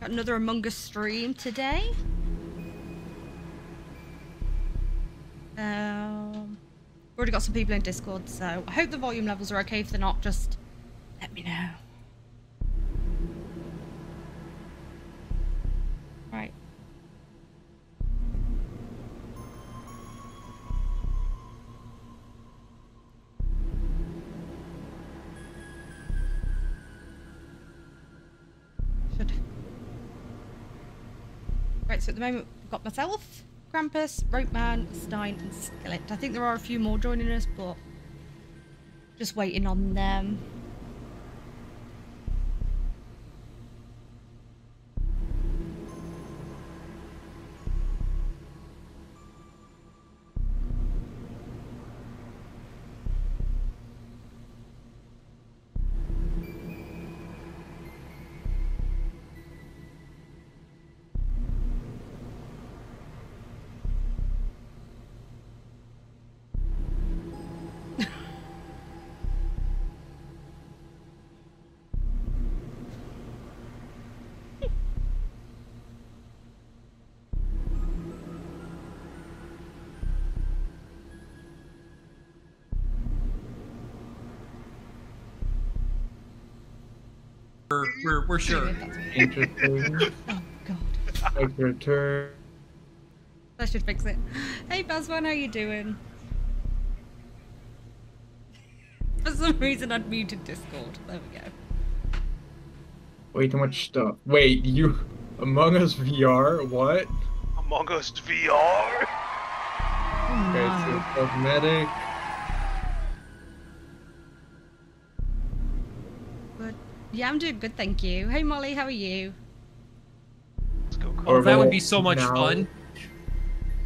Got another Among Us stream today. Um, already got some people in Discord, so I hope the volume levels are okay. If they're not, just let me know. The moment we've got myself, Krampus, Rope Man, Stein, and Skillet. I think there are a few more joining us, but just waiting on them. We're, we're, we're sure. Interesting. Oh god, Like return. that should fix it. Hey Bazwan, how you doing? For some reason I'd muted Discord. There we go. Way too much stuff. Wait, you Among Us VR? What? Among Us VR. Okay, so cosmetic. Yeah, I'm doing good, thank you. Hey Molly, how are you? Let's go. Oh, that would be so much now. fun.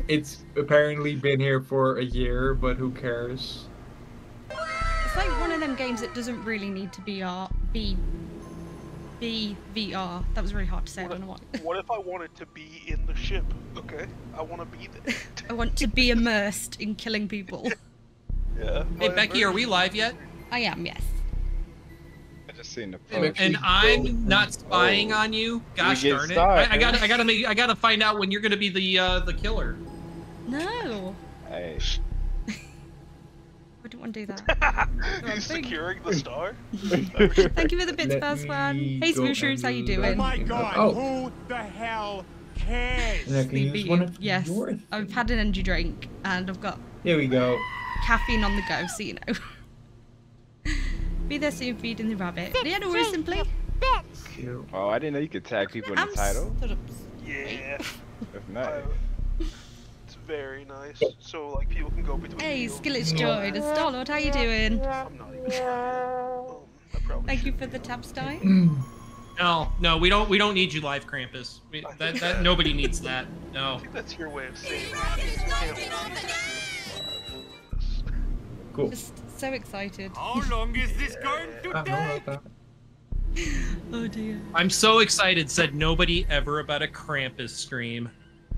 It's apparently been here for a year, but who cares? It's like one of them games that doesn't really need to be R be be VR. That was really hard to say. I don't know why. What if I wanted to be in the ship? Okay, I want to be there. I want to be immersed in killing people. yeah. Hey, my Becky, are we live yet? I am, yes. I just seen the post. And I'm not spying Oh. on you. Gosh get darn it! started. I, I gotta, I gotta make, I gotta find out when you're gonna be the, uh, the killer. No, Hey, I don't want to do that. He's thing. securing the star. Thank you for the bits, Let first one. Hey, go Smooshers, how you doing? Oh my god, Oh. who the hell cares? And I can use Sleepy. one Yes, I've had an energy drink and I've got Here we go. caffeine on the go, so you know. Be there soon, feeding the rabbit. Yeah, no worries, simply. Cute. oh, I didn't know you could tag people in I'm the title. stood up. Yeah. That's nice. Uh, it's very nice. So like people can go between. Hey, fields. Skillet's joined. And Starlord, how you doing? I'm not even sure. Um, I probably Thank you for the though. tab, Stein. No, no, we don't, we don't need you live, Krampus. We, that, that, nobody needs that. No. I think that's your way of saying. you. Cool. Just so excited. How long is this going I to don't know take? about Oh dear. I'm so excited. Said nobody ever about a Krampus stream.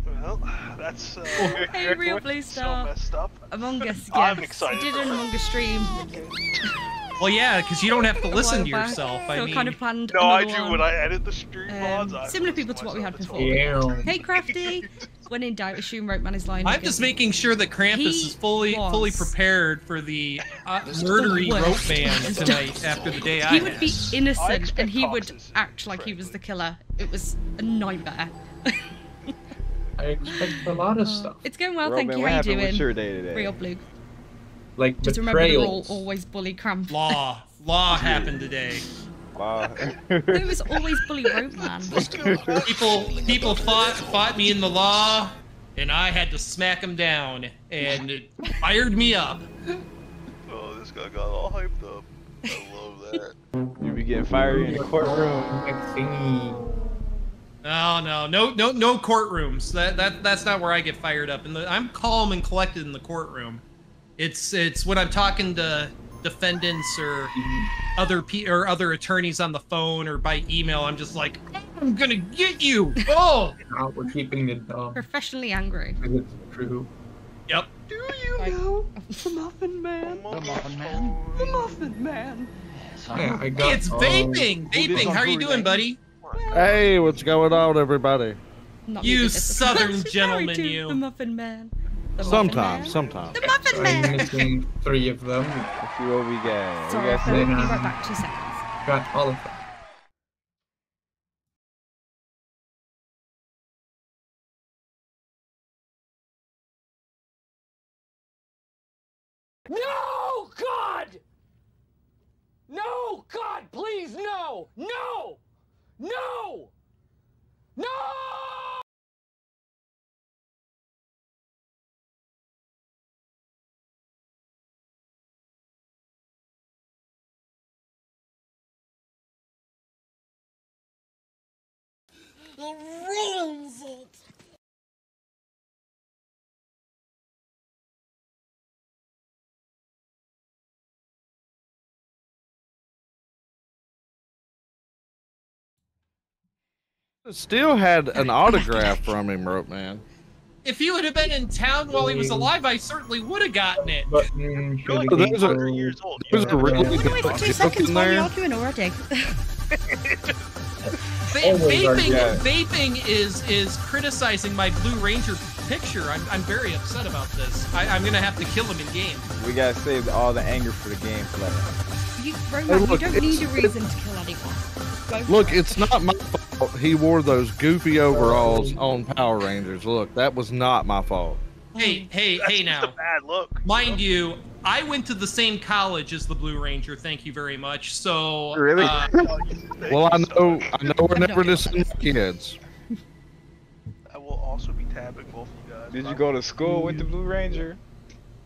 Well, that's uh, Hey, real blue so star. messed up. Among Us, yes. I'm excited I did for an her. Among Us stream Well, yeah, because you don't have to listen to yourself. I I mean, kind of planned No, I another do one. when I edit the stream Um, mods. I similar people to what we had before. it's Hey, Crafty. When in doubt, assume Rope Man is lying. I'm just making sure that Krampus He is fully fully prepared for the uh, murdery worst. rope band tonight after the day I He had. would be innocent and he would act like he was the killer. It was a nightmare. I expect a lot of Uh, stuff. it's going well, Roman, thank you. what How you happened with doing? your day today? Real blue. Like Just remember the rule: betrayals. always bully Cramp. Law, law happened today. Wow. There was always bully Rope Man. People, people fought fought me in the law, and I had to smack them down, and it fired me up. Oh, this guy got all hyped up. I love that. you be getting fired in the courtroom. Like thingy. No, no, no, no, no courtrooms. That that that's not where I get fired up. And I'm calm and collected in the courtroom. It's it's when I'm talking to defendants or mm-hmm. other pe- or other attorneys on the phone or by email. I'm just like, I'm gonna get you. Oh, Now we're keeping it dumb. Professionally angry. It's true. yep. Do you Like- know The Muffin Man. the Muffin Man. The Muffin Man. Yeah, I got it's all- vaping. Vaping. How are you doing, buddy? Hey, what's going on, everybody? Not You me, this is- southern She's married gentleman, you. The Muffin Man. The Sometimes, sometimes. The Muffin I'm missing three of them. Let's see what we got. Sorry, we I'll got be six. right back. Two seconds. Got all of them. No, God! No, God, please, no! No! No! No! Still had an autograph from him, Rope Man. If he would have been in town while he was mm. alive, I certainly would have gotten it. Button, mm, You're like Billy there's a- hundred years old. There's You a haven't really good gonna wait for two seconds while there. you're arguing already. Va- vaping, vaping is is criticizing my Blue Ranger picture. I'm, I'm very upset about this. I, I'm gonna have to kill him in game. We gotta save all the anger for the gameplay. You, Roman, look, you don't need a reason to kill anyone. Go Look, it. it's not my fault he wore those goofy overalls on Power Rangers. Look, that was not my fault. Hey, hey, That's hey! Now, a bad look. mind you, I went to the same college as the Blue Ranger. Thank you very much. So, Really? uh, Well, I know, I know we're never do to kids. I will also be tabbing both of you guys. Did you go to school with the Blue Ranger?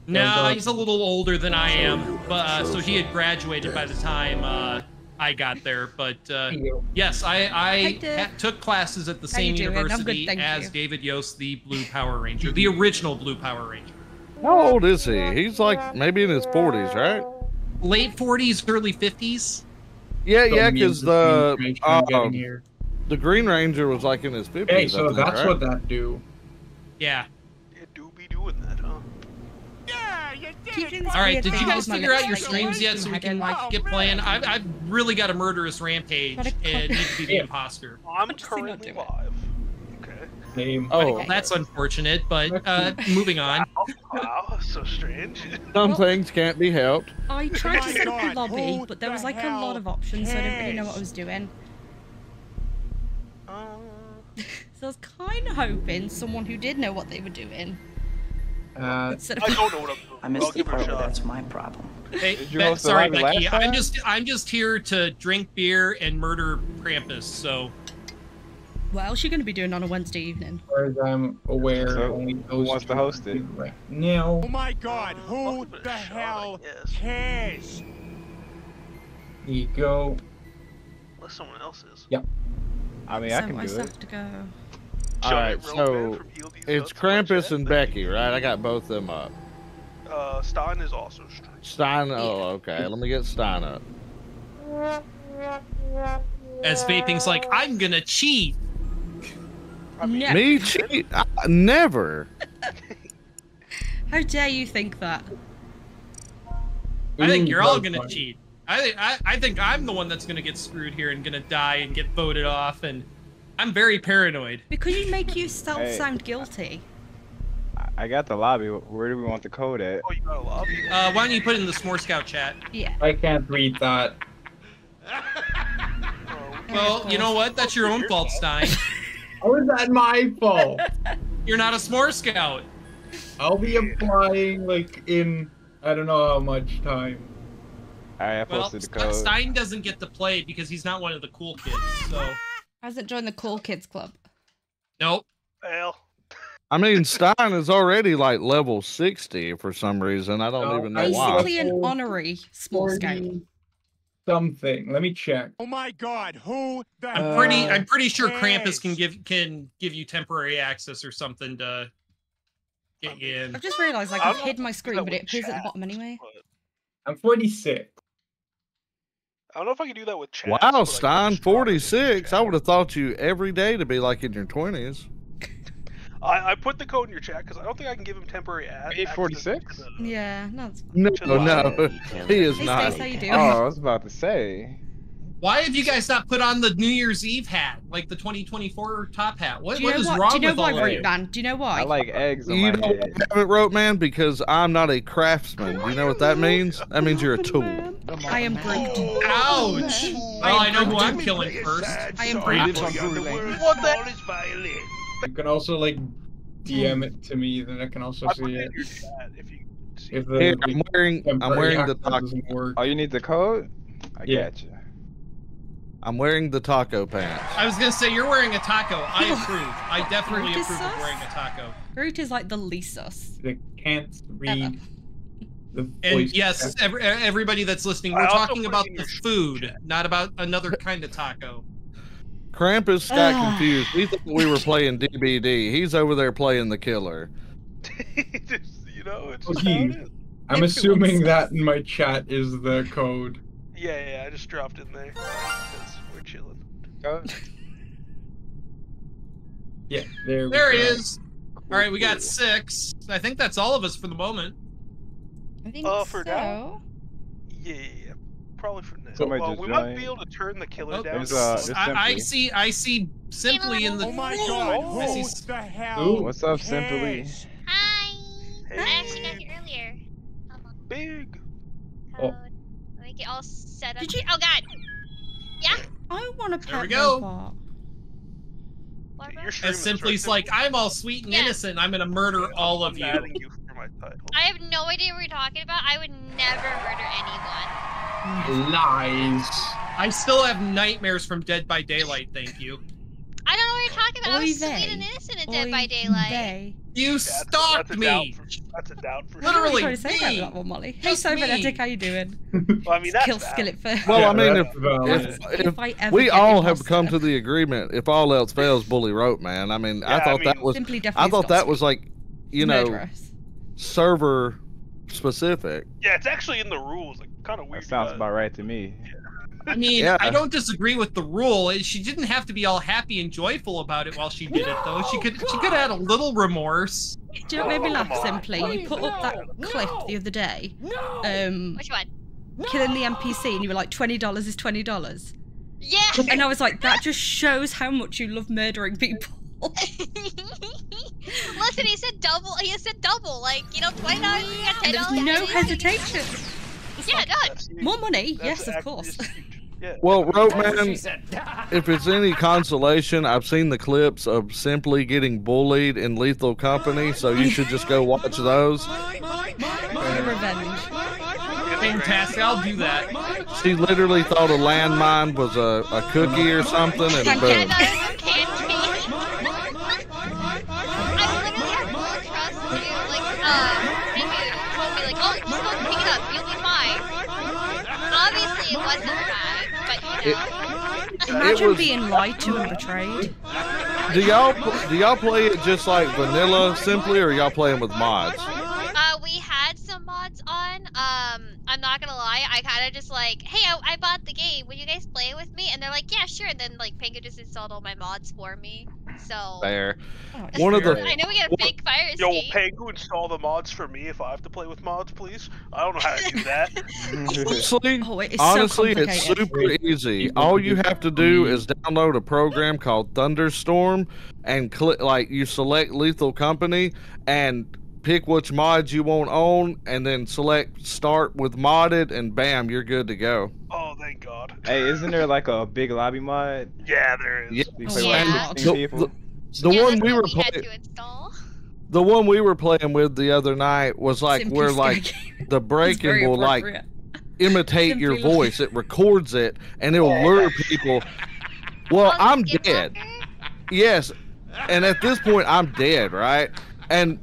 no, he's a little older than I am, but uh, so he had graduated by the time uh, I got there. But uh, yes, I, I ha- took classes at the How same doing? I'm good, university as you. David Yost, the Blue Power Ranger, the original Blue Power Ranger. How old is he? He's like maybe in his 40s, right? Late 40s, early 50s. Yeah, Don't yeah, because the the information um, here. the Green Ranger was like in his 50s. Hey, so think, that's right? what that do. Yeah. You do be doing that, huh? Yeah, you did Keep it. doing this All right, did you guys figure out your streams yet so we can like get playing? I've, I've really got a murderous rampage Gotta and need to be the imposter. I'm just think I'll currently do it. live. Okay. Name. Oh, Well, that's unfortunate, but uh, moving on. Oh, wow, so strange. some Well- things can't be helped. I tried to set up a lobby, but there was the like a lot of options, so I didn't really know what I was doing. Uh, So I was kind of hoping someone who did know what they were doing Uh, would set I don't know what I'm doing. I I'll missed the give part where that's my problem. Hey, Did Be- sorry, Becky. I'm just I'm just here to drink beer and murder Krampus. So What else are you going to be doing on a Wednesday evening? as far as I'm aware, So, only who wants to host are it? Right now, Oh my god, who I'll give it a the hell guess. cares? here you go. Unless someone else is. I mean, so I can I do still it. have to go. All right, so from Heal These it's Nuts Krampus chat. and Becky, right? I got both of them up. Uh, Stein is also straight. Stein. Oh, okay. Let me get Stein up. as vaping's like, I'm gonna cheat. I mean, No. Me cheat? I, never. How dare you think that? I think you're all gonna cheat. I I, I think I'm the one that's gonna get screwed here and gonna die and get voted off, and I'm very paranoid. Because you make yourself Hey. sound guilty. I- I got the lobby. Where do we want the code at? Oh, you got a lobby? Uh, why don't you put it in the S'more Scout chat? Yeah. I can't read that. Well, you know what? That's your own fault, fault. Stein. How is that my fault? You're not a S'more Scout. I'll be applying like in I don't know how much time. Alright, I Well, posted the code. Stein doesn't get to play because he's not one of the cool kids. So, Hasn't joined the Cool Kids Club. nope. Fail. I mean, Stein is already like level 60 for some reason. I don't Oh, even know why. Basically an honorary S'more Scout. 40 Something. Let me check. Oh my god, who the I'm hell pretty. I'm pretty sure Krampus can give can give you temporary access or something to get you in. I've just realised like I'm I've hid my screen, but it appears at the bottom anyway. I'm 46. I don't know if I can do that with chat. Wow, Stein, 46. I would have thought you every day to be like in your 20s. I, I put the code in your chat because I don't think I can give him temporary ad. Eight access forty-six? Yeah, no, No, no, he is Hey, not. Stace, how you doing? Oh, I was about to say. Why have you guys not put on the New Year's Eve hat, like the 2024 top hat? What, Do you what know what? wrong Do you know with why, all of you? Man? Do you know why? I like eggs on You my know head. why I haven't wrote man because I'm not a craftsman. Do you know what that means? That means you're a tool. I am Groot. Ouch! Well, I know who I'm killing first. I am Read Groot. it. What the? violin. You can also like DM it to me, then I can also see it it. in your chat if you see. If the Here, I'm wearing I'm wearing the access taco work. Oh, you need the code? I Yeah. got you. I'm wearing the taco pants. I was gonna say you're wearing a taco. I approve. I definitely Groot is approve of wearing a taco. Groot is like the least sus. They can't read the And yes, every, everybody that's listening, we're also talking about the food, chat. not about another kind of taco. Krampus got Ah. confused. He thought we were playing DBD. He's over there playing the killer. Just, you know, it's Oh, just how it geez. is. I'm assuming that in my chat is the code. Yeah, yeah, I just dropped in there. 'Cause we're chilling. Code? Yeah, there. we There he go. is. All right, we got six. I think that's all of us for the moment. I think Oh, for so. now? Yeah, yeah, yeah. Probably for now. Somebody well, just we might be able to turn the killer Oh, down. There's, uh, there's I, I see. I see simply in the. Oh my god, I who s- the hell? Ooh. What's up, Simply? Hi! Hey. I actually got here earlier. Hold on. Big. Oh. Code. Let me get all set up Did you- Oh god! I want to There we pet go. robot. What Your about- stream As is simply's right like. I'm all sweet and Yeah. innocent. I'm gonna murder all of you. you for my title. I have no idea what you're talking about. I would never murder anyone. Lies. I still have nightmares from Dead by Daylight. Thank you. I don't know what you're talking about. I Oy was sweet vey. and innocent in Dead by Daylight. vey. You That's a- that's stalked a doubt me. for- That's a doubt for I don't know what Literally, you're to say me. about that one, Molly. Hey, Just cybernetic, how you doing? Well, I mean, that's Kill valid. skillet first. Well, I mean, if, valid. if, uh, if, if I ever we all have come to the agreement, if all else fails, bully rope, man. I mean, Yeah, I I thought that was, simply definitely I thought that was like, you know, murderous. server specific. Yeah, it's actually in the rules. Like, kind of weird. That sounds about right to me. I mean, Yeah. I don't disagree with the rule. She didn't have to be all happy and joyful about it while she did it, though. She could, she could have had a little remorse. Do you know what made me Oh, laugh come on. simply? You Please, put up that no, clip the other day, No! um, Which one? killing the NPC, and you were like, twenty dollars is twenty dollars, Yeah! and I was like, that just shows how much you love murdering people. Listen, he said double. He said double. Like, you know, $20, you got $10. There's no hesitation. Yeah, done. More money, That's yes, of course. just huge. Yeah. Well, rope That's what she man, if it's any consolation, I've seen the clips of simply getting bullied in Lethal Company, so you should just go watch those. Your revenge. Fantastic. I'll do that. She literally thought a landmine was a, a cookie or something, and boom. Right, but you know. Imagine was- being lied to and betrayed. Do y'all do y'all play it just like vanilla simply, or y'all playing with mods? Uh, we had some mods on. Um, I'm not gonna lie, I kind of just like, hey, I, I bought the game. Will you guys play it with me? And they're like, yeah, sure. And then like Pango just installed all my mods for me. So There. Oh, One of the I know we got a What- big fire Yo, escape. Pangu, install the mods for me if I have to play with mods, please. I don't know how to do that. honestly, Oh, it is honestly, so it's super easy. All you have to do is download a program called Thunderstore and click like you select Lethal Company and pick which mods you want on, and then select Start with modded, and bam, you're good to go. Oh, thank God. hey, isn't there like a big lobby mod? Yeah, there is. Yeah. You Oh, play yeah. with The, the- the yeah, one we were playing, the one we were playing with the other night was like Simply where like Game. the It's breaking very will like appropriate. imitate your Simply like- voice. It records it and it'll oh. lure people. Well, Oh, I'm Skinwalker? dead. Yes. And at this point, I'm dead, right? And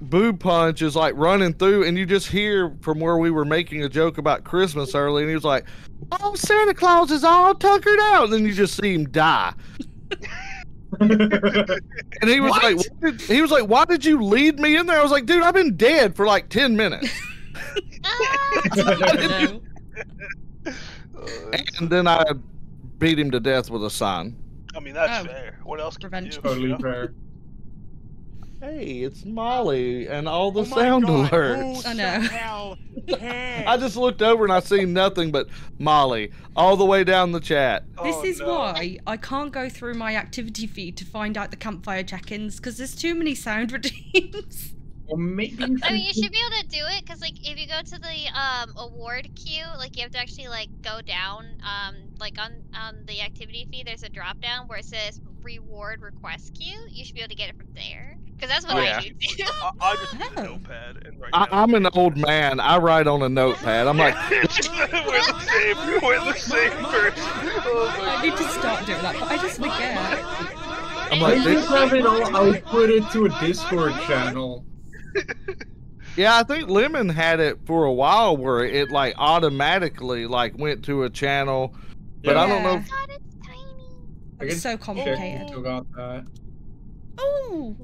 Boob Punch is like running through, and you just hear from where we were making a joke about Christmas early, and he was like, Oh, Santa Claus is all tuckered out. And then you just see him die. And he was What? like, what did, he was like, why did you lead me in there? I was like, dude, I've been dead for like 10 minutes. No. and then I beat him to death with a sign. I mean, that's Oh. fair. What else can Revenge. you do? totally fair. Hey, it's Molly, and all the Oh sound God, alerts. Who I the know. hell cares? I just looked over and I seen nothing but Molly all the way down the chat. This Oh, is no. why I can't go through my activity feed to find out the campfire check-ins because there's too many sound redeems. Well, maybe. I mean, you should be able to do it because, like, if you go to the um award queue, like, you have to actually like go down, um, like on on the activity feed. There's a drop down where it says reward request queue. You should be able to get it from there because that's what Oh, I yeah. do. I, I just use a notepad and write I, down. I'm an old man. I write on a notepad. I'm like, we're the same. We're the same person. Oh I need to start doing that, but I just forget. I'm I like, just have it all. I'll put it to a Discord channel. yeah, I think Lemon had it for a while where it like automatically like went to a channel, but I don't know. If- God, it's tiny. It's so complicated. if you got that. Oh,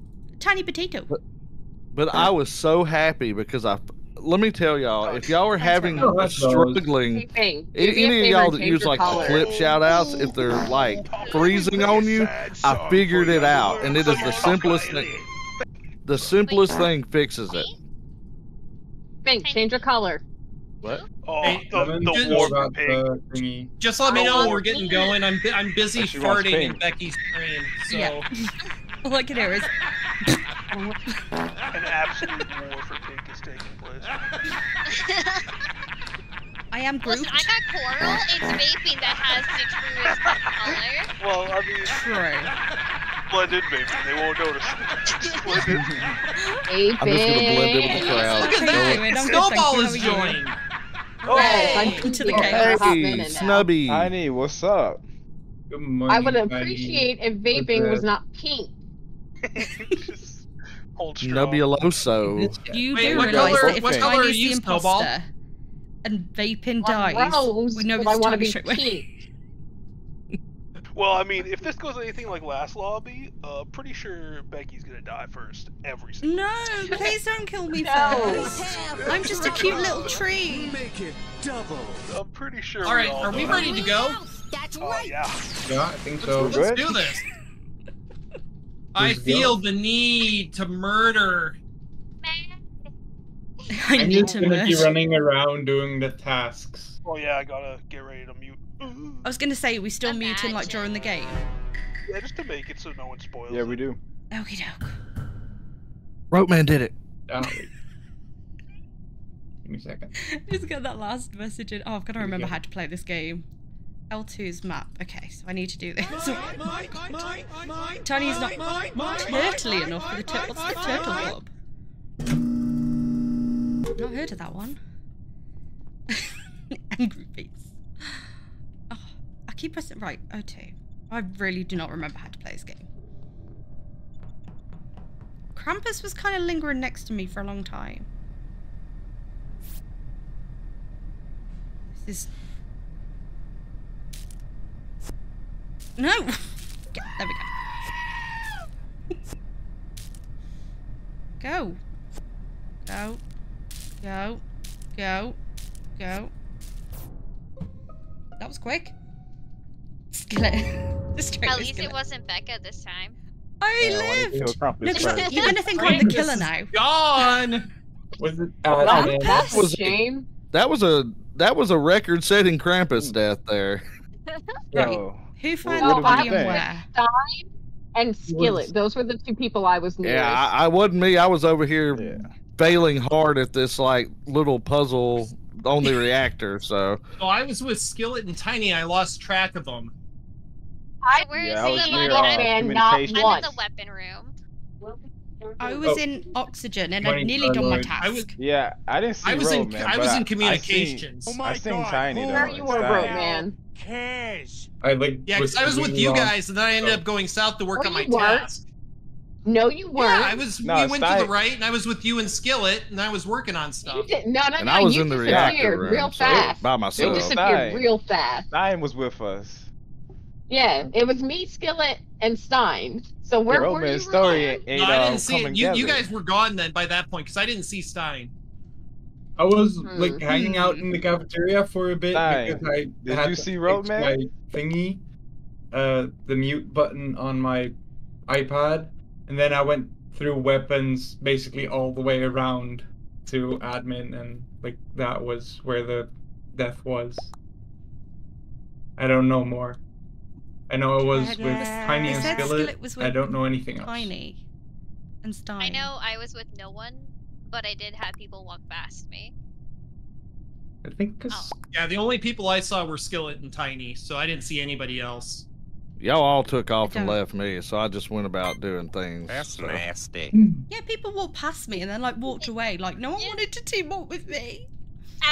tiny potato. But I was so happy because I. Let me tell y'all, if y'all are having right. Oh, struggling, Thing. a- Do me a any of y'all and that use your like the color. clip shout outs, if they're like freezing on you, I figured it out, and it is the simplest thing. The simplest thing fixes it. Wait, Pink, change your color. What? Oh, Hey, the, Lemon, the just- warm pig. the. Just let me know when we're getting going. I'm I'm busy farting in. Becky's screen. So Yeah. All I can hear is. An absolute war for pink is taking place. I am Groot. Listen, I got coral. It's vaping that has the truest color. Well, I mean, True. blended vaping. They won't notice. blended. Hey, I'm just gonna blend in with the crowd. Look at that. with- Doing? I'm Snowball is you. How are you? joined. I'm Hey. Oh. Into the here for a hot Hey. Snubby. Tiny, what's up? Good morning, I would buddy. appreciate if vaping was not pink. Just hold strong. Nebuloso. You Wait, do what realise color- that if what color are Tiny's the you, Snowball? imposter and Vaping On dies, Rose, we know but I it's want to Tiny be pink. Well, I mean, if this goes anything like last lobby, uh, pretty sure Becky's gonna die first every single. No, please don't kill me No. first. I'm just a cute little tree. Make it double. I'm pretty sure. All right, all are we ready to go? That's Oh right. yeah. Yeah, I think so. We're Let's do this. I feel the need to murder. I I'm need just to gonna be running around doing the tasks. Oh yeah, I gotta get ready to mute. I was gonna say, we still muting like during the game? Yeah, just to make it so no one spoils. Yeah, we do. Okie doke. Ropeman did it. Oh. Give me a second. Just got that last message in. Oh, I've got to remember how to play this game. L2's map. Okay, so I need to do this. Tiny's not turtly enough for the tur- What's the turtle club? Not heard of that one. Angry face. Oh, I keep pressing right. O2. I really do not remember how to play this game. Krampus was kind of lingering next to me for a long time. This is. No! Okay, there we go. Go. Go. Go. Go. Go. That was quick. Skillet. At least skillet. it wasn't Becca this time. I Yeah, I lived! kill Krampus No, 'cause first. you're gonna think I'm the killer now. Gone. Was it? Oh, Uh, that- man, was- shame. That was a that was a record-setting Krampus death there. Yo, Who found Well, the body I and was- where? Stein and Skillet. Those were the two people I was nearest. Yeah, I, I wasn't me. I was over here yeah. failing hard at this like little puzzle on the reactor. So Oh, I was with Skillet and Tiny. I lost track of them. I Where is Yeah, I was he? near, I'm, uh, in- and not. I'm in the weapon room. I was Oh. in oxygen and I'd nearly done my task. I was Yeah, I didn't see I was Road, in man, I was in I communications. Oh my I seen God, Tiny though. Where you were, Stein. Road Man. Cares. I like. Yeah, because I was with you guys, and then I ended Oh. up going south to work No, on my you task. No, you weren't. Yeah, I was. No, we went to the right, and I was with you and Skillet, and I was working on You stuff. did, no, no, and no. I was you in the reactor disappeared room real so, fast. by myself. just- disappeared Stein. real fast. Stein was with us. Yeah, it was me, Skillet, and Stein. So where Road were you? story ain't No, I uh, didn't see it. You, you guys were gone then by that point, because I didn't see Stein. I was Hmm. like hanging out in the cafeteria for a bit Stein, because I did had you to see fix Roadman? my thingy, uh, the mute button on my iPad, and then I went through weapons basically all the way around to admin, and like that was where the death was. I don't know more. I know it was with Tiny and said Skillet. Skillet was I don't know anything else. Tiny and Stein. I know I was with no one, but I did have people walk past me. I think oh. 'cause- Yeah, the only people I saw were Skillet and Tiny, so I didn't see anybody else. Y'all all took off and left me, so I just went about doing things. That's so. nasty. Hmm. Yeah, people walked past me and then like walked away. Like no one wanted to team up with me.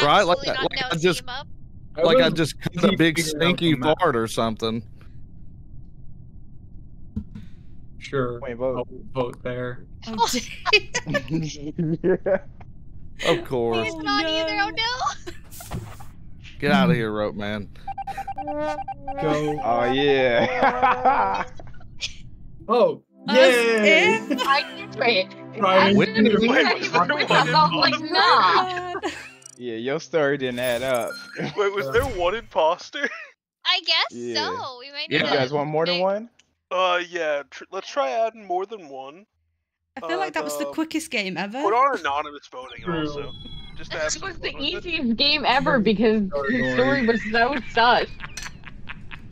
Right, like that- not like no I just- team up. Like I was just cut busy a big stinky the fart or something. Sure. Wait, I'll vote. vote there. Oh, dear. Of course. He's not either. Oh no. Get out of here, rope man. Go. Oh yeah. Oh, Us yay! if- I did wait. Try As me. soon as he Wait, said he was wait, doing wait, something, I was like, nah. Yeah, your story didn't add up. Wait, was there one imposter? I guess Yeah. so. We might Yeah. You guys want more than one? Uh, yeah. Tr- let's try adding more than one. I feel like that was the Uh, quickest game ever. Put on anonymous voting True. also. Just to This was the fun it. easiest game ever because the story was so sus.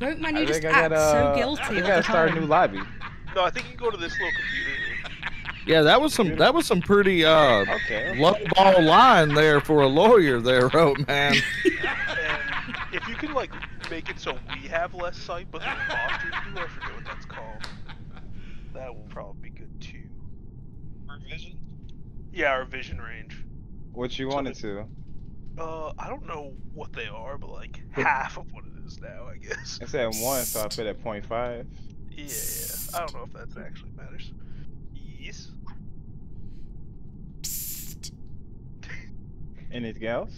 Rope man, I you just act gotta. so I guilty. think I all gotta start a new lobby. No, I think you can go to this little computer. Yeah, that was some that was some pretty uh Okay. low ball line there for a lawyer there, rope man. And if you can like make it so we have less sight, but the imposters do, I forget what that's called. That will probably be good too. Our vision? Yeah, our vision range. What you wanted to? Uh, I don't know what they are, but like half of what it is now, I guess. I said one, so I put at point five. Yeah, yeah. I don't know if that actually matters. Yes. Psst. Anything else?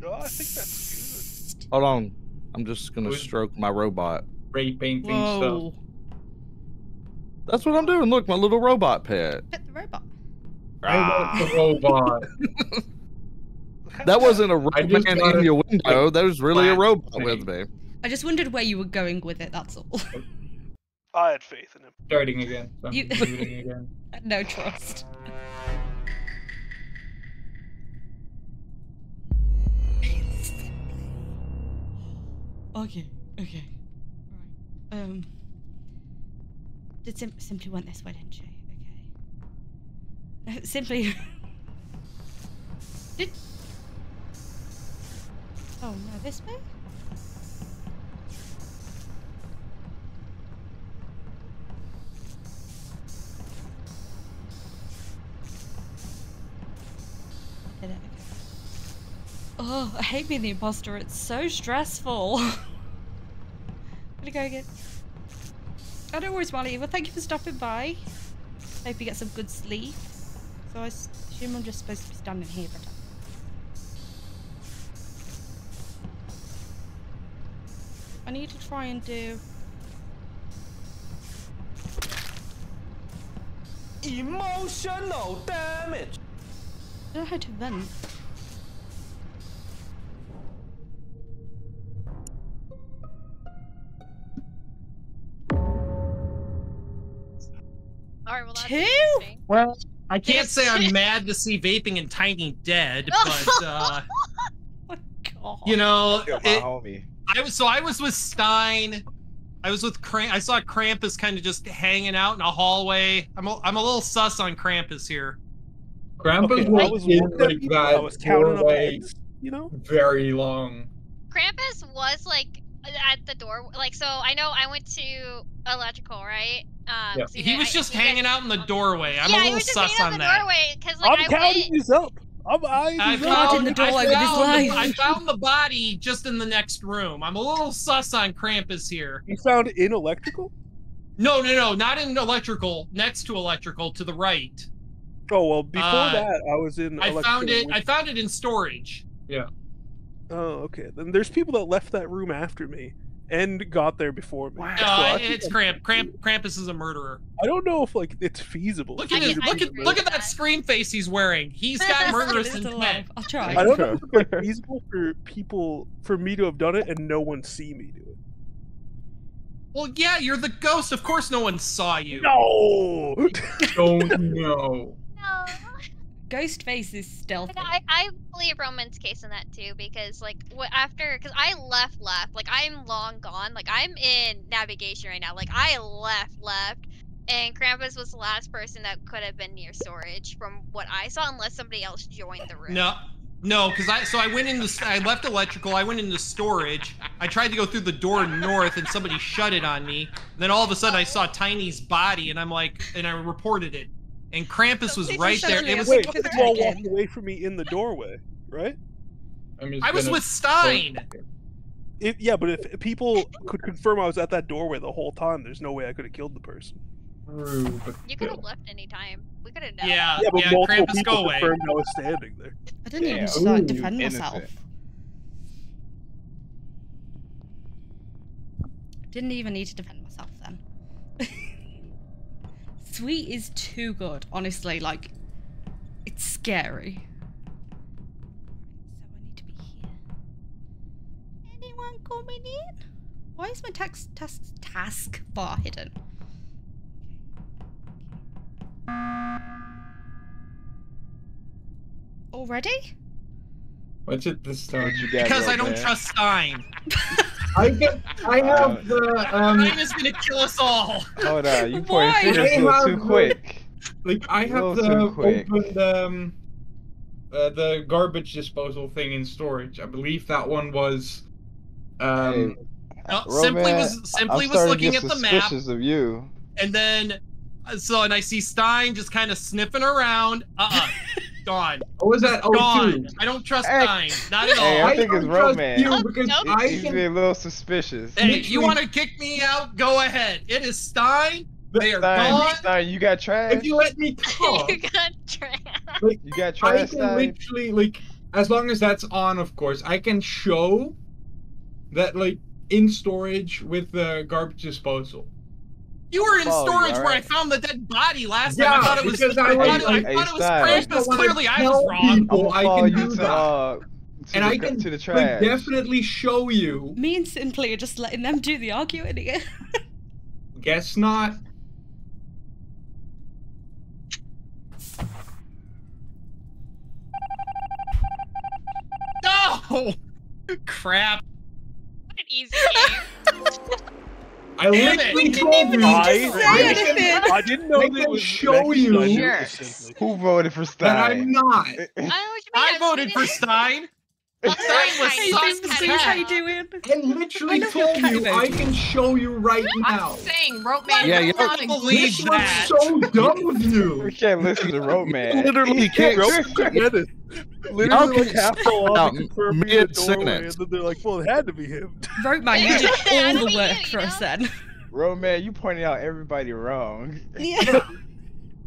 No, I think that's good. Hold on. I'm just gonna Good. stroke my robot. Ray painting stuff. Whoa. That's what I'm doing. Look, my little robot pet. Pet the robot. I want the robot. That wasn't a rope just man in your window. That was really a robot thing. with me. I just wondered where you were going with it. That's all. I had faith in him. Starting again. So You- again. no trust. Okay. Okay. Right. Um. Did Sim- simply went this way, didn't she? Simply. Did. Oh no, this way. Oh, I hate being the imposter. It's so stressful. Gonna go again. Oh, no worries, Wally. Well, thank you for stopping by. Hope you get some good sleep. So I assume I'm just supposed to be standing here for a time. I need to try and do. Emotional damage. I don't know how to vent. Alright, well that's Two? Well, I can't say I'm mad to see vaping and Tiny dead, but uh, Oh, God. you know, it. I was so I was with Stein. I was with Kramp. I saw Krampus kind of just hanging out in a hallway. I'm a, I'm a little sus on Krampus here. Krampus Okay, was was in looking like people, I that was counting up eggs, you know? very long. Krampus was like at the door. Like, so I know I went to electrical, right? Um, Yeah. so you He was I- just you guys- hanging out in the doorway. I'm yeah, a he little was just sus on the that. doorway like I'm counting went. these up. I'm eyeing I these Guarding the found, doorway I, with his found, life. I found the body just in the next room. I'm a little sus on Krampus here. You found it in electrical? No, no, no, not in electrical. Next to electrical, to the right. Oh well, before Uh, that, I was in. I found it. electrical. I found it in storage. Yeah. Oh, okay. Then there's people that left that room after me and got there before me. No, So I, it's I'm- Cramp. Cramp. Krampus is a murderer. I don't know if like it's feasible. Look at his, look at look at that that. scream face he's wearing. He's got Still murderous alive. intent. I'll try. I don't know if it's like, feasible for people for me to have done it and no one see me do it. Well, yeah, you're the ghost. Of course, no one saw you. No. Don't know. No. Ghostface is stealthy. I, I believe Roman's case in that too because like what after because I left left like I'm long gone like I'm in navigation right now like I left left and Krampus was the last person that could have been near storage from what I saw unless somebody else joined the room. No, no, because I so I went into I left electrical. I went into storage. I tried to go through the door north, and somebody shut it on me. then all of a sudden, I saw Tiny's body, and I'm like, and I reported it. And Krampus was right there. it It was. Wait, Look you all walked away from me in the doorway, right? I'm just I was with Stein. It, yeah, but if people could confirm I was at that doorway the whole time, there's no way I could have killed the person. True, You could have still. left any time. We could have known. Yeah, yeah, but yeah. multiple Krampus, people go away. I was standing there. I didn't even Damn. like Ooh, defend innocent. myself. Didn't even need to defend myself then. Sweet is too good, honestly. Like, it's scary. So I need to be here. Anyone coming in? Why is my task task task bar hidden? Already? What's it this time? What you got, Because I don't Roman? trust Stein. I get. I have the um. Stein is gonna kill us all. Hold on, you Why? pointing fingers a little too have- quick. Like I have the too opened um. Uh, the garbage disposal thing in storage. I believe that one was. Um. No, Roman, simply was simply was looking at the map, suspicious of you. and then uh, so and I see Stein just kind of sniffing around. Uh, uh gone, What was that? Oh, gone. two. I don't trust Hey. Stein, not at all. Hey, all. I think don't it's trust romance. You Oh, because nope. I He's can. being a little suspicious. Hey, you want to kick me out? Go ahead. It is Stein. They are Stein, gone. Stein, you got trash. If you let me talk, you got trapped. You got trash. I can Stein. literally like, as long as that's on, of course, I can show that like in storage with the garbage disposal. You were in Oh, storage where I found the dead body last Yeah, time. I thought it was. because I I- thought, Hey, I thought it was Stein. I Krampus. don't wanna Clearly, I was wrong. People I can you do that. uh, to and the, I can to the like, definitely show you. Me and Simply are just letting them do the arguing here. Guess not. No! Crap. What an easy game. I Damn literally it. told you. I, say I, didn't, I didn't know I that it can was show Becky, you. I knew it Sure. Who voted for That I'm not. I know what you mean. I voted for. Stein. Stein was Tiny, sus that's as kinda Simply, how heck. you doing? I literally I love your told cat you. I can show you right now. I'm saying, Rope Yeah, Man, yeah, that's yeah. not Believe This that. was so dumb of you. We can't listen to Roman. Literally can't. Get it. Y'all Literally, like can half the lobby um, confirmed me in the doorway, and mid-sentence. then they're like, "Well, it had to be him." Rope man, you did all the be work you, for you us know? then. Roman, you pointed out everybody wrong. Yeah.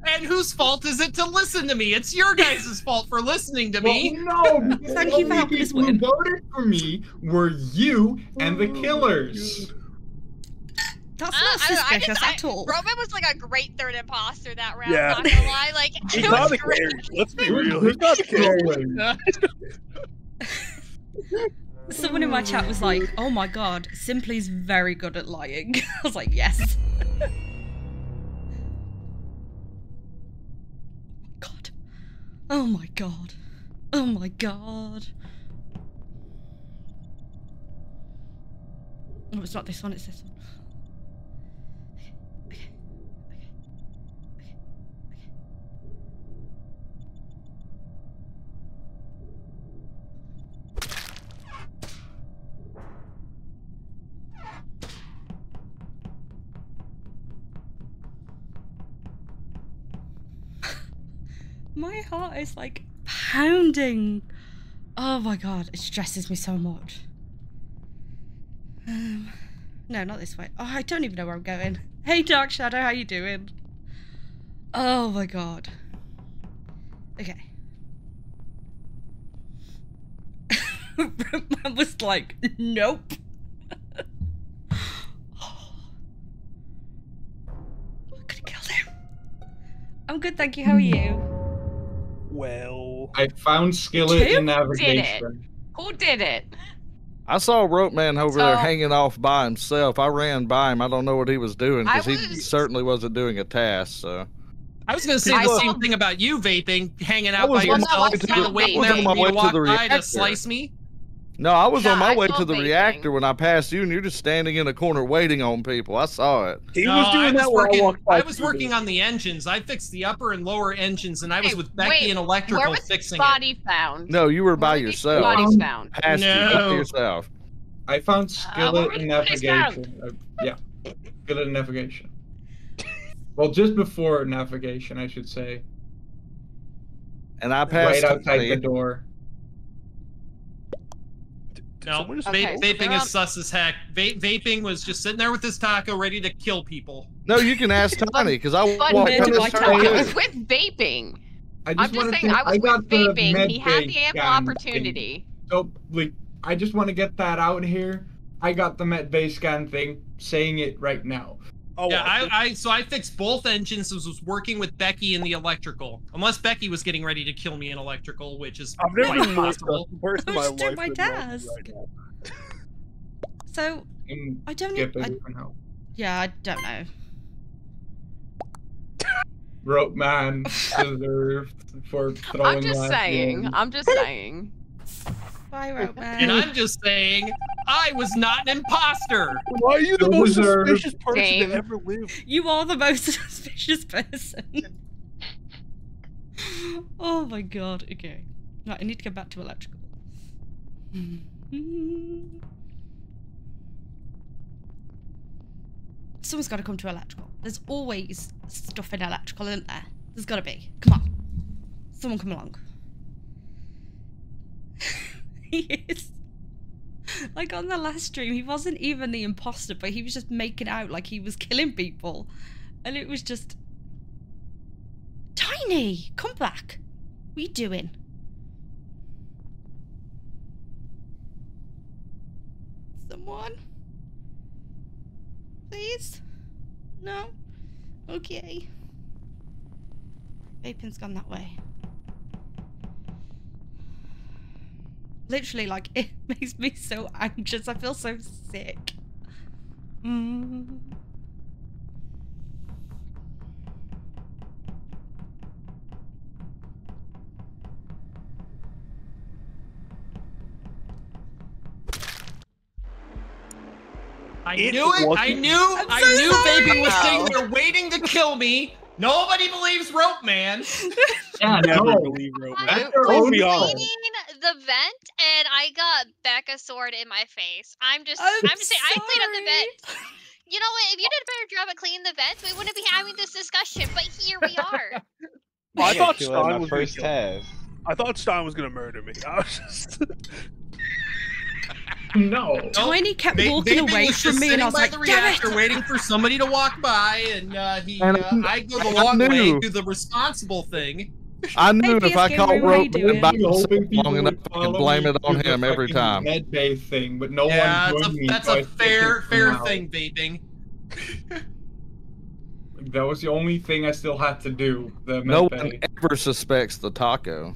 And whose fault is it to listen to me? It's your guys' fault for listening to me. Well, no, Thank the you for helping us people who win. voted for me were you and the oh killers. That's Uh, not I know, I suspicious I, at all. Roman was like a great third imposter that round. Yeah. Not gonna lie, like He's it not was a great. carry. Let's be real. He's not a carry. Someone in my chat was like, "Oh my god, Simply's very good at lying." I was like, "Yes." god. Oh my god. Oh my god. No, it's not this one. It's this one. My heart is like pounding. Oh my god, it stresses me so much. Um, no, not this way. Oh, I don't even know where I'm going. Hey, Dark Shadow, how you doing? Oh my god. Okay. Man was like, nope. I. I'm good, thank you. How are you? Well, I found Skillet Two in did navigation. Who did it? I saw a Rope Man over there hanging off by himself. I ran by him. I don't know what he was doing I because he certainly wasn't doing a task. So I was gonna say I the saw- same thing about you vaping, hanging out by yourself, way to kind the- of waiting I was there for my me to to walk by to slice me. No, I was Yeah, on my I way to the vaping. reactor when I passed you, and you're just standing in a corner waiting on people. I saw it. He No, was doing I that was while. I. I was working on the engines. I fixed the upper and lower engines, and I was Hey, with Becky wait, and Where electrical was fixing body found? No, you were Where by were yourself. Bodies found. Past you, by No. yourself. I found Uh, where skillet were and the bodies found? navigation. Uh, yeah, skillet and navigation. Well, just before navigation, I should say. And I passed right outside Tony. the door. Did No, someone just- Okay, va- vaping is um, sus as heck. Va- vaping was just sitting there with his taco, ready to kill people. No, you can ask Tony because I walked Mid to this my turn taco. I was with vaping. I I'm just wanna saying, I was got with vaping. He had the ample opportunity. So, like, I just want to get that out here. I got the Med Bay scan thing, saying it right now. Oh, yeah, I, I so I fixed both engines. Was, was working with Becky in the electrical, unless Becky was getting ready to kill me in electrical, which is I've never quite possible. stressed I my was doing life my task. right. So And I don't. know. I, help. yeah, I don't know. Rope man deserved for throwing I'm just saying. one. I'm just saying. Bye, Rope And I'm just saying, I was not an imposter. Why are you the Well most deserved. suspicious person Same. to ever live? You are the most suspicious person. oh my god. Okay. Right, I need to go back to electrical. Someone's got to come to electrical. There's always stuff in electrical, isn't there? There's got to be. Come on. Someone come along. he is. Like on the last stream, he wasn't even the imposter, but he was just making out like he was killing people. And it was just. Tiny! Come back! What are you doing? Someone? Please? No? Okay. Vaping's gone that way. Literally, like, it makes me so anxious. I feel so sick. Mm. I It knew it. I knew. I'm I knew sorry. Baby was No. sitting there waiting to kill me. Nobody believes Rope Man. Yeah, Never no. believe Roman. I That's their was be honest. Cleaning the vent and I got Becca's sword in my face. I'm just, I'm I'm, just saying, I cleaned up the vent. You know what? If you did a better job at cleaning the vents, we wouldn't be having this discussion. But here we are. I thought kill at Stein was first kill I thought Stein was gonna murder me. I was just. No. Tiny kept Ba- walking away was from me, and I sitting was by like, the "Damn reactor, it!" waiting for somebody to walk by, and uh, he, And uh, I go the long way, knew. do the responsible thing. I knew if I caught Rope redo Man by it. hoping long enough, I can blame it on the him every time. Med Bay thing, but no yeah, one that's a, that's so I a fair fair now. thing, vaping. That was the only thing I still had to do. The Med No Bay. one ever suspects the taco.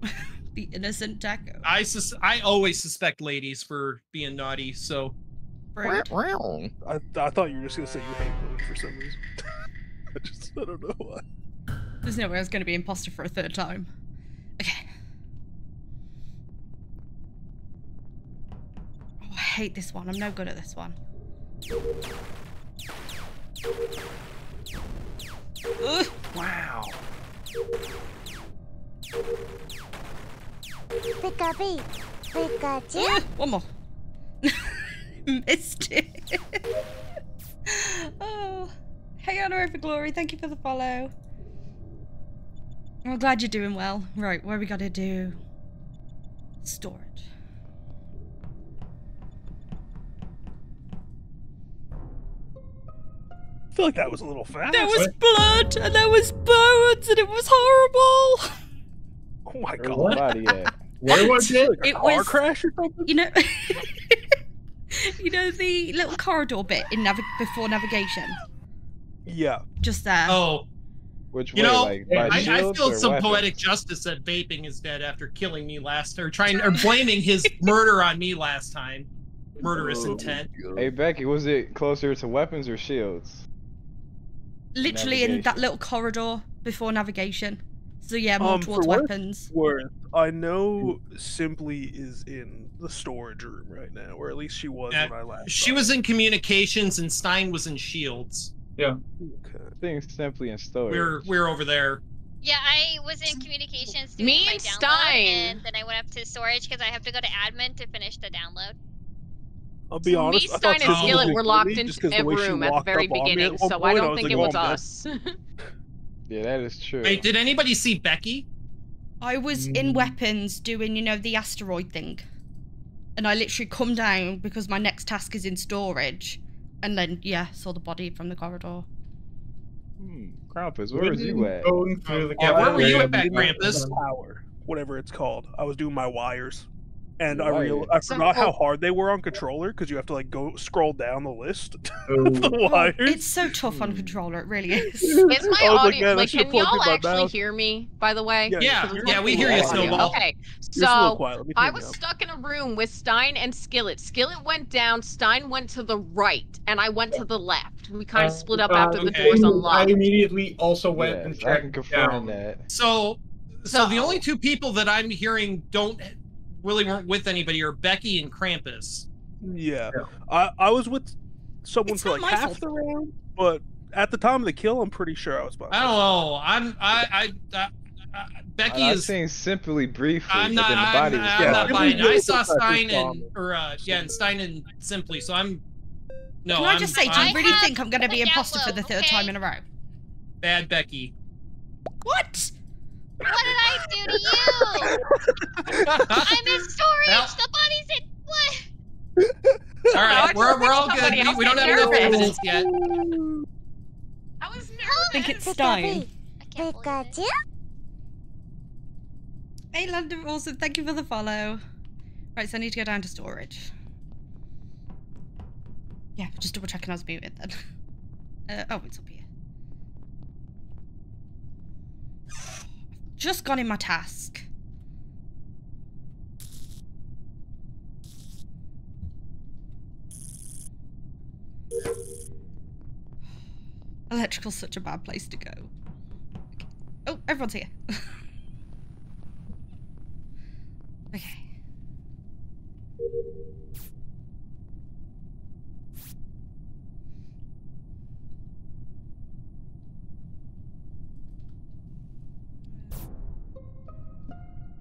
the innocent taco. I sus- I always suspect ladies for being naughty, so Rude. I, I thought you were just gonna say you hate women for some reason. I just I don't know why. There's no way I was going to be imposter for a third time. Okay. Oh, I hate this one. I'm no good at this one. Ugh. wow. Pikachu. Pikachu. Ugh, one more. Missed it. oh. Hey, Honor over Glory. Thank you for the follow. I'm glad you're doing well. Right, what we gotta do? Storage. I feel like that was a little fast. There was blood and there was bones and it was horrible. oh my Where's god. the body at? Where was it? Like a It car was- crash or something? You know, you know the little corridor bit in navi- before navigation, Yeah. just there. Oh, Which You way? know, like I, I feel some weapons? poetic justice that vaping is dead after killing me last, or trying, or blaming his murder on me last time. Murderous Oh, intent. Hey Becky, was it closer to weapons or shields? Literally in that little corridor before navigation. So yeah, more Um, towards what weapons. worth, I know Simply is in the storage room right now, or at least she was Yeah, when I last. She was in communications, and Stein was in shields. Yeah. Okay. I think simply in storage. We're we were over there. Yeah, I was in communications doing Me my and download, Stein. and then I went up to storage because I have to go to admin to finish the download. I'll be honest. Me, I Stein, and Simply Skillet were locked me in just 'cause a the way room at the very up on me at beginning, one so I don't was think like, it was "Oh, us. Yeah, that is true. Wait, did anybody see Becky? I was Mm. in weapons doing, you know, the asteroid thing. And I literally come down because my next task is in storage. And then, yeah, saw the body from the corridor. Hmm. Krampus, where was you at? Going through the Yeah, where were you at, cafeteria, Bat Krampus? Power, whatever it's called. I was doing my wires, and I real I So- forgot how oh. hard they were on controller because you have to like go scroll down the list Oh, of the wires. it's so tough on controller, it really is. Is my I was like, audio like? Can y'all actually mouse. hear me? By the way, Yeah, Yeah, you're yeah, we hear you. Snowball. Okay, You're just a little so quiet. Let me I was stuck in a room with Stein and Skillet. Skillet went down, Stein went to the right, and I went to the left. We kind of split up Uh, after the okay. doors I immediately also went Yes, and I can confirm down. that. So, so the only two people that I'm hearing don't really weren't with anybody are Becky and Krampus. Yeah. Yeah. I I was with someone It's for like half fault. the round, but at the time of the kill, I'm pretty sure I was by I don't know. I'm I I, I, I Becky I, I is. seen simply briefly, I'm not. then the I'm, I'm Yeah, not buying. it. I saw Stein and or uh, yeah, and Stein and Simply. So I'm. No, Can I I'm, just say, do I'm you really think I'm going to be imposter for the download, third time in a row? bad Becky. What? What did I do to you? I'm in storage. Well- the body's in what? All right, I we're, we're all good. We, we don't have enough evidence yet. I was nervous. I think it's Stein. I can't believe. Pikachu? Hey, London Awesome, thank you for the follow. Right, so I need to go down to storage. Yeah, just double checking I was muted then. Uh, oh, it's up here. Just gone in my task. Electrical's such a bad place to go. Okay. Oh, everyone's here. okay.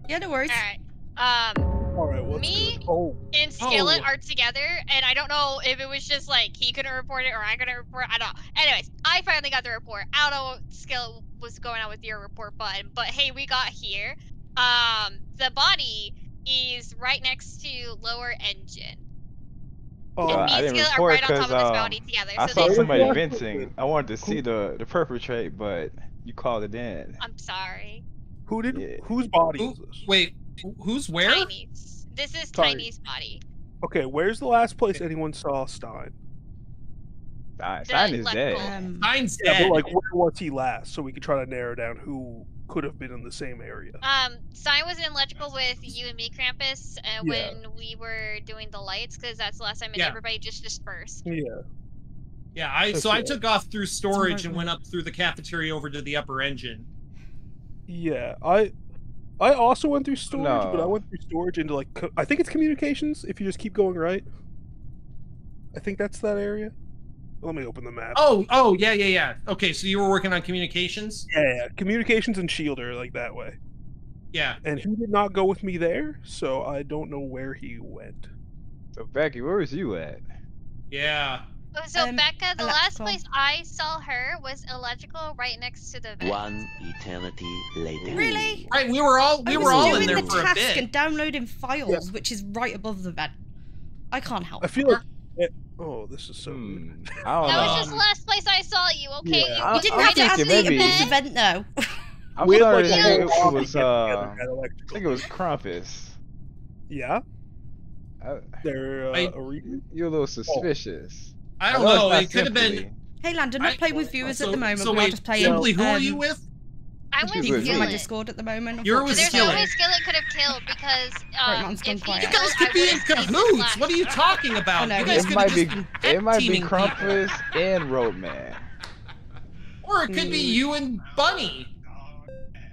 Yeah, no worries. All right. Um, All right, what's Me? good? Oh, and Skillet Oh. are together, and I don't know if it was just like he couldn't report it or I couldn't report. I don't. know. Anyways, I finally got the report. I don't know what Skillet was going on with your report button, but hey, we got here. Um, the body is right next to lower engine. oh, and me I didn't Skillet are report right on top of 'cause, this um, together. I so saw somebody Yeah. venting. I wanted to see the the perpetrate, but you called it in. I'm sorry. Who did? Yeah. Whose body Who- is this? Wait, who's where? Tiny's. This is Tiny. Tiny's body. Okay, where's the last place anyone saw Stein? Stein, Stein is dead. electrical- Um, Stein's Yeah, dead. but like, where was he last? So we can try to narrow down who could have been in the same area. Um, Stein was in electrical with you and me, Krampus, uh, Yeah. when we were doing the lights, because that's the last time, and Yeah. everybody just dispersed. Yeah. Yeah, I so I took off through storage and went up through the cafeteria over to the upper engine. Yeah, I I also went through storage, but I went through storage into like I think it's communications. If you just keep going right, I think that's that area. Let me open the map. Oh, oh, yeah, yeah, yeah. Okay, so you were working on communications? Yeah, yeah, communications and shield are like that way. Yeah. And he did not go with me there, so I don't know where he went. So Becky, where was you at? Yeah. Oh, So Um, Becca, the last place I saw her was electrical, right next to the vent. One eternity later. Really? Right, we were all we I were all doing in there the for a task bit. and downloading files, which is right above the vent. I can't help. I feel like it, oh, this is so. Hmm, I don't That know. was just the last place I saw you. Okay, Yeah. you, I- You didn't I'm have to add thinking me maybe- above the vent though. I'm We had, starting like, to think it was get uh, together I think it was Krampus. Yeah, I, they're uh, I- a re- you're a little suspicious. I don't know know. It could have been Hey, Landon, not I- playing with viewers so- at the moment. so we are wait, just playing. Simply, who are you um, with? I'm with She's People with my. Discord at the moment. You're with There's unfortunately. no way Skillet. Skillet could have killed because Right, um, mine's if he quiet. You killed, guys I could be in would've cahoots. What are you talking about? You guys It could might have be just been it might be teaming people. Krampus and Rope Man. Or it could be Hmm. you and Bunny.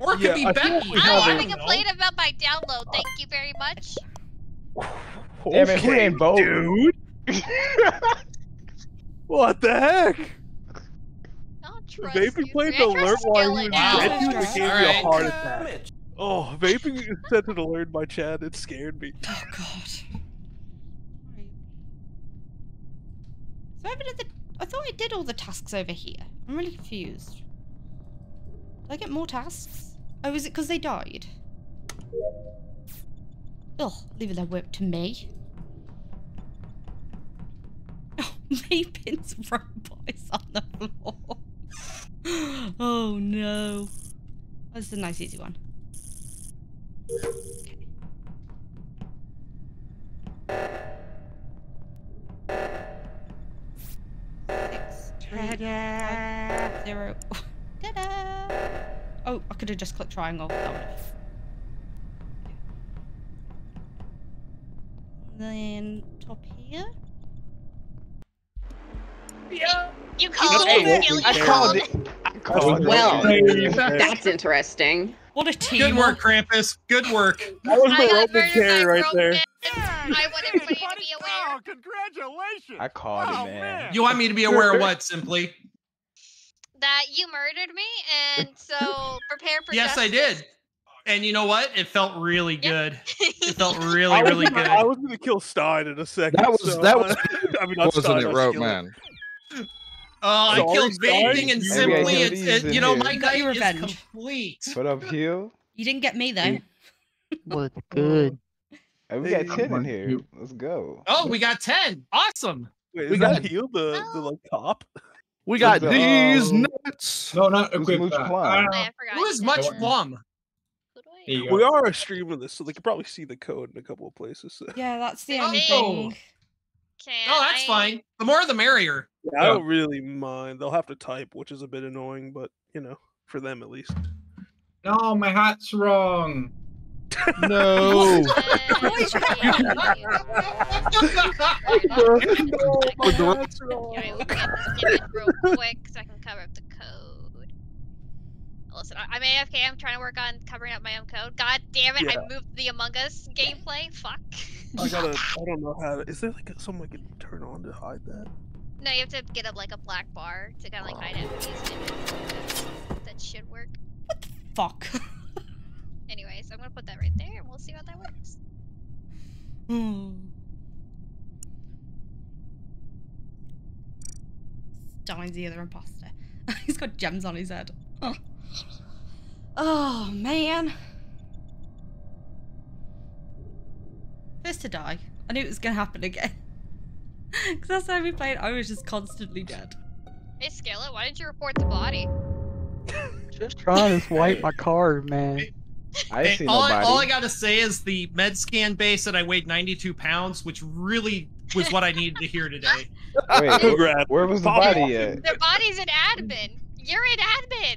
Or it could Yeah, be I feel Becky. I have don't a- have to know. complain about my download. Thank you very much. Damn it, we ain't voting. dude. what the heck? I don't trust Vaping you. played the alert trust while Skillet you now. dead you and it gave me a heart attack. Oh, vaping sent an alert in my chat. It scared me. Oh God. Right. So I did the. I thought I did all the tasks over here. I'm really confused. Did I get more tasks? Oh, is it because they died? Oh, leaving that work to me. Oh, Vaping's robots on the floor. Oh no. Oh, That's a nice easy one. Okay. Six, three, five, zero. Oh, I could have just clicked triangle. That would have. Then top here. You called Hey, it. Skillet. I called it. I called Well, That's interesting. What a team! Good work, Krampus. Good work. That was I my got Roman murdered carry right there. Roman. I want everybody to be aware. congratulations! I called it, man. You want me to be aware of what, Simply? that you murdered me, and so prepare for Yes, I did. And you know what? It felt really good. It felt really, really good. I was gonna kill Stein in a second. That was so, that uh, was I mean, not wasn't Stein, it, uh, Rope Man? Oh, I killed Stein. Vaping and Maybe Simply. killed It's, it, you know, here. my You got night is revenge. complete. What up, Hugh? You didn't get me though. What's good? Hey, we got ten in here. Let's go. Oh, we got 10. Awesome. Wait, We got- that heal the the like cop? We got the- these Oh. nuts. No, not Who's equip Mooch. Plum? I Ah, forgot. Who is you Much said that. Plum? Who do I- Here you go. We are streaming this, so they can probably see the code in a couple of places. So. Yeah, that's the Oh. only thing. Can Oh, that's I- fine. The more the merrier. Yeah, I don't really mind. They'll have to type, which is a bit annoying, but you know, for them at least. No, my hat's wrong. No. What is With the- That's wrong. Okay, let me get this real quick so I can cover up the code. Listen, I- I'm AFK. I'm trying to work on covering up my own code. God damn it! Yeah. I moved the Among Us gameplay. Fuck. I gotta. I don't know how. To, is there like a, something I can turn on to hide that? No, you have to get up like a black bar to kind of like hide enemies. and. That should work. What the Fuck. Anyways, I'm gonna put that right there, and we'll see how that works. Hmm. Stein's the other imposter. He's got gems on his head. Oh, oh man. First to die. I knew it was gonna happen again. Because that's how we played. I was just constantly dead. Hey, Skillet, why didn't you report the body? Just trying to swipe my card, man. I ain't Hey, seen all, I, all I gotta say is the med scan base said I weighed 92 pounds, which really was what I needed to hear today. Wait, where was the body at? Their body's in admin. You're in admin.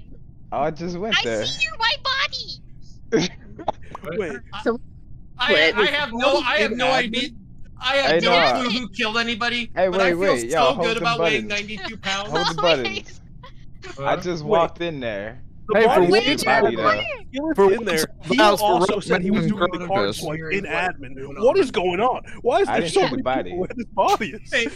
Oh, I just went I there. see your white body. Wait, I, Quit. I have no, I have no Admin? idea. I have Hey, no Noah. clue who killed anybody, Hey, but I feel wait, so yo, good the about weighing 92 pounds. Hold the buttons. I just Wait. walked in there. the Hey, for body's what in it's there. worth- Body For in there. He allows for also said he was doing the card Gronkowski. swipe in admin. What is going on? Why is there so many body. people where this body is? Hey,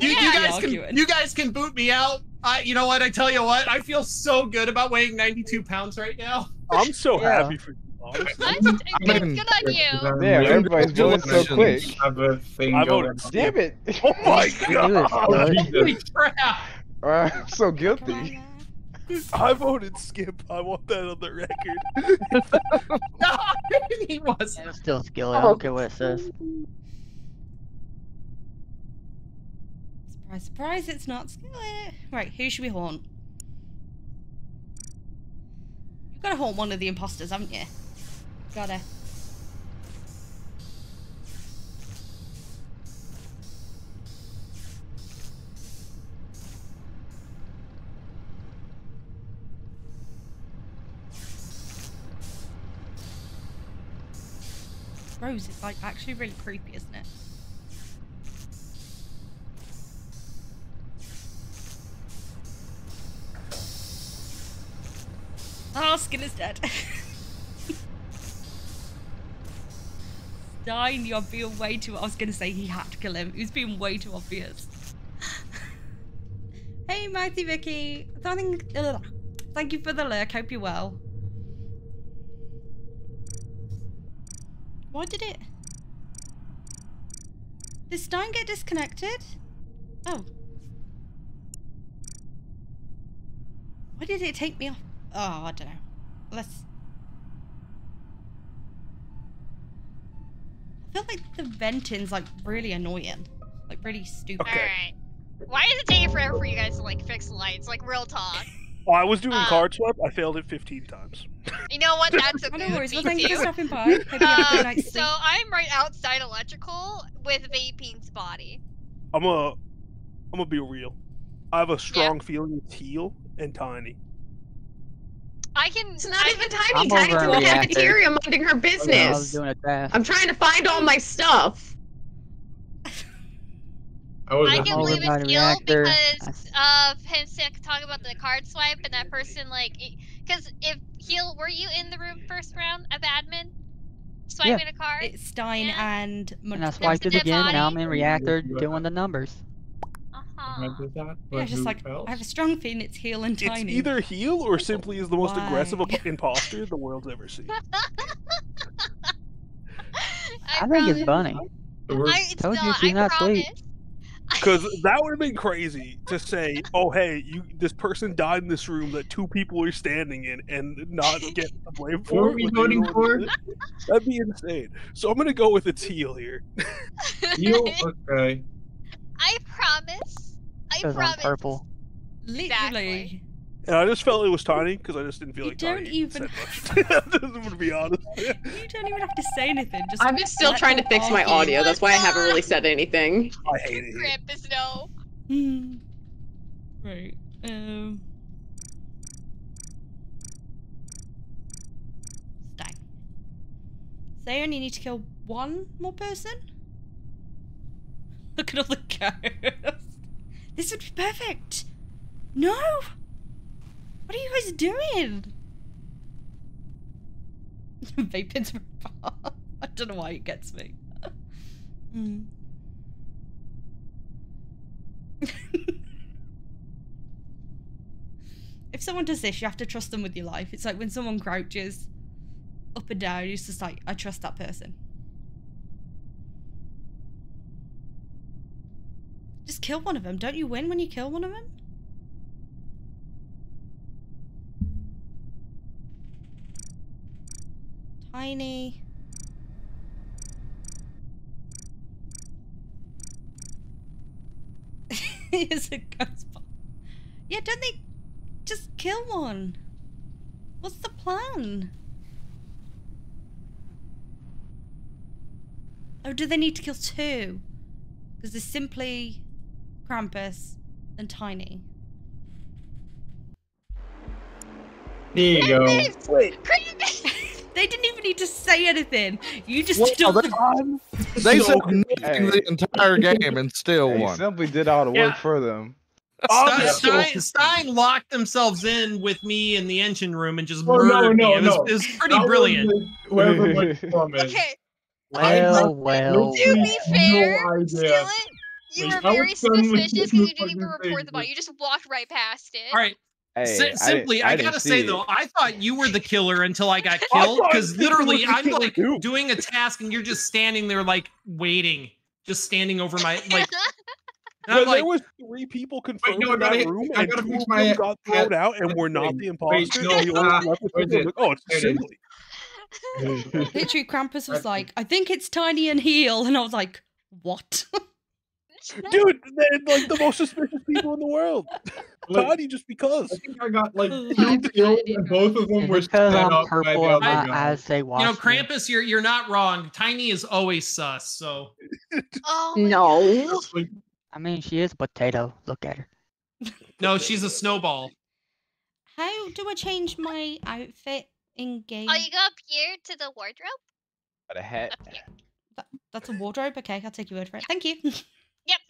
you, you guys can you guys can boot me out. I, you know what? I tell you what, I feel so good about weighing 92 pounds right now. I'm so Yeah. happy for you. Honestly. That's good, mean- good on you. Damn, everybody's going so quick. Have a thing going on. Damn it. Oh my god. Holy crap. I'm so guilty. I voted skip. I want that on the record. No, he was. I'm still skillet. I oh. don't care what it says. Surprise, surprise, it's not Skillet. Right, who should we haunt? You've got to haunt one of the imposters, haven't you? Gotta. Rose is like actually really creepy, isn't it? Oh, Skin is dead. Stein, you're being way too. I was gonna say he had to kill him. He was being way too obvious. hey, Mighty Vicky. Thank you for the lurk. Hope you're well. Why did it? Did Stein get disconnected? Oh. Why did it take me off? Oh, I don't know. Let's. I feel like the venting's like really annoying. Like really stupid. Alright. Why is it taking forever for you guys to like fix lights? Like real talk. Well, I was doing Um, card swap. I failed it 15 times. You know what? That's a no worries. Well, thank you for stopping by. Hope you have a good Um, so. I'm right outside electrical with vaping's body. I'm a, I'm gonna be real. I have a strong feeling it's Heel and Tiny. I can. It's not even tiny. I'm Tiny's over in a the cafeteria minding her I was business. doing a task. I'm trying to find all my stuff. I was I can Over believe it's the Gil because of him sick talking about the card swipe and that person like because if Heal were you in the room first round of admin swiping a card? It's Stein and And I swiped it dead again. Now I'm body? in reactor Yeah. doing the numbers. I did ah. that. Yeah, just like else? I have a strong feeling it's Heel and tiny. It's either Heel or simply is the most aggressive Why? ap- imposter the world's ever seen. I think it's funny. Bunny. The I, it's Told you not. she's I not promise. asleep. Because that would have been crazy to say, "Oh, hey, you this person died in this room that two people are standing in, and not get the blame for What it." are we voting for? it. That'd be insane. So I'm gonna go with it's Heel here. Heel? Okay. I promise. I Because I'm promise. purple. Literally. And I just felt it was Tiny because I just didn't feel You like don't Tiny even said much. I'm gonna be honest. You don't even have to say anything. Just I'm just still trying to them fix my argue. audio. That's why I haven't really said anything. I hate it. here. Krampus, no. Hmm. Right. Um. Stein. So you only need to kill one more person? Look at all the ghosts. This would be perfect. No! What are you guys doing? Vaping's I don't know why it gets me. Hmm. if someone does this, you have to trust them with your life. It's like when someone crouches up and down, it's just like, I trust that person. Kill one of them. Don't you win when you kill one of them? Tiny. Is a ghost. Yeah, don't they just kill one? What's the plan? Oh, do they need to kill two? Because there's simply Krampus and Tiny. There you go. Wait, Krampus! They didn't even need to say anything. You just Well, told they- them. They So said nothing the entire game and still He won. simply did all the work Yeah. for them. Stein, Stein, Stein locked themselves in with me in the engine room and just Oh, no, murdered no, me. It was, no. it was pretty That was brilliant. the- Whoever went from it. Okay, Well, well. to be no fair, idea. Skillet, you Wait, were very suspicious because you didn't even fucking report the body. You just walked right past it. All right. Hey, Si- simply, I, didn't gotta say it. though, I thought you were the killer until I got killed. Because literally, I'm like too. doing a task and you're just standing there, like waiting, just standing over my like. And When I'm like, there was three people confirmed no, in that gotta- room, I and gotta two of my- them got thrown out and were not wait, the wait, no, and the only uh, left was where is Silver. it? Like, oh, it's There it is. Silly. Literally, Krampus was like, I think it's Tiny and Heel. And I was like, what? Dude, they're like the most suspicious people in the world. Like, Tiny just because. I think I got like two kills and both of them were it because set I'm up by purple the and other my guy. eyes say you watch know, me? Krampus, you're you're not wrong. Tiny is always sus. So Oh No. I mean, she is a potato. Look at her. no, she's a snowball. How do I change my outfit in game? Oh, you go up here to the wardrobe? But a hat. That's a wardrobe. Okay, I'll take your word for it. Thank you. Yep.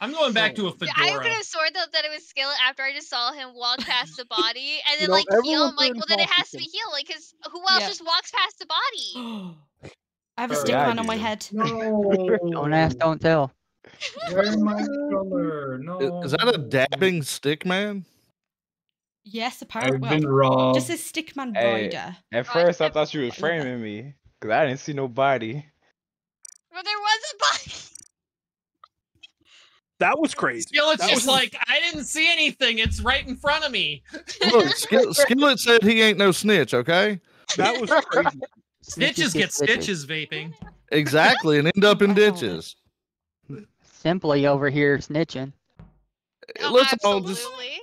I'm going back to a oh. I fedora. I could have sworn though that it was Skillet after I just saw him walk past the body and then know, like heal. I'm like, well then it has to be heal, like, cause who else Yeah. just walks past the body? I have a stick yeah, I on my do. head. Don't ask, don't tell. Where's my stroller? No. Is, is that a dabbing stick man? Yes, apparently. I've apparently. been Well, robbed. just a stickman Hey, rider. At Oh, I first, I thought you was framing me because I didn't see no body. Well, there was a body. That was crazy. Skillet's That just was- like, I didn't see anything. It's right in front of me. Look, Skill- Skillet said he ain't no snitch. Okay, That was crazy. Snitches get stitches vaping. exactly, and end up in ditches. Simply over here snitching. Oh, Let's all just. absolutely.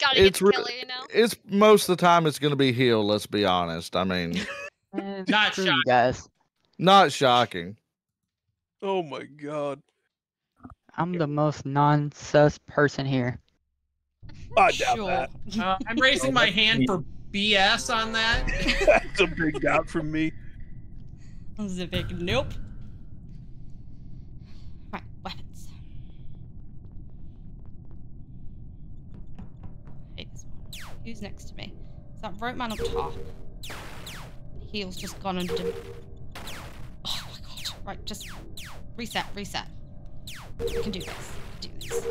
Gotta get It's the killer, you know. it's most of the time it's going to be healed. Let's be honest. I mean, Eh, Not screw you shocking. guys. not shocking. Oh my god. I'm the most non-sus person here. I doubt Sure. that. Uh, I'm raising my hand for BS on that. That's a big doubt from me. This is a big nope. Right, weapons. Hey, this one. Who's next to me? Is that rope man up top? Heel's just gone under. Oh my god. Right, just reset, reset. We can do this. Do this.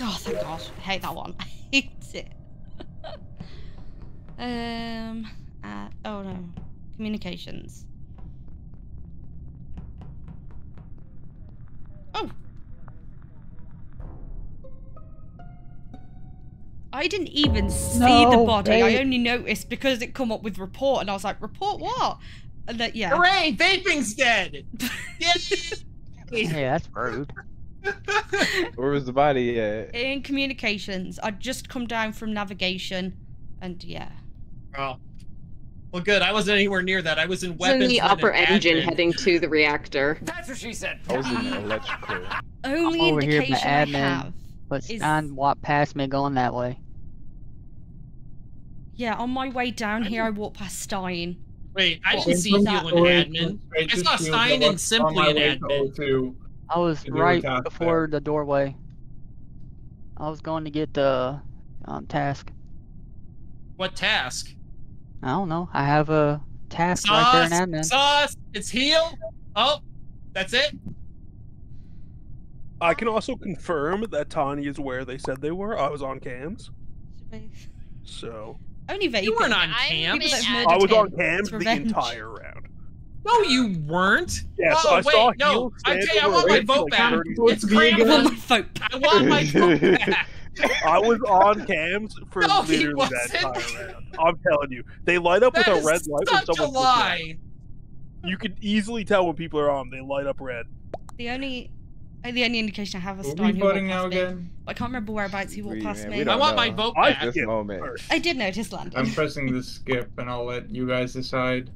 Oh, thank God. I hate that one. I hate it. um. Uh, oh no. Communications. I didn't even see the No, body. I only noticed because it come up with report, and I was like, report what? And that yeah. Hooray! Vaping's dead. Yay! Hey, that's rude. Where was the body at? In communications, I'd just come down from navigation, and yeah. Oh. Well, good. I wasn't anywhere near that. I was in It's in the upper an engine admin. heading to the reactor. That's what she said. I was in electrical. Only I'm over here by indication I have. but is- Stein walked past me going that way. Yeah, on my way down here, I walked past Stein. Wait, I didn't was see you that? in admin. I saw Stein and Simply in admin. To I was To do a right task before the doorway. I was going to get the um, task. What task? I don't know. I have a task right there in Sauce. admin. Sauce. It's heal. Oh, that's it. I can also confirm that Tanya is where they said they were. I was on cams. So Only vaping. You weren't on I'm cam. People that have mid- I was on him. cams It's the entire round. No, you weren't. Yes, oh, I wait, saw no. Heel I stand tell you, I want my vote back. It's me. I want my vote back. I want my vote back. I was on cams for No, literally that wasn't. entire round. I'm telling you, they light up with a red light when such a someone's lie. You can easily tell when people are on. They light up red. The only, the only indication I have is Who Stein we who walked voting now me. again? I can't remember whereabouts he walked past me. I don't want my vote I back. This skip moment. I did notice London. I'm pressing the skip, and I'll let you guys decide.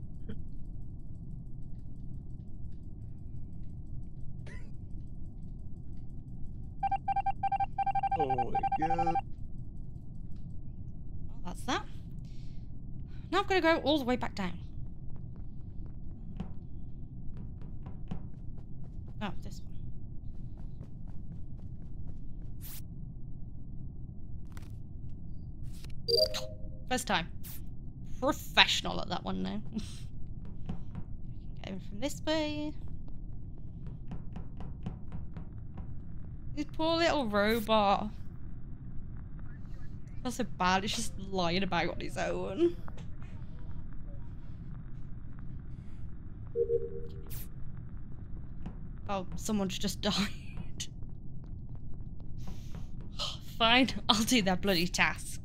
Oh my god. Well, that's that. Now I've got to go all the way back down. Oh, this First time. Professional at that one now. Going from this way. This poor little robot. That's so bad, it's just lying about on his own. Oh, someone's just died. Fine, I'll do their bloody tasks.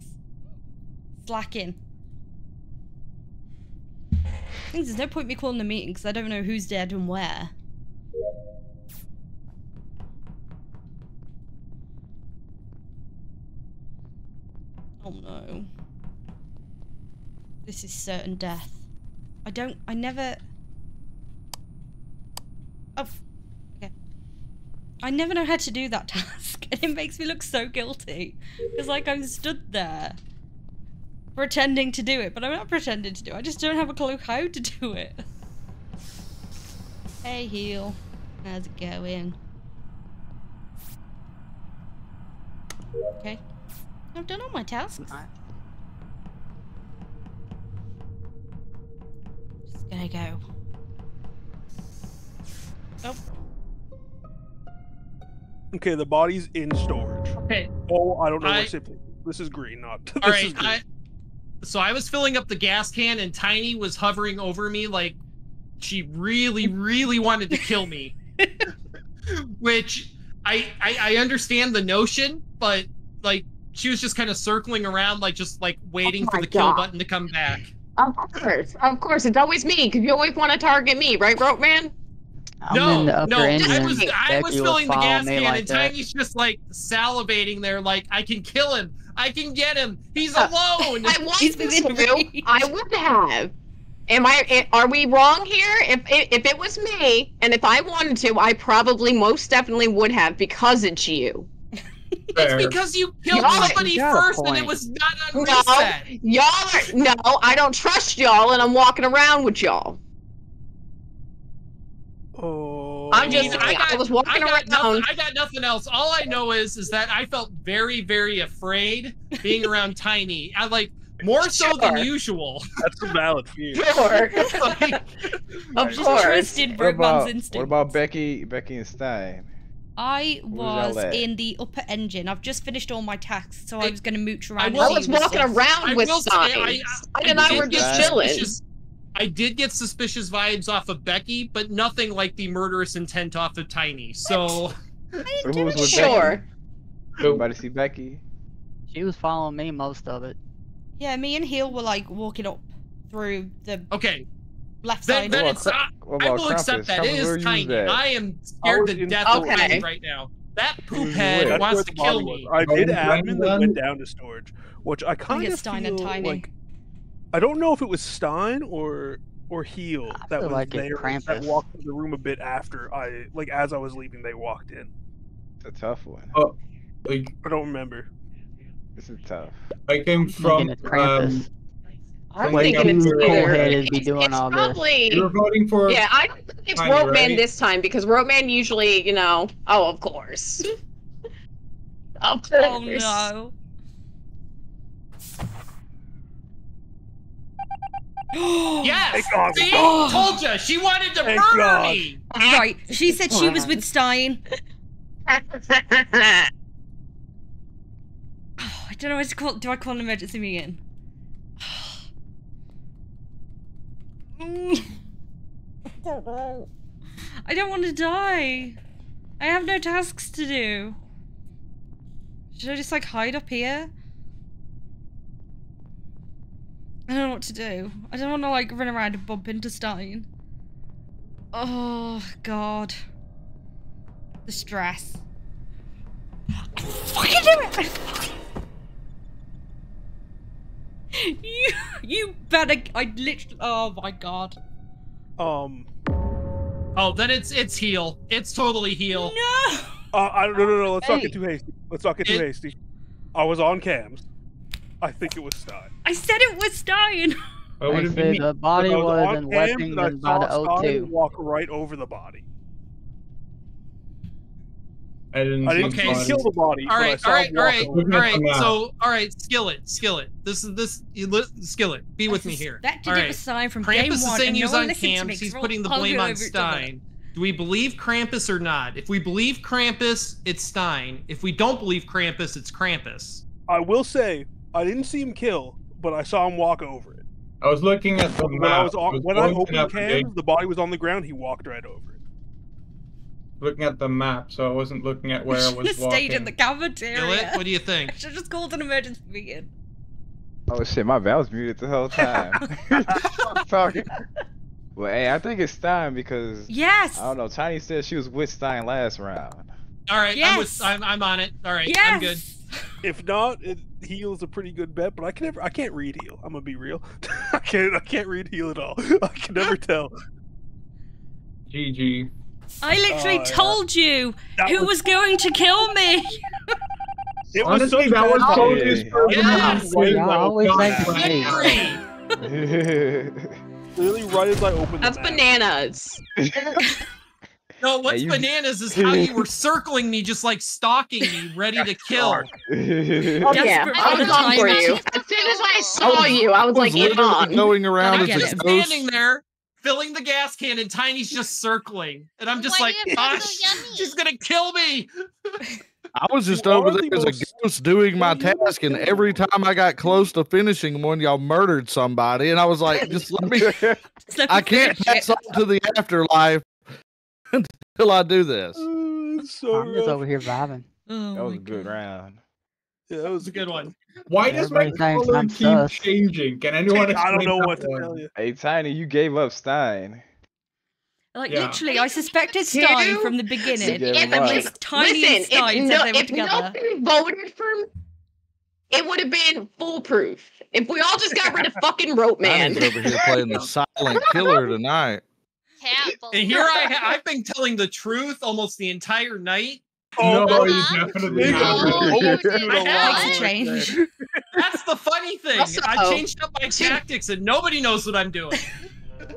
Slack in. Things there's no point me calling the meeting because I don't know who's dead and where. Oh no. This is certain death. I don't. I never. Oh. Okay. I never know how to do that task, and it makes me look so guilty. Because, like, I'm stood there pretending to do it, but I'm not pretending to do it. I just don't have a clue how to do it. Hey, heel. How's it going? Okay. I've done all my tasks. Just gonna go. Oh, Okay, the body's in storage. Okay. Oh, I don't know I- what simply. This is green, not. This All is green. I, so I was filling up the gas can, and Tiny was hovering over me like she really, really wanted to kill me. Which I, I I understand the notion, but like she was just kind of circling around, like just like waiting for my the kill button to come back. Of course, of course, it's always me because you always want to target me, right, Rope Man? I'm no, in the no, I was I Becky was filling the gas can, like and that. Tiny's just like salivating there, like I can kill him, I can get him, he's Uh, alone. I wanted to. I would have. Am I? Are we wrong here? If if it was me, and if I wanted to, I probably most definitely would have because it's you. It's because you killed Y'all- somebody You got a first, and it was not on No, reset. y'all are no. I don't trust y'all, and I'm walking around with y'all. I'm just. mean, I, I was walking I got around. Nothing, I got nothing else. All I know is is that I felt very, very afraid being around Tiny. I like more so than usual. That's a valid fear. Sure. Like, of Just course. trusted What Bergman's about, instinct. what about Becky, Becky and Stein? I was in the upper engine. I've just finished all my tasks, so I was going to mooch around. will- I was walking around I with will say, I- signs. I- I and I did were just chilling. Suspicious- I did get suspicious vibes off of Becky, but nothing like the murderous intent off of Tiny. So So who was with Sure. Becky? Everybody see Becky? She was following me most of it. Yeah, me and Heel were like walking up through the okay, left then, side. then What it's about I, I about will accept Krampus? that it Krampus, where is you Tiny. at? I am scared was to in- death of Okay. Tiny right now. That poop head wants to kill body was. me. I did Oh, admin and Brandon? went down to storage, which I kind it's of Stein feel and Tiny. like. I don't know if it was Stein or or Heel that feel was like it's there that walked in the room a bit after I like as I was leaving. They walked in. It's a tough one. Oh, like I don't remember. This is tough. I came Thinking from. it's Krampus. Um, I'm Like, thinking it's I'm either. cool-headed be It's, doing it's all this. probably. you were voting for. Yeah, I don't think it's Tiny, Rope Man right? this time because Rope Man usually, you know. Oh, of course. of course. Oh no. Yes. Thank See, Oh. told you she wanted to Thank murder God. me. Right, she said she was with Stein. Oh, I don't know what to call. Do I call an emergency meeting? I don't want to die. I have no tasks to do. Should I just like hide up here? I don't know what to do. I don't want to like run around and bump into Stein. Oh god. The stress. I fucking do it! you, you better. I literally. Oh my god. Um. Oh, then it's it's heal. It's totally heal. No! Uh, I. No, no, no. Let's not Hey. get too hasty. Let's not get too It- hasty. I was on cams. I think it was Stein. I said it was Stein! Why would Like I it be the body I was was on in weapons and I and by the saw Stein O2. walk right over the body. I didn't. I didn't Okay, the see body. kill the body. All but I right, saw all right, him all walk right, over. Looking all at right. the map. So, all right, skillet, skillet. This is this. You li- skillet. Be with me here. Suspected All it right. was Stein from game Krampus is one, saying and he no was one on listened to me cams. 'cause He's putting the blame on over each other. Stein. Do we believe Krampus or not? If we believe Krampus, it's Stein. If we don't believe Krampus, it's Krampus. I will say I didn't see him kill, but I saw him walk over it. I was looking at the When map. I was on, when I opened up the gate, cams, the body was on the ground. He walked right over it. looking at the map, so I wasn't looking at where I was have walking. stayed in the cafeteria. Skillet, what do you think? I should have just called an emergency meeting. Oh shit, my bad. I was muted the whole time. Talking. Well, hey, I think it's Stein because Yes! I don't know. Tiny said she was with Stein last round. All right, I'm with. I'm, I'm on it. All right, yes! I'm good. If not, it, heal's a pretty good bet, but I can never. I can't read heal. I'm gonna be real. I can't. I can't read heal at all. I can never ah. tell. GG. I literally yeah. told you That who was- was going to kill me. It was Honestly, so that was bad. Soldier's first Yes! round. Y'all always like me. Literally right as I opened That's the bananas. No, what's you- bananas is how you were circling me, just like stalking me, ready to kill. Oh yeah, I for was on for you. As soon as I saw you, I was like, was it's literally on. going around I as get a ghost. Standing there, filling the gas can, and Tiny's just circling, and I'm just Why like, do you feel gosh, so she's gonna kill me. I was just You over there the as a ghost doing my Well, you are task, and every time I got close to finishing one, y'all murdered somebody, and I was like, just let me." I can't finish pass it. on to the afterlife until I do this. Uh, it's so I'm just over here vibing. Oh That was a good God. round. Yeah, that That was was a good one. Why does my Everybody color I'm keep sus. changing? Can anyone I don't know what to one? tell you. Hey, Tiny, you gave up Stein. Like Yeah. literally, I suspected Two? Stein from the beginning. Yeah, If, why? Tiny listen, Stein if, no, they were if together. nobody voted for me, it would have been foolproof. If we all just got rid of fucking Rope Man. Tiny's over here playing the silent killer tonight. Can't And here I ha- I've been telling the truth almost the entire night. Oh, no, you uh-huh. definitely Nigga, haven't. Oh, almost you doing did a lot Makes a right change. That's the funny thing. Also- I changed up my tactics, and nobody knows what I'm doing.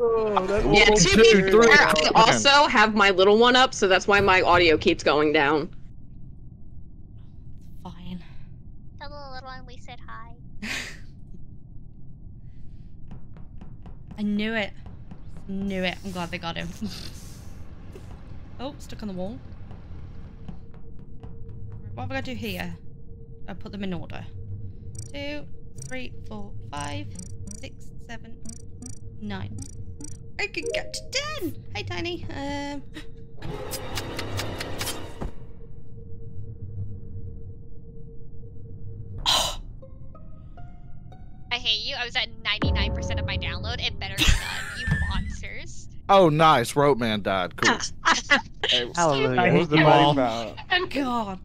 Oh, Yeah, to Two, be three, fair, I also have my little one up, so that's why my audio keeps going down. Fine. Tell the little one we said hi. I knew it. Knew it. I'm glad they got him. oh, stuck on the wall. What have I got to do here? I put them in order. Two, three, four, five, six, seven, nine. I can get to ten. Hey, Tiny. Um. I hate you. I was at 99% of my download. It better be done. Oh, nice. Rope Man died. Cool. Hey, Hallelujah. what was the you body all. found? God.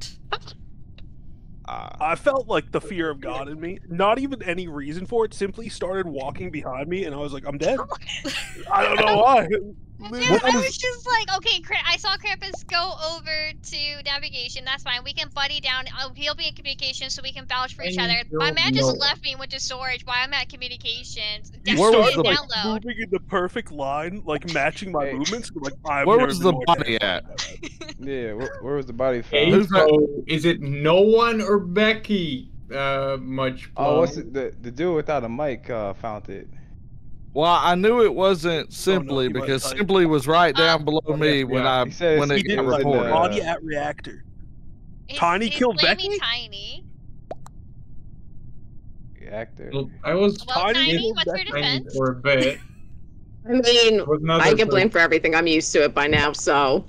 Ah, I felt like the fear of God in me. Not even any reason for it. Simply started walking behind me, and I was like, "I'm dead." I don't know why. Dude, Literally- I was just like, okay, Kra- I saw Krampus go over to navigation. That's fine. We can buddy down. Oh, he'll be in communication, so we can vouch for each other. My don't man just know. left me and went to storage while I'm at communications. You Where was started the- like download. moving in the perfect line, like matching my movements. Like, I've Where was the body at? yeah, where, where was the body found? Who's that? so is it no one or Becky? Uh, much. Oh, what's it? The, the dude without a mic uh, found it. Well, I knew it wasn't oh, Simply he might because type. Simply was right ah, down below yeah, me when yeah. I He says when he it did got like reported. Body at reactor. He's- Tiny he's killed Becky? Tiny. Actor. Well, I was Well, Tiny Tiny, what's your defense? for a bit. I mean, I get person. blamed for everything. I'm used to it by now, so.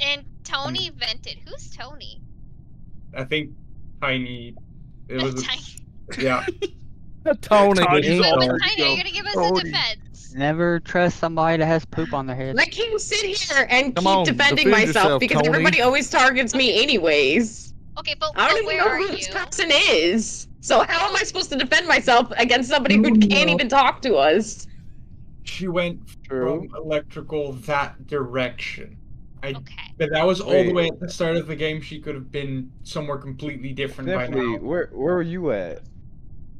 And Tony vented. Who's Tony? I think tiny. It was. Tiny. yeah. Tony. Tiny's Yeah. all But ready to Tiny, go. are gonna give us Tony. a defense? Never trust somebody that has poop on their head. I can't sit here and Come keep on, defending defend myself yourself, because Tony. everybody always targets me anyways. Okay, but, I don't even where know are who you? this person is. So how am I supposed to defend myself against somebody who can't even talk to us? She went True. from electrical that direction. I. Okay. But that was all the way at the start of the game. She could have been somewhere completely different by Definitely. now. Where where were you at?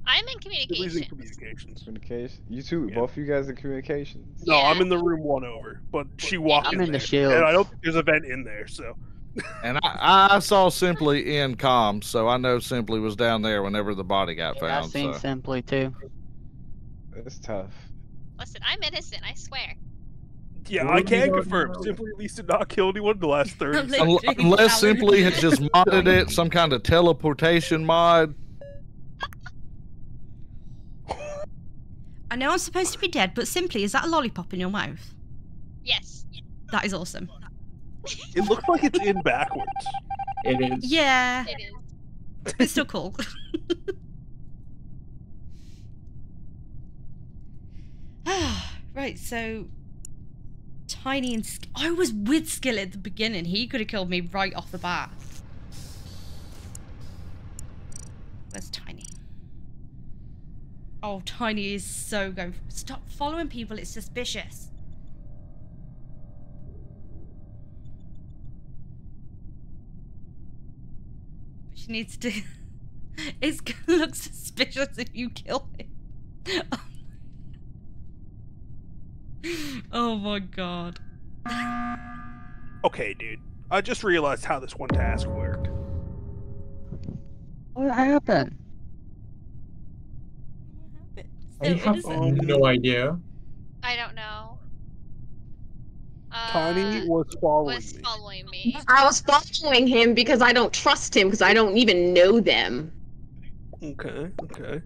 I'm in Simply's communication. in communications. Communication. You two, Yeah. both of you guys in communications. No, I'm in the room one over, but she walked I'm in, in the there, shield. and I don't think there's a vent in there. So And I, I saw Simply in comms, so I know Simply was down there whenever the body got I found. seen So. Simply too. That's tough. Listen, I'm innocent. I swear. yeah, What I can confirm. about- Simply at least did not kill anyone in the last thirty. Unless- seconds. Un- Simply has just modded it, some kind of teleportation mod. I know I'm supposed to be dead, but simply, is that a lollipop in your mouth? Yes. That is awesome. It looks like it's in backwards. It is. Yeah, It is. it's still cool. right, so Tiny and Sk- I was with Skill at the beginning. He could have killed me right off the bat. Where's Tiny? Oh, Tiny is so going. Stop following people, it's suspicious. But she needs to. it's gonna look suspicious if you kill him. oh my god. okay, dude. I just realized how this one task worked. What happened? I So have innocent. no idea. I don't know. Uh, was following was me. following me. I was following him because I don't trust him because I don't even know them. Okay, okay.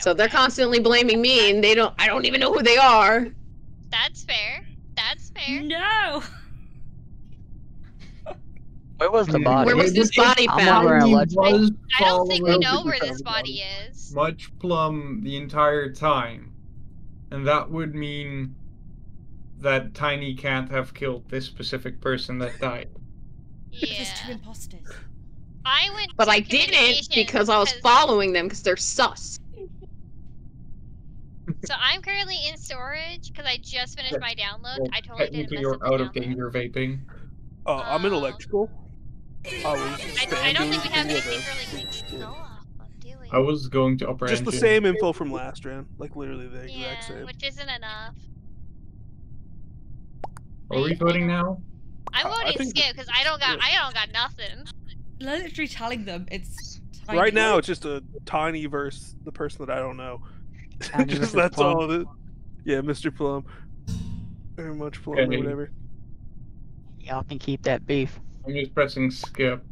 So they're constantly blaming me, and they don't. I don't even know who they are. That's fair. That's fair. No. Where was the body? Where was this body found? over at He Legend. was I don't think we know where this body is. Much Plum the entire time. And that would mean that Tiny can't have killed this specific person that died. Yeah. There's two imposters. I went. But I didn't because I was following them because they're sus. So I'm currently in storage because I just finished my download. Well, I totally didn't technically, you're out of download. danger vaping. Uh, I'm in electrical. I was I, I don't think we have standing anything with really good. No, I was going to upper Just the engine. same info from last round, like literally the exact yeah, same. which isn't enough. Are we voting now? I'm voting think skip because I don't got I don't got nothing. Literally telling them it's tiny. Right now, it's just a tiny verse the person that I don't know. Just that's Plum. all it is. Yeah, Mr. Plum. Very much Plum or whatever. Y'all can keep that beef. I'm just pressing skip.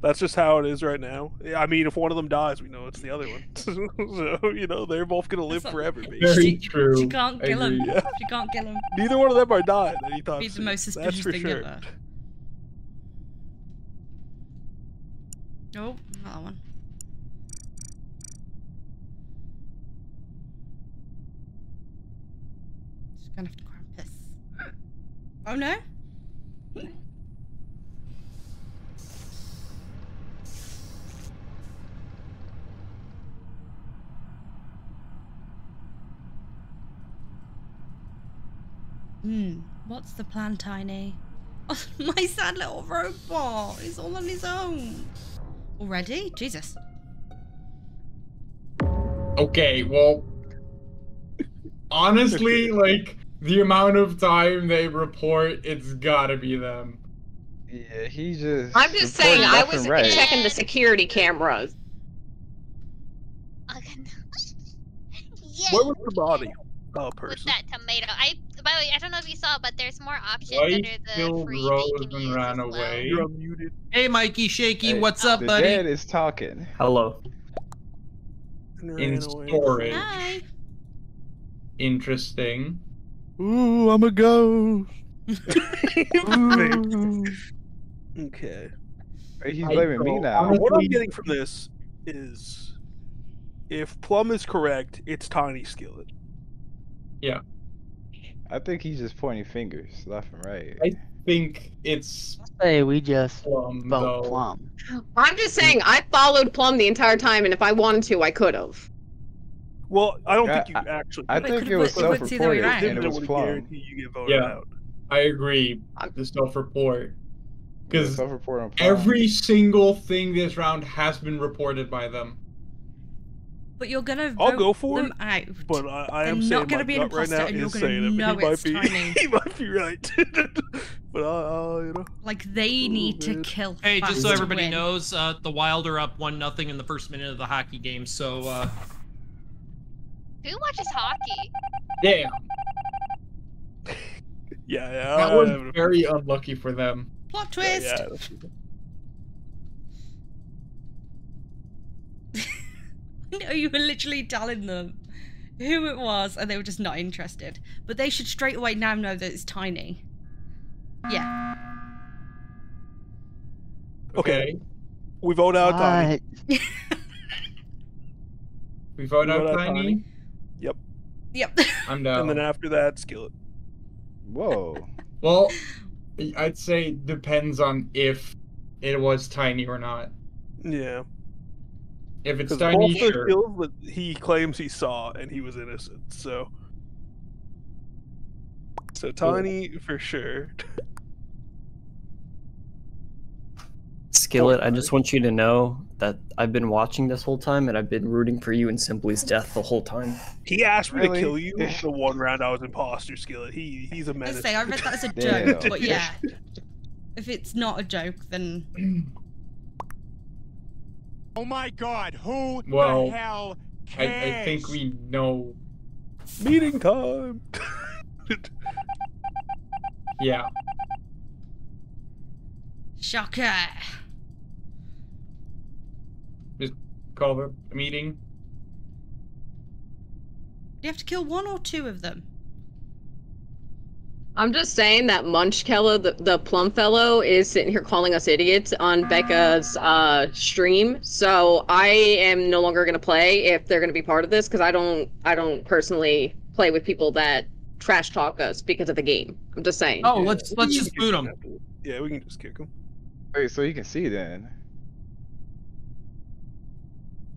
That's just how it is right now. I mean, if one of them dies, we know it's the other one. so you know they're both gonna live That's forever. Maybe. Very true. She can't I kill him. Yeah. She can't kill him. Neither one of them are dying anytime Be the soon. most That's suspicious for thing sure. ever. Oh, not that one. Just gonna have to go and piss. Oh no? Hmm, what's the plan, Tiny? Oh, my sad little robot. He's all on his own. Already? Jesus. Okay, well, honestly, like the amount of time they report, it's gotta be them. Yeah, he just. I'm just saying, I was right. checking the security cameras. Yeah. Where was the body? Oh, With that tomato. I by the way, I don't know if you saw, but there's more options Wife under the free Rose and ran as well. away. You're unmuted. Hey, Mikey Shaky, Hey, what's up, the buddy? dad is talking. Hello. In storage. Hi. Interesting. Ooh, I'm a ghost. okay. Hey, He's I blaming me now. What I'm getting from this is, if Plum is correct, it's Tiny Skillet. I think he's just pointing fingers left and right. I think it's Say we just Plum, vote though. plum. I'm just saying, I followed Plum the entire time, and if I wanted to, I could have. Well, I don't I- think you actually. I But think it it was work- it works either way self-reported around. and it was would Plum. guarantee you get voted Yeah. out. I agree. The self-report. Because self-report on Plum. every single thing this round has been reported by them. But you're gonna I'll go for them it, out. But I, I am saying not gonna my be an gut right imposter now and you're is gonna saying it. know he might it's be, Tiny. he might be right. but I'll, I'll, you know. Like they need to man. kill. Hey, just so everybody win. knows, uh, the Wild are up one nothing in the first minute of the hockey game. So uh, Who watches hockey? Damn. Yeah, yeah. That was very unlucky for them. Plot twist. yeah, that's- No, you were literally telling them who it was, and they were just not interested. But they should straight away now know that it's tiny. Yeah. Okay. We vote out Tiny. We vote We out vote out Tiny. Tiny. Yep. Yep. I'm down. And then after that, Skillet. Whoa. Well, I'd say depends on if it was Tiny or not. Yeah. If it's Because Tiny, both the sure. kills that he claims he saw, and he was innocent. So. So Tiny for sure. Skillet, I just want you to know that I've been watching this whole time and I've been rooting for you and Simply's death the whole time. He asked me Really? to kill you the one round I was imposter skillet. He he's a I menace. say I read that as a Damn. joke, but yeah. If it's not a joke, then Oh my god, who Well, the hell I, cares? I think we know. Meeting time. Yeah. shocker. Just call the meeting. You have to kill one or two of them? I'm just saying that Munchkella, the, the plum fellow, is sitting here calling us idiots on Becca's uh, stream. So I am no longer going to play if they're going to be part of this because I don't I don't personally play with people that trash talk us because of the game. I'm just saying. Oh, let's let's just boot him. Yeah, we can just kick him. Wait, so you can see then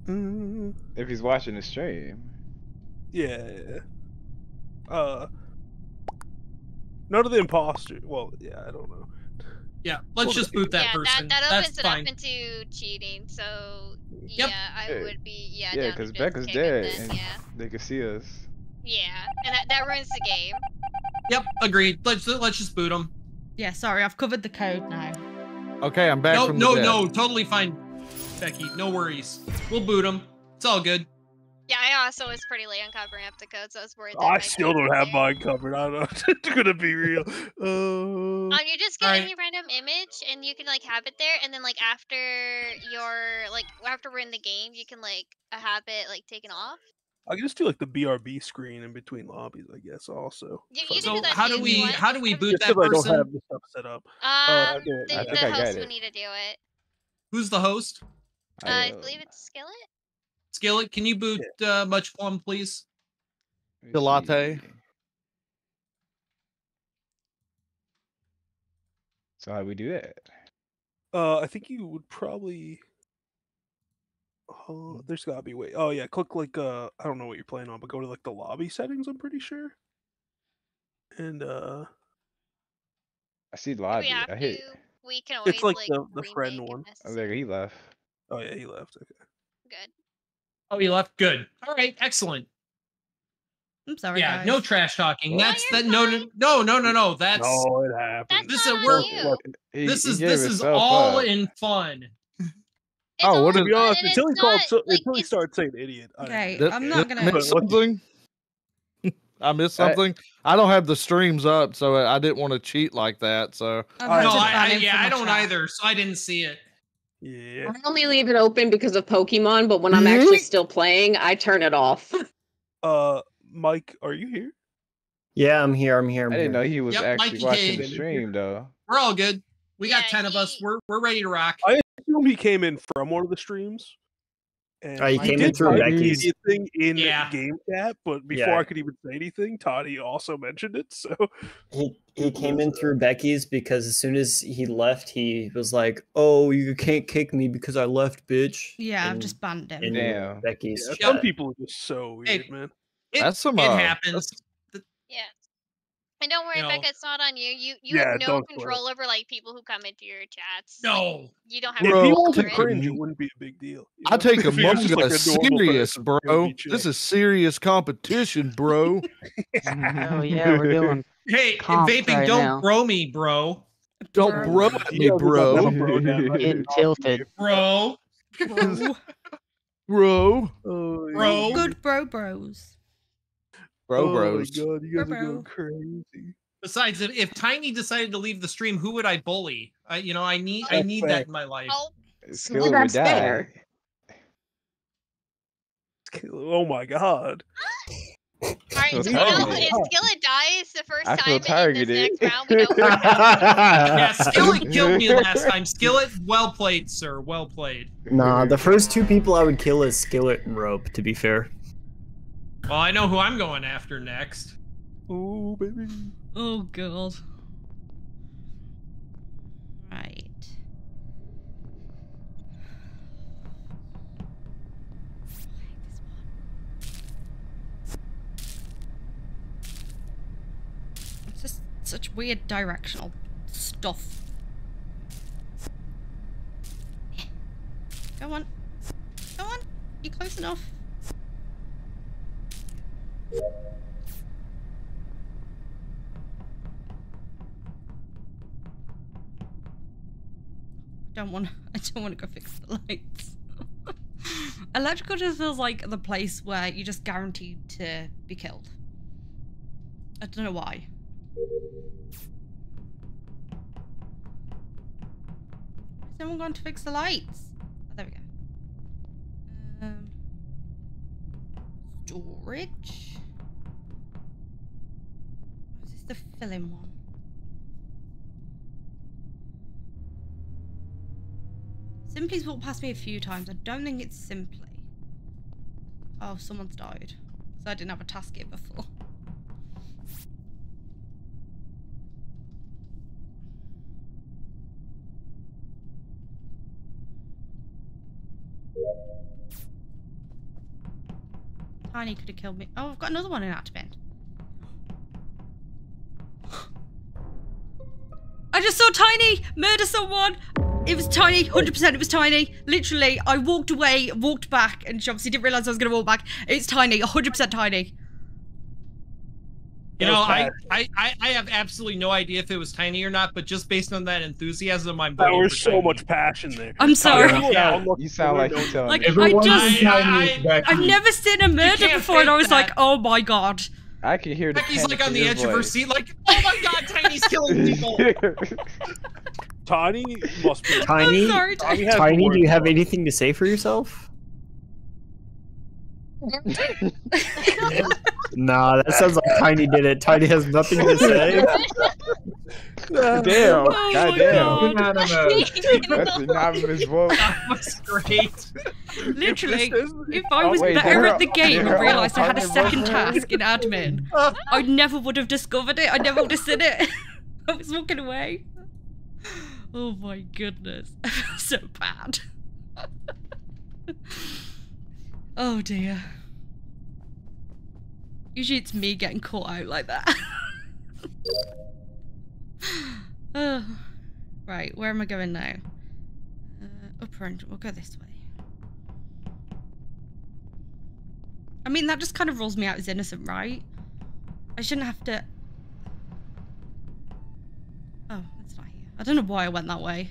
Mm, if he's watching the stream. yeah. Uh. None of the imposter. Well, yeah, I don't know. Yeah, let's just boot that yeah, person. that, that That's opens it fine. up into cheating. So Yep. yeah, I Yeah. would be yeah. Yeah, because just Becca's dead then, and yeah, they can see us. yeah, and that, that ruins the game. Yep, agreed. Let's let's just boot him. Yeah, sorry, I've covered the code now. Okay, I'm back No, from the no, dead. no, totally fine, Becky. No worries. We'll boot him. It's all good. Yeah, I also was pretty late on covering up the code, so I was worried. that I still don't have there. mine covered. I don't know. it's gonna be real. Uh, Um, you just get Alright. any random image and you can like have it there, and then like after your like after we're in the game, you can like uh, have it like taken off. I can just do like the BRB screen in between lobbies, I guess. Also, You, you So do how do we want. how do we boot just that if I don't have the stuff set up. Um, I the, I the think I got host it. will need to do it. Who's the host? Uh, I believe it's Skillet. Skillet, can you boot uh, Much Plum, please? The latte. So how do we do that? Uh, I think you would probably. Oh, there's gotta be way. Oh yeah, click like uh, I don't know what you're playing on, but go to like the lobby settings. I'm pretty sure. And uh, I see If lobby. we have I hit. to, we can always it's like, like the the friend remake if one. Oh, there he left. Oh yeah, he left. Okay. Good. Oh, he left. Good. All right, excellent. I'm sorry, yeah, guys. no trash talking. No, That's you're that. No, no, no, no, no, no. That's No, it happened. this is not on you. He- this he is this is all up. in fun. It's Oh, what all is- To be honest, until he it's called, so, like, until he it's- started saying idiot. I didn't Okay, Did- I'm did not gonna. miss something? I missed uh, something. I don't have the streams up, so I didn't want to cheat like that. So oh, I've No, I, I yeah, I don't chat. either, so I didn't see it. Yeah. I only leave it open because of Pokemon, but when I'm actually still playing, I turn it off. Uh, Mike, are you here? Yeah, I'm here. I'm here. I'm I didn't here. know he was Yep, actually Mikey watching the Cage. stream though. We're all good. We got Yeah, ten of us. he- We're we're ready to rock. I assume he came in from one of the streams. And Oh, he I came did in through type Becky's. the thing in Yeah. game chat, but before Yeah. I could even say anything, Toddy also mentioned it. So He he came in through Becky's because as soon as he left, he was like, "Oh, you can't kick me because I left, bitch." Yeah, I've just banned him. in Damn. Becky's yeah, chat. some people are just so weird, Hey, man. It, That's some, it uh, happens. Yeah. And don't worry, You know- Becca, it's not on you. You you Yeah, have no don't control over like people who come into your chats. Like, No. you don't have If Bro, he control I'll wasn't over it. cringe, it wouldn't be a big deal. you I take If he was Among just like a serious, bro. would be chill. This is serious competition, bro. Oh yeah, we're doing. Hey, Comp vaping, right don't now. bro me, bro. Don't bro at me, bro. have a bro down, like, Getting tilted. Bro, Bro. Bro. Oh, bro. Good bro bros. Bro, oh bros. my god, you guys Bro, are going crazy. Besides, if, if Tiny decided to leave the stream, who would I bully? I, you know, I need I need that in my life. Oh, Skillet would that's die. fair. Oh my god. Alright, feel so now if Skillet dies the first I time feel in this next round, we don't Yeah, Skillet killed me last time. Skillet, well played, sir. Well played. Nah, the first two people I would kill is Skillet and Rope. To be fair. Well, I know who I'm going after next. Oh baby. Oh god. Such weird directional stuff. Go on. Go on. You're close enough. Don't want. I don't want to go fix the lights. Electrical just feels like the place where you're just guaranteed to be killed. I don't know why. Has anyone gone to fix the lights? Oh, there we go. Um, storage. Or is this the filling one? Simply's walked past me a few times. I don't think it's Simply. Oh, someone's died. Because I didn't have a task here before. Tiny could have killed me. Oh, I've got another one in admin. I just saw Tiny murder someone. It was Tiny, 100% it was Tiny. Literally, I walked away, walked back, and she obviously didn't realize I was going to walk back. It's Tiny, 100% Tiny. You know, I. I, I, I have absolutely no idea if it was tiny or not, but just based on that enthusiasm, I'm There was so Tiny. much passion there. I'm sorry. Tiny, Yeah, almost You sound like you're telling Like, me. I just- is Chinese, I, I've never seen a murder before, and I fake was like, oh my god. I can hear the Becky's like on the your edge of her seat, like, oh my god, Tiny's killing people. Tiny must be. Tiny, sorry, Tiny Tiny. Tiny, do you have anything to say for yourself? nah, that sounds like Tiny did it. Tiny has nothing to say. Damn. Oh God damn. God. Unanimous. That's anonymous vote. that was great. Literally, This is- if I was wait, better at the game and realised I had a second task in admin, I never would have discovered it. I never would have seen it. I was walking away. Oh my goodness. So bad. oh dear. Usually it's me getting caught out like that. Ugh. right, where am I going now? Uh, upper engine. We'll go this way. I mean, that just kind of rules me out as innocent, right? I shouldn't have to. Oh, it's not here. I don't know why I went that way.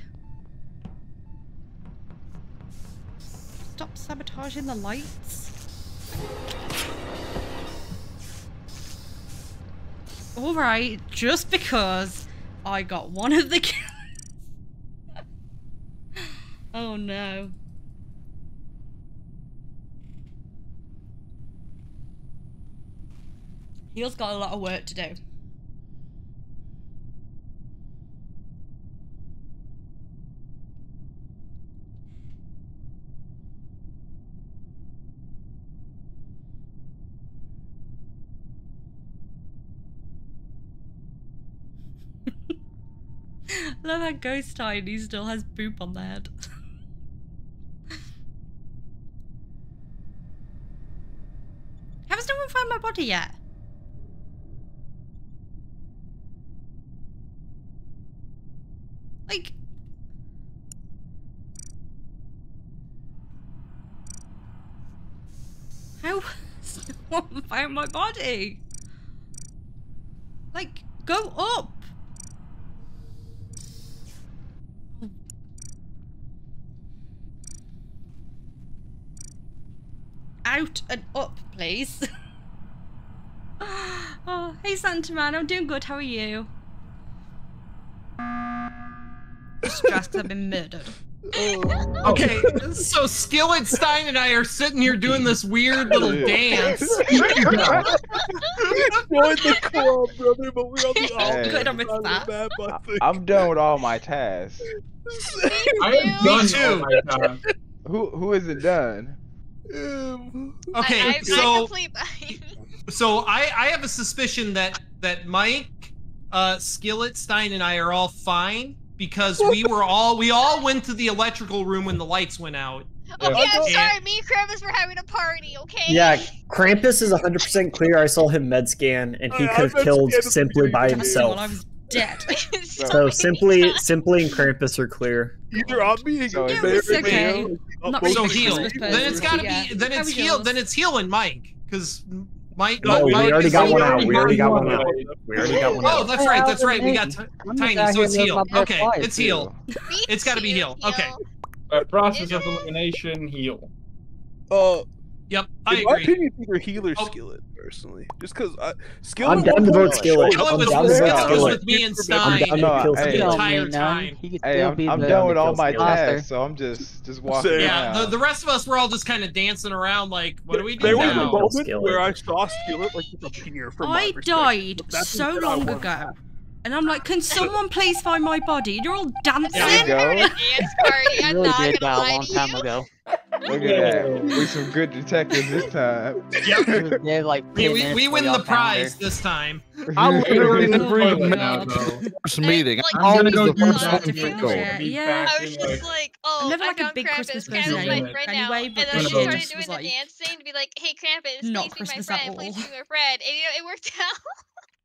Stop sabotaging the lights. Alright, just because I got one of the oh no. Heel's got a lot of work to do. Love how Ghost Tiny still has poop on the head. Has no one found my body yet? Like. How has no one found my body? Like, go up! Out and up, please. oh, hey Santa Man, I'm doing good. How are you? Stressed because I've been murdered. Oh. Okay, so Skillet Stein and I are sitting here doing this weird little dance. Join the club, brother, but we're on the Hey. opposite Good, I missed side of that. the map, I think. I'm done with all my tasks. I am done too. all my time. Who who is it done? Okay, I, I, I so complete mine. so I I have a suspicion that that Mike, uh, Skillet Stein and I are all fine because we were all we all went to the electrical room when the lights went out. Okay, I'm sorry. Me and Krampus were having a party. Okay. Yeah, Krampus is 100% clear. I saw him med scan, and he could have killed simply by pretty That's I himself. Was dead. So simply, simply and Krampus are clear. Either I'm being So a it's okay. male, Not both really So of heal. Then it's got to yeah. be. Then it's was heal. Then it's heal and Mike, because Mike. No, we Mike already got one out. We already got one out. We already got one Oh, out. Oh, that's right. That's right. We got t- I'm just tiny, so it's living heal. Okay, it's heal. It's got to be too, heal. Okay. Uh, process of elimination, heal. Uh, Yep, I in my agree. opinion, it's either heal or Oh. skillet, personally. Just because I uh, skillet. I'm down to vote skillet. Skillet I'm was, down to Skillet was skillet. with me and I'm Stein down No, kill hey. the entire Don't mean none. time. Hey, I'm, be I'm the done with all my imposter. tasks, so I'm just just walking Same. Yeah, the, the rest of us were all just kind of dancing around, like, what do we do There was a moment Skillet. where I saw skillet like just appear from my I died so long won. ago. And I'm like, can someone please find my body? You're all dancing. There you go. Dance party. I'm really not did gonna that a lie long time you. ago. Look at that. We some good detectives this time. He was like We, we, we win the prize her. this time. I literally Oh never my even met God. the first meeting. like, I always I'm gonna go one to to finish go. it. Yeah. I was just like, oh, I'm never I like a big Krampus. Christmas Krampus person is my anyway- friend anyway, now. but and then this she started doing the like, dance thing to be like, hey, Krampus, not please be my friend. Please be my friend. And you know, it worked out.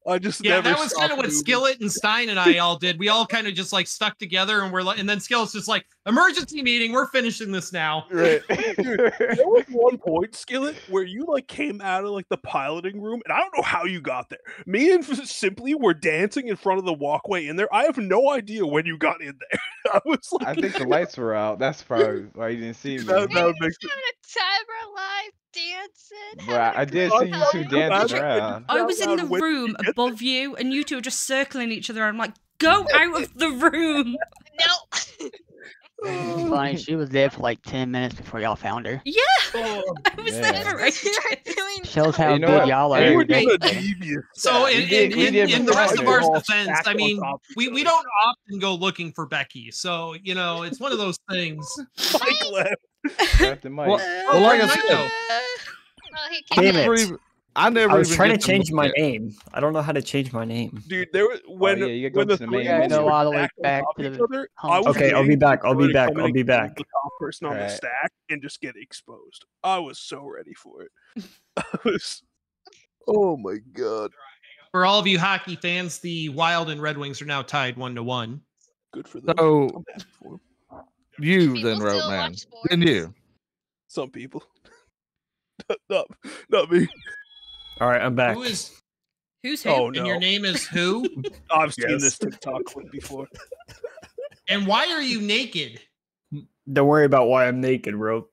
I just Yeah, never that was kind of what moving. Skillet and Stein and I all did. We all kind of just like stuck together and we're like, and then Skillet's just like, emergency meeting, we're finishing this now. Right. There was one point, Skillet, where you like came out of like the piloting room, and I don't know how you got there. Me and Simply were dancing in front of the walkway in there. I have no idea when you got in there. I was like, I think the lights were out. That's probably why you didn't see me. That- that would make Having a time of our life dancing. But I, I did see you two dancing around. I was in the room above you, and you two were just circling each other. I'm like, go out of the room. No. Funny, oh. she was there for like 10 minutes before y'all found her. Yeah, oh, I was Yeah. there for ages. Shows how You know good y'all are. You were every day. doing a devious. So stuff. in, in, in, in the rest of our defense, I mean, we, we don't often go looking for Becky. So, you know, it's one of those things. Mike left. Captain Mike. Uh, well, well, like I said, Oh, he Damn came I it. never even, I never I was even trying to change my at- name. I don't know how to change my name. Dude, there was when yeah, when the to the three main of were all the way stacked back to each the other, I was Okay, I'll be back, I'll be back, I'll be back. The top person on the stack and just get exposed. I was so ready for it. I was. Oh my god! For all of you hockey fans, the Wild and Red Wings are now tied one to one. Good for them. So I'm happy for 'em. You People then, wrote man. watch. Then you. Some people. not, not me. All right, I'm back. Who is, Who's who? Oh and no! your name is who? I've seen Yes. this TikTok clip before. and why are you naked? Don't worry about why I'm naked, Rope.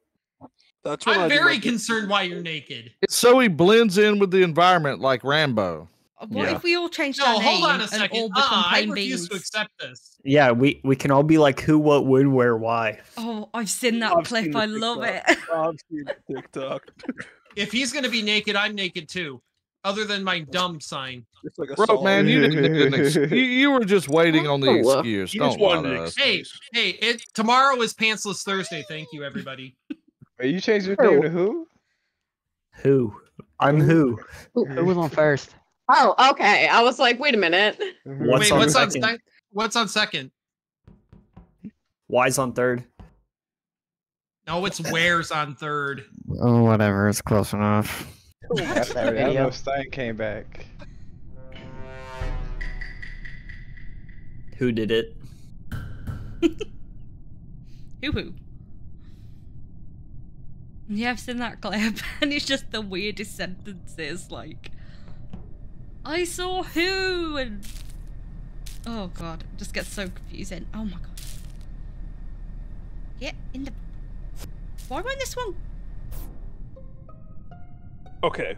That's what I I'm do very like- concerned why you're naked. It's so he blends in with the environment like Rambo. What Yeah. if we all changed No, our name hold on a and second. all become ah, I plain refuse beings? to accept this. Yeah, we we can all be like who, what, when, where, why. Oh, I've seen that I've clip. seen I love it. I've seen TikTok. If he's gonna be naked, I'm naked too. Other than my dumb sign. It's like a Bro, solid- man, you didn't need an ex- you, you were just waiting on the excuse. You Don't lie to us. Hey, hey, it tomorrow is pantsless Thursday. Thank you, everybody. Wait, you changed your name to who? Who? I'm who? Who was on first? Oh, okay. I was like, wait a minute. Mm-hmm. What's Wait, on what's on second? sec- what's on second? Why's on third? No, it's where's on third. Oh, whatever. It's close enough. That's that. I don't know video? if Stein came back. Who did it? Hoo hoo. Yeah, I've seen that clip, and it's just the weirdest sentences. Like, I saw who, and oh god, it just gets so confusing. Oh my god. Get in the. Why won't this one? Okay.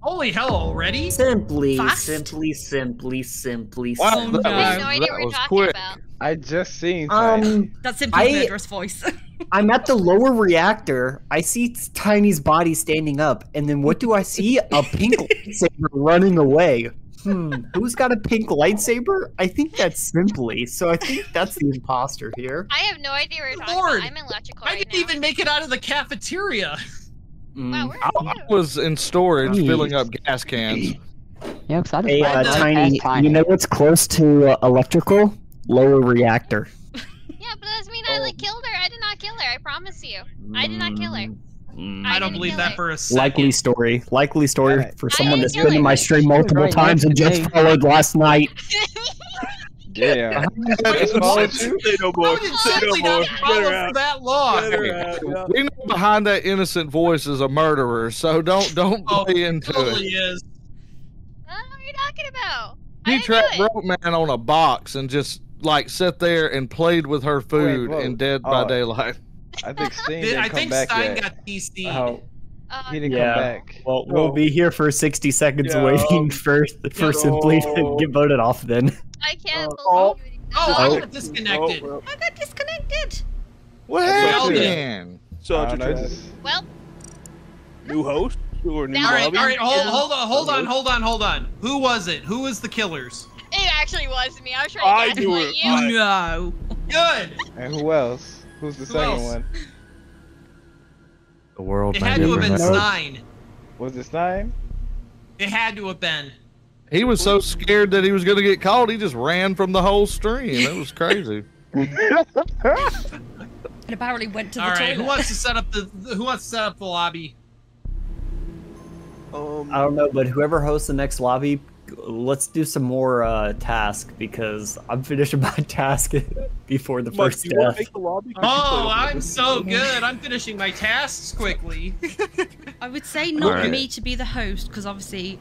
Holy hell, already? Simply, Fast? simply, simply, simply, Wow, Oh, simply. no. I have no idea that what you're was talking quick. about. I just seen. Stein. Um, That's simply I- murderous voice. I'm at the lower reactor. I see Tiny's body standing up, and then what do I see? A pink lightsaber running away. Hmm, who's got a pink lightsaber? I think that's Simply. So I think that's the imposter here. I have no idea what you're talking Lord, about. I'm in electrical I didn't now. even make it out of the cafeteria. Mm. Wow, where I, are I you? was in storage Jeez. filling up gas cans. Yeah, because I just Hey, went uh, Tiny, Tiny. you know what's close to uh, electrical? Lower reactor. Yeah, but that doesn't mean I like killed her. I did not kill her. I promise you. I did not kill her. Mm. I don't believe that her. for a second. Likely story. Likely story Alright. for someone that's that's kill been in my stream She multiple right times and next just followed last night. Yeah. Wait, what? Say no more. Say no more. not Get follow her for out. that long? Out. We know behind that innocent voice is a murderer, so don't don't Oh, play into totally it. is. What are you talking about? He trapped Rope Man on a box and just like sat there and played with her food whoa. in Dead by Oh. Daylight. I think Stein Did- didn't I come think back Stein yet. got PC. Oh, uh, He didn't yeah. come back. Well, we'll be here for 60 seconds Yeah. waiting for for Simply to oh. get voted off. Then I can't oh. oh. believe you. Oh, I Oh. got disconnected. Oh, well, I got disconnected. What That's what happened? Such I a don't know, tragedy. just- Well, New host or new All right, lobby? all right, hold, hold on, hold on, hold on, hold on. Who was it? Who was the killers? It actually was me. I was trying I to knew gaslight it. you. I- No. Good. And who else? Who's the Who second else? one? the world. It had to have been neighborhood. Stein. Was it Stein? It had to have been. He was so scared that he was going to get caught, he just ran from the whole stream. It was crazy. And apparently went to the All right, toilet. who wants to set up the Who wants to set up the lobby? Um, I don't know, but whoever hosts the next lobby, let's do some more uh, task because I'm finishing my task before the Mike, first do death. the lobby? Could you play Oh, I'm so good. I'm finishing my tasks quickly. I would say not Alright. me to be the host because obviously,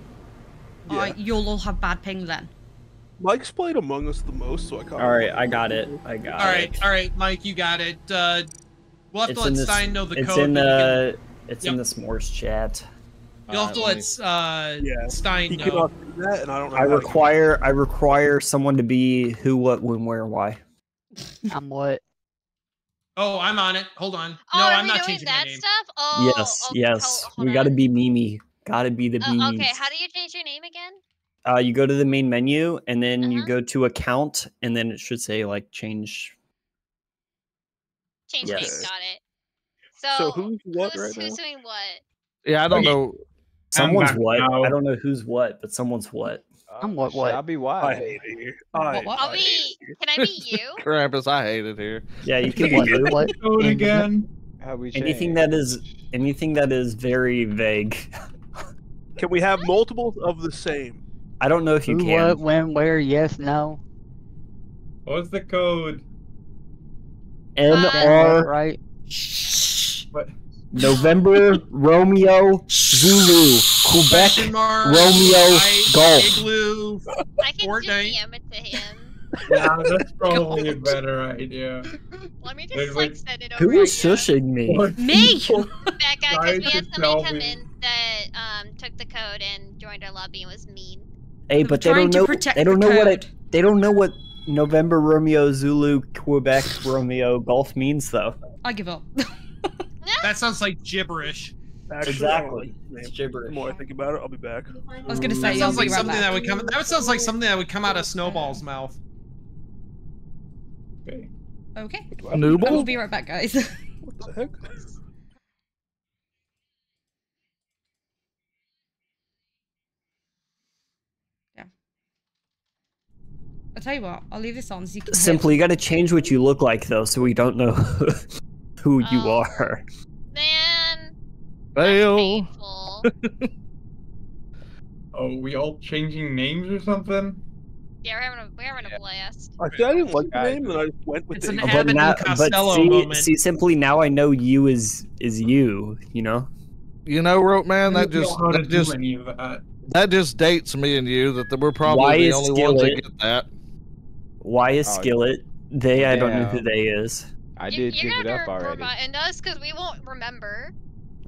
I, you'll all have bad ping then. Mike's played Among Us the most, so I can't. All right, I got it. I got all it. right, all right, Mike, you got it. Uh, we'll have It's to in let this- Stein know the it's code. in but you can- the it's in Yep. the s'mores chat. You'll have to Alright, let uh, Yeah. Stein He know. cannot do that, and I don't know. I require I require someone to be who, what, when, where, why. I'm what? Oh, I'm on it. Hold on. No, oh, I'm not doing changing my that name. stuff? Oh, yes, okay, yes. hold- hold we got to be Mimi. Got to be the Oh, Mimi. okay, how do you change your name again? Uh, you go to the main menu and then you Uh-huh. go to account and then it should say like change. Change Yes. name, got it. So, So who's what who's, right who's now? doing what? Yeah, I don't know. Someone's what? now. I don't know who's what, but someone's what. I'm what, what? I'll be what? I hate it here. I, What, what? I'll be. hate it here. Can I be you? Krampus, I hate it here. Yeah, you can what? What? Code again. How we anything that is anything that is very vague. Can we have multiples of the same? I don't know if you Who, can. what, when, where, yes, no. What's the code? N Uh, Right? What? November Romeo Zulu Quebec Question mark. Romeo right, Golf. Igloo. I can Fortnite. DM it to him. Yeah, that's probably a better idea. Let me Wait, just like wait. send it over. Who is again. shushing me? What Me! people- Becca, because we had to somebody come me. in that um took the code and joined our lobby and was mean. Hey, I'm but they don't know. They don't the know what it. They don't know what November Romeo Zulu Quebec Romeo Golf means, though. I give up. That sounds like gibberish. Actually, Exactly. I don't like the It's gibberish. The more I think about it, I'll be back. I was gonna say, That sounds like right something back. that would come. That sounds like something that would come out of Snowball's mouth. Okay. Okay. Do I- I will be right back, guys. What the heck? Yeah. I'll tell you what, I'll leave this on so you can Simply, you got to change what you look like, though, so we don't know who you Oh. are. Man, Fail. Oh, we all changing names or something? yeah, we're having a we're having a blast. I said I didn't like the name, and I just went with It's it. an But Abbott now, but see, moment. see, simply now I know you is is you. You know. You know, Rope Man, that don't know just how to that do just any of that. that just dates me and you that we're probably Why the is only ones that get that. Why is Oh, Skillet? They, I don't know who they is. I you, did you're give it gonna up already. remind us because we won't remember.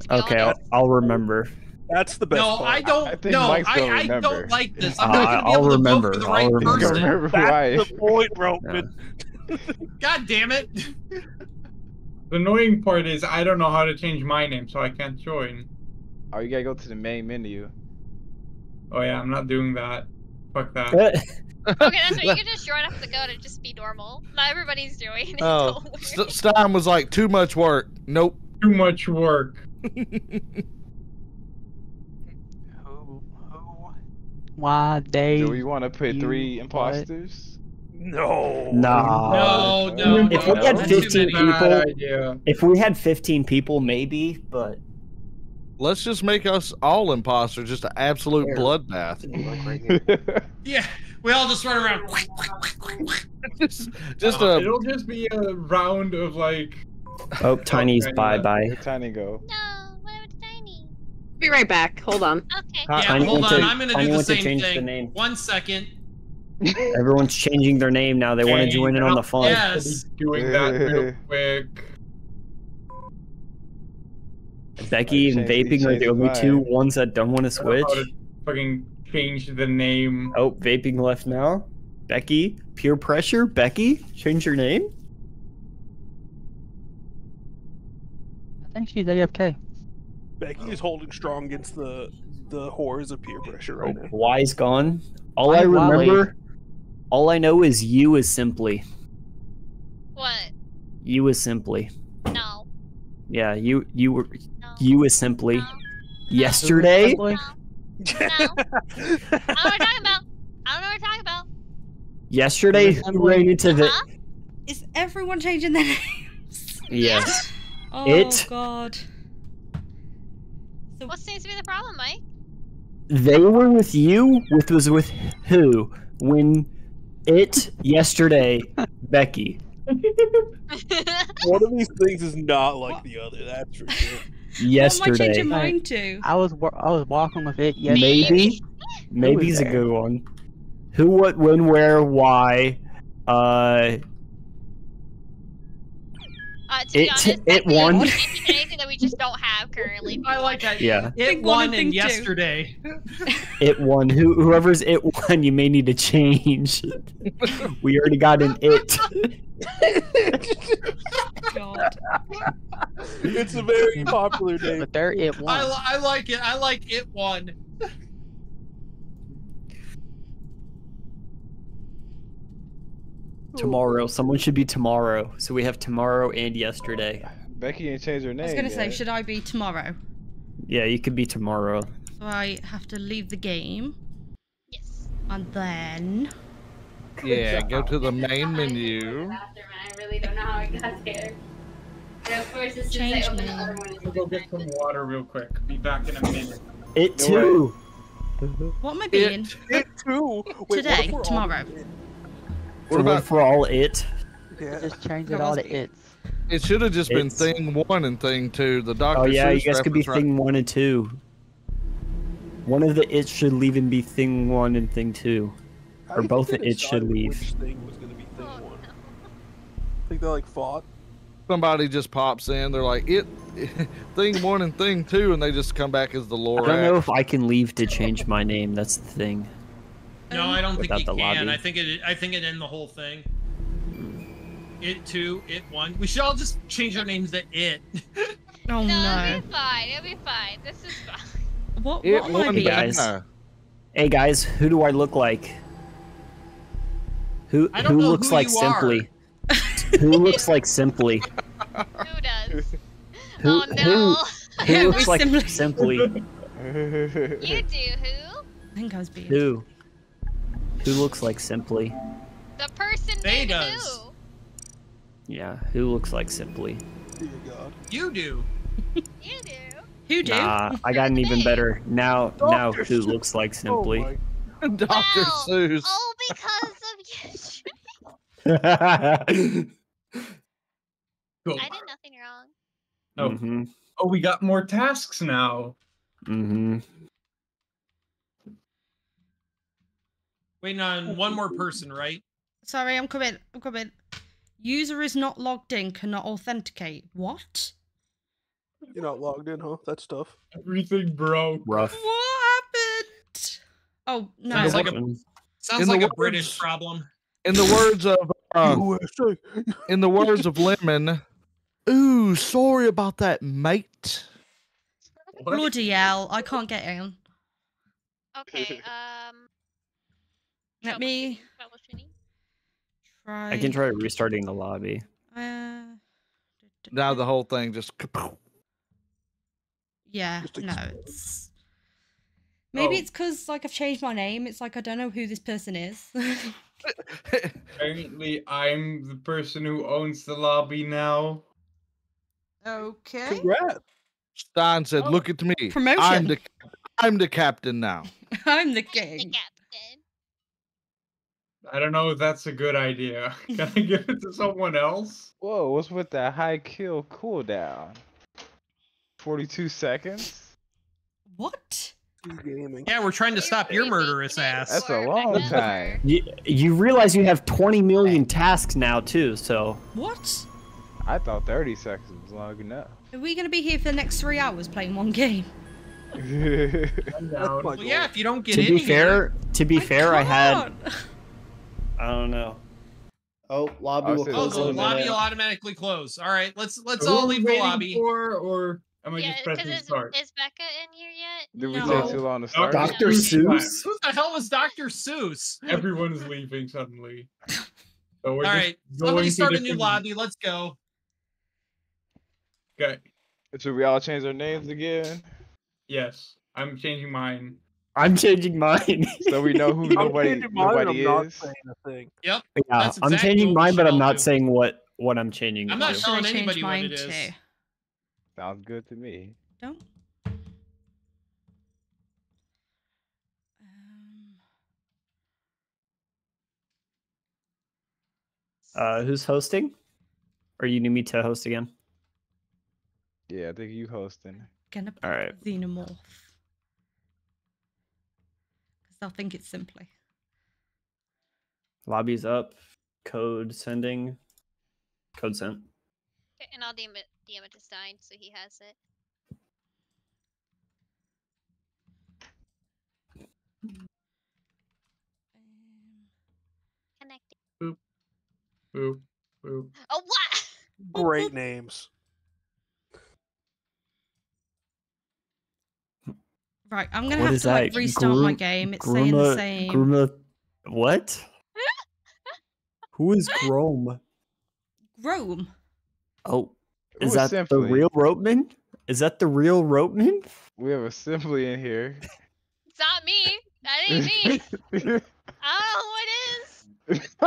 Okay, I'll. I'll remember. That's the best No, part. I don't. I think no, Mike's I, gonna I remember. don't like this. I'm Uh, not gonna be I'll able to remember, vote for the I'll right remember. He's person. remember That's the point, Roman. God damn it! The annoying part is I don't know how to change my name, so I can't join. Oh, you gotta go to the main menu. Oh yeah, I'm not doing that. Fuck that. Okay, that's right. You can just join off the go to just be normal. Not everybody's doing it. Oh, don't. St- Stein was like, too much work. Nope. Too much work. Who? Who? Why they? Do we want to put three imposters? No. Nah. No, no, If no. we had 15 people- If we had 15 people, maybe, but Let's just make us all imposters, just an absolute Here. bloodbath. like right here. Yeah, we all just run around. just just Uh, a It'll just be a round of like. Oh, Tiny's Okay, bye yeah. bye. Where'd Tiny go? Be right back. Hold on. Okay. Yeah, Tiny hold went on. to- I'm gonna Tiny do the went to same change the thing. name. One second. Everyone's changing their name now. They want to join in on the fun. Yes. Doing that real quick. Becky and vaping are the only his two mind. ones that don't want to I don't know how switch. Fucking change the name. Oh, vaping left now. Becky, peer pressure. Becky, change your name. I think she's AFK. Becky is holding strong against the the horrors of peer pressure right now. Y's gone. All I Why Wally? remember, all I know is you is simply. What? You is simply. No. Yeah, you you were you is simply. Yesterday, No. I don't know what you're talking about. I don't know what you're talking about. yesterday who ran into the Huh? Is everyone changing their names? yes. Oh It- god. So what seems to be the problem, Mike? They were with you. With was with who when it yesterday Becky. One of these things is not like the other. That's for sure. Yesterday. What am I changing mine to? I was wa- I was walking with it. Yes. Maybe. maybe Maybe's a good one. Who, what, when, where, why. Uh, Uh, to be It- honest, it Becky, won. anything that we just don't have currently. I like that. Yeah. It won and and think two. yesterday. it won. Who, whoever's it won, you may need to change. we already got an it. God. It's a very popular name. But there it I, li- I like it. I like it one. Tomorrow. Someone should be tomorrow. So we have tomorrow and yesterday. Becky ain't changed her name. I was gonna say, should I be tomorrow? Yeah, you could be tomorrow. So I have to leave the game. Yes. And then yeah. Go to the main menu. I really don't know how it got there. And of course, as soon as Change I open the name. other one, it's I'll go get some water real quick. Be back in a minute. It Don't worry. too. what am I being? It too. Wait, what Today, we're all- tomorrow. What about for all it? Yeah. Just change it all to it's. It should have just been It's- thing one and thing two. The doctor. Oh yeah, you guys could be right- thing one and two. One of the it should leave and be thing one and thing two. How Or both think it should leave. Thing was gonna be thing one? Think they like fought. Somebody just pops in. They're like it, thing one and thing two, and they just come back as the lore. I don't know if I can leave to change my name. That's the thing. No, I don't think Without you the can. lobby. I think it. I think it in the whole thing. It two, it one. We should all just change our names to it. Oh No, no. it'll be fine. It'll be fine. This is fine. What, It what am one being? guys. Hey guys, who do I look like? Who I don't who know looks who like you are. Simply? who looks like simply? Who does? Who oh no. who, who Who looks like Simply? simply? you do who? I think I was being. Who? Who looks like simply? The person They named does. who? Yeah, who looks like simply? Dear God. You do. You do. Who do? Nah, I got an even better. Now now who Seuss. looks like Oh simply? my Dr. Wow. Seuss. Oh, because of you. Cool. I did nothing wrong. Oh. Mhm. Oh, we got more tasks now. Mm-hmm. Waiting on one more person, right? Sorry, I'm coming. I'm coming. User is not logged in, cannot authenticate. What? You're not logged in, huh? That's tough. Everything broke. Rough. What happened? Oh no. Sounds like a sounds In the like a British problem. In the words of uh, in the words of Lemon, ooh, sorry about that, mate. Bloody hell! I can't get in. Okay, um. Let me try. I can try restarting the lobby. Uh, Now the whole thing just. yeah. Just No, it's. Maybe Oh. it's because like I've changed my name. It's like I don't know who this person is. Apparently, I'm the person who owns the lobby now. Okay. Congrats. Stein said, Oh, "Look at me. Promotion. I'm promotion. the I'm the captain now." I'm the The king. captain. I don't know if that's a good idea. Can I give it to someone else? Whoa, what's with that high kill cooldown? 42 seconds? What? Gaming. Yeah, we're trying to stop your murderous ass. That's a long time. You, you realize you have 20 million tasks now too, so What? I thought 30 seconds was long enough. Are we going to be here for the next three hours playing one game? Well, yeah, if you don't get to in be here, fair, to be fair, I had I don't know. Oh, lobby oh, will Oh, close the lobby will automatically close. All right, let's let's Who all leave the lobby. For, or am I Yeah, just because pressing is, start? is Becca in here yet? Did we No. take too long to oh, start? Dr. No. Seuss. Who the hell is Dr. Seuss? Everyone's leaving suddenly. So we're All going somebody to start a new lobby. Let's go. Okay. Should we all change our names again? Yes, I'm changing mine. I'm changing mine. So we know who I'm nobody mine, nobody I'm not is. saying a thing. Yep. yeah, That's I'm changing mine, but I'm not do. saying what what I'm changing. I'm not to. telling Should I change anybody what mine it is. too? Sounds good to me. Don't. Um, Uh, who's hosting? Or you need me to host again? Yeah, I think you hosting. gonna put All right. xenomorph. Because I'll think it's simply. Lobby's up. Code sending. Code sent. Okay, and I'll DM it, DM it to Stein so he has it. Mm. Connecting. Boop, boop. Oh, what? Great names. Right, I'm gonna What have is to like that? restart my game. It's saying the same. Gruma- what? Who is Grome? Rome. Oh, Who is is that Simply? the real Ropeman? Is that the real Ropeman? We have a simply in here. It's not me. That ain't me. I don't know who it is.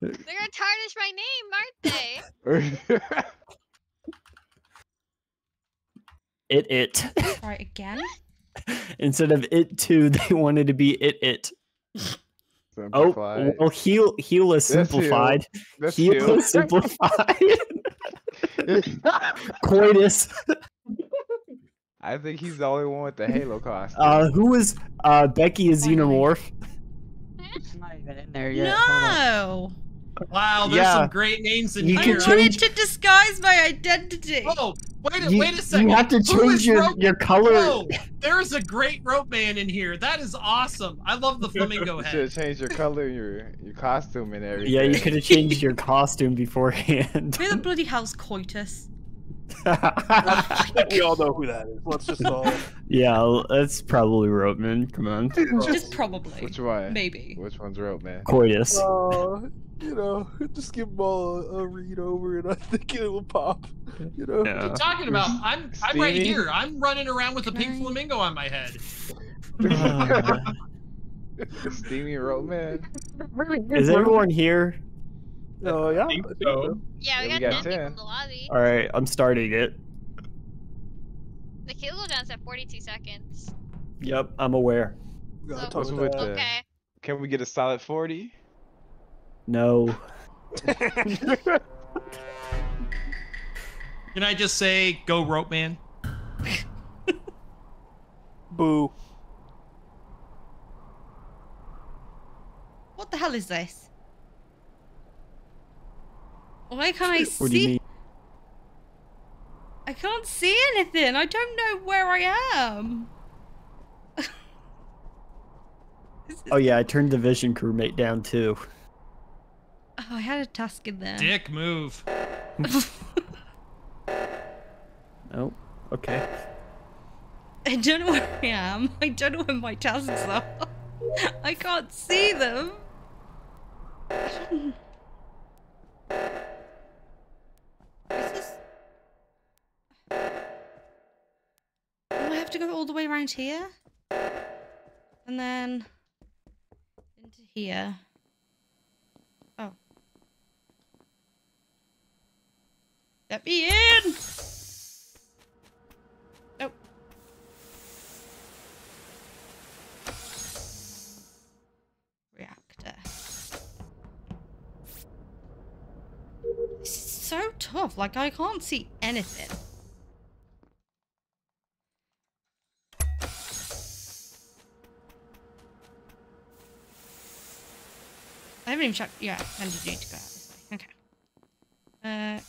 They're gonna tarnish my name, aren't they? It it. Right again. Instead of it two, they wanted to be it it. Oh, Simplified. well, heal heal is simplified. That's heal heal. is simplified. Coitus. I think he's the only one with the Halo costume. Uh, who is uh Becky is xenomorph? I'm not even in there yet. Hold on. No. Wow, there's Yeah. some great names in You I here. can wanted change- to disguise my identity. Oh, wait a, You, wait a second. you have to change your Rope- your color. Whoa, there's a great rope man in here. That is awesome. I love the flamingo head. You should head. have changed your color, your your costume, and everything. Yeah, you could have changed your costume beforehand. Who the bloody hell's coitus? We all know who that is. Let's just all. yeah, l- that's probably Ropeman. Come on, Just probably. Which one? Maybe. Which one's rope, man? coitus. Uh, you know, just give them all a, a read over, and I think it will pop. You know. What are Yeah. you talking about? I'm I'm right here. I'm running around with a pink flamingo on my head. Steamy rope, man. Is everyone here? Oh yeah. I think I think so. Yeah, we Yeah, we got, got 10 people in the lobby. All right, I'm starting it. The kill cooldown's at 42 seconds. Yep, I'm aware. So- talk What's about with that. Okay. Can we get a solid forty? No. Can I just say, go rope man? Boo. What the hell is this? Why can't I What do you see? mean? I can't see anything. I don't know where I am. Oh yeah, I turned the vision crewmate down too. Oh, I had a task in there. Dick move. Oh, okay. I don't know where I am. I don't know where my tasks are. I can't see them. Is this... Do I have to go all the way around here? And then into here. Let me in! Nope. Reactor. This is so tough. Like, I can't see anything. I haven't even checked. Yeah, and you need to go out this way. Okay. Uh.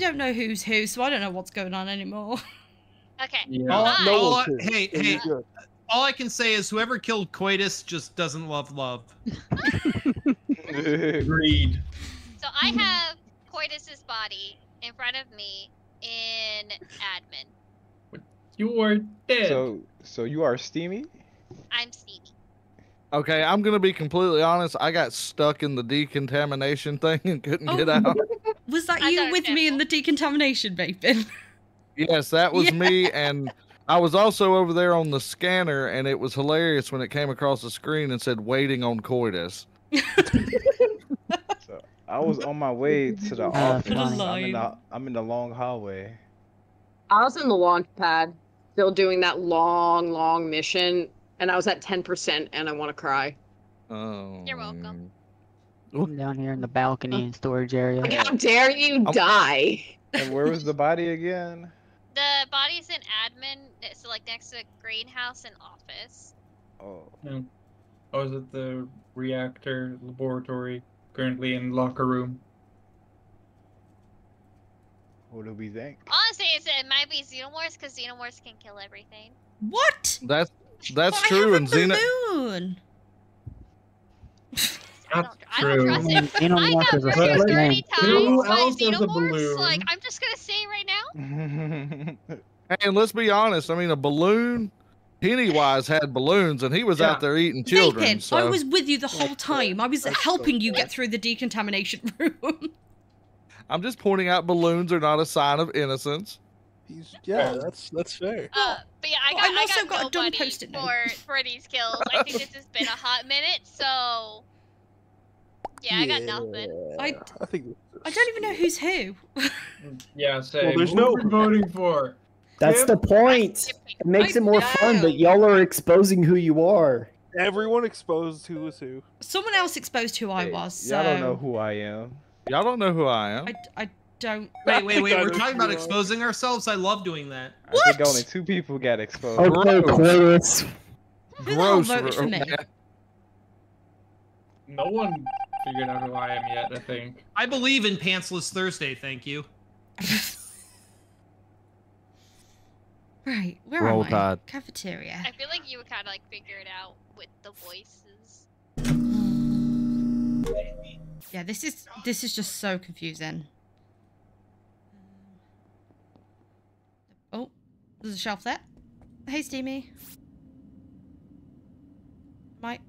Don't know who's who, so I don't know what's going on anymore. Okay. All, Hi. all I- hey, hey. All I can say is whoever killed Coitus just doesn't love love. Agreed. So I have Coitus's body in front of me in admin. You are dead. So, so you are steamy? I'm steamy. Okay, I'm gonna be completely honest. I got stuck in the decontamination thing and couldn't Oh. get out. Was that I you got a with me in the decontamination, Vapin? Yes, that was me, and I was also over there on the scanner, and it was hilarious when it came across the screen and said "waiting on coitus." So I was on my way to the Uh, office. I'm in the I'm in the long hallway. I was in the launch pad, still doing that long, long mission, and I was at 10%, and I want to cry. Oh. You're welcome. I'm down here in the balcony and storage area. How dare you oh. die? And where was the body again? The body's in admin, so like next to the greenhouse and office. Oh. Hmm. oh no. I was at the reactor laboratory, currently in locker room. What do we think? Honestly, it's, it might be Xenomorphs because Xenomorphs can kill everything. What? That's that's But true, I and have a Xena. Balloon. I don't, I don't true. trust it. Xenomorph I got is a murdered sus 30 name. times Who by else has a Xenomorphs. balloon? Like, I'm just gonna say right now. And let's be honest. I mean, a balloon. Pennywise had balloons, and he was out there eating children. Vapin, so I was with you the whole time. I was helping you get through the decontamination room. I'm just pointing out balloons are not a sign of innocence. He's yeah, that's that's fair. Uh, but yeah, I Well, got, I've I also got, got a dumb nobody post-it note. for for these kills. I think this has been a hot minute, so yeah, I got nothing. I, I think I don't even know who's who. Yeah, say. Well, there's who no- we're voting for. That's Yep. the point. It makes I it more fun, know. but y'all are exposing who you are. everyone exposed who was who. Someone else exposed who I was. So Y'all don't know who I am. Y'all don't know who I am. I, I don't. Wait, wait, wait. We're talking about exposing ourselves. I love doing that. I think What? only two people got exposed. Okay, Gross. Coitus. Who Gross. voted for me? No one figured out who I am yet, I think. I believe in Pantsless Thursday. Thank you. Right, where Roll am I? Cafeteria. I feel like you would kind of like figure it out with the voices. Yeah, this is this is just so confusing. Oh, there's a shelf there. Hey, Steamy. My.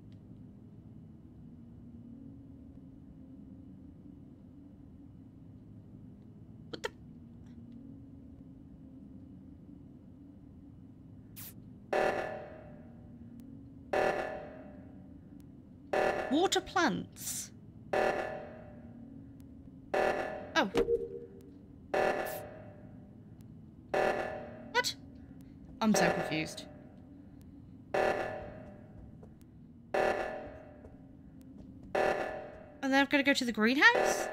Water plants. Oh. What? I'm so confused. And then I've got to go to the greenhouse?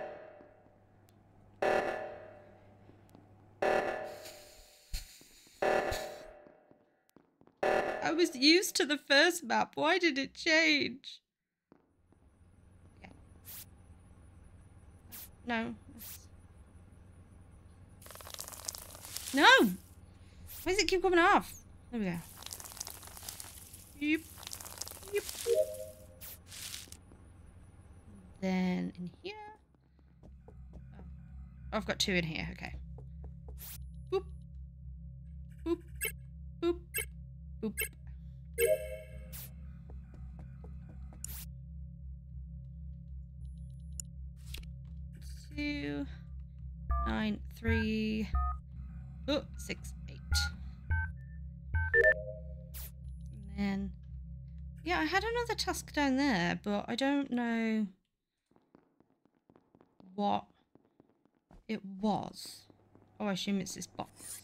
I was used to the first map. Why did it change? No. No! Why does it keep coming off? There we go. Yep. Yep. Then in here. Oh. I've got two in here, okay. Boop. Boop. Boop. Boop. Two, nine, three, oh, six, eight. And then, yeah, I had another task down there, but I don't know what it was. Oh, I assume it's this box.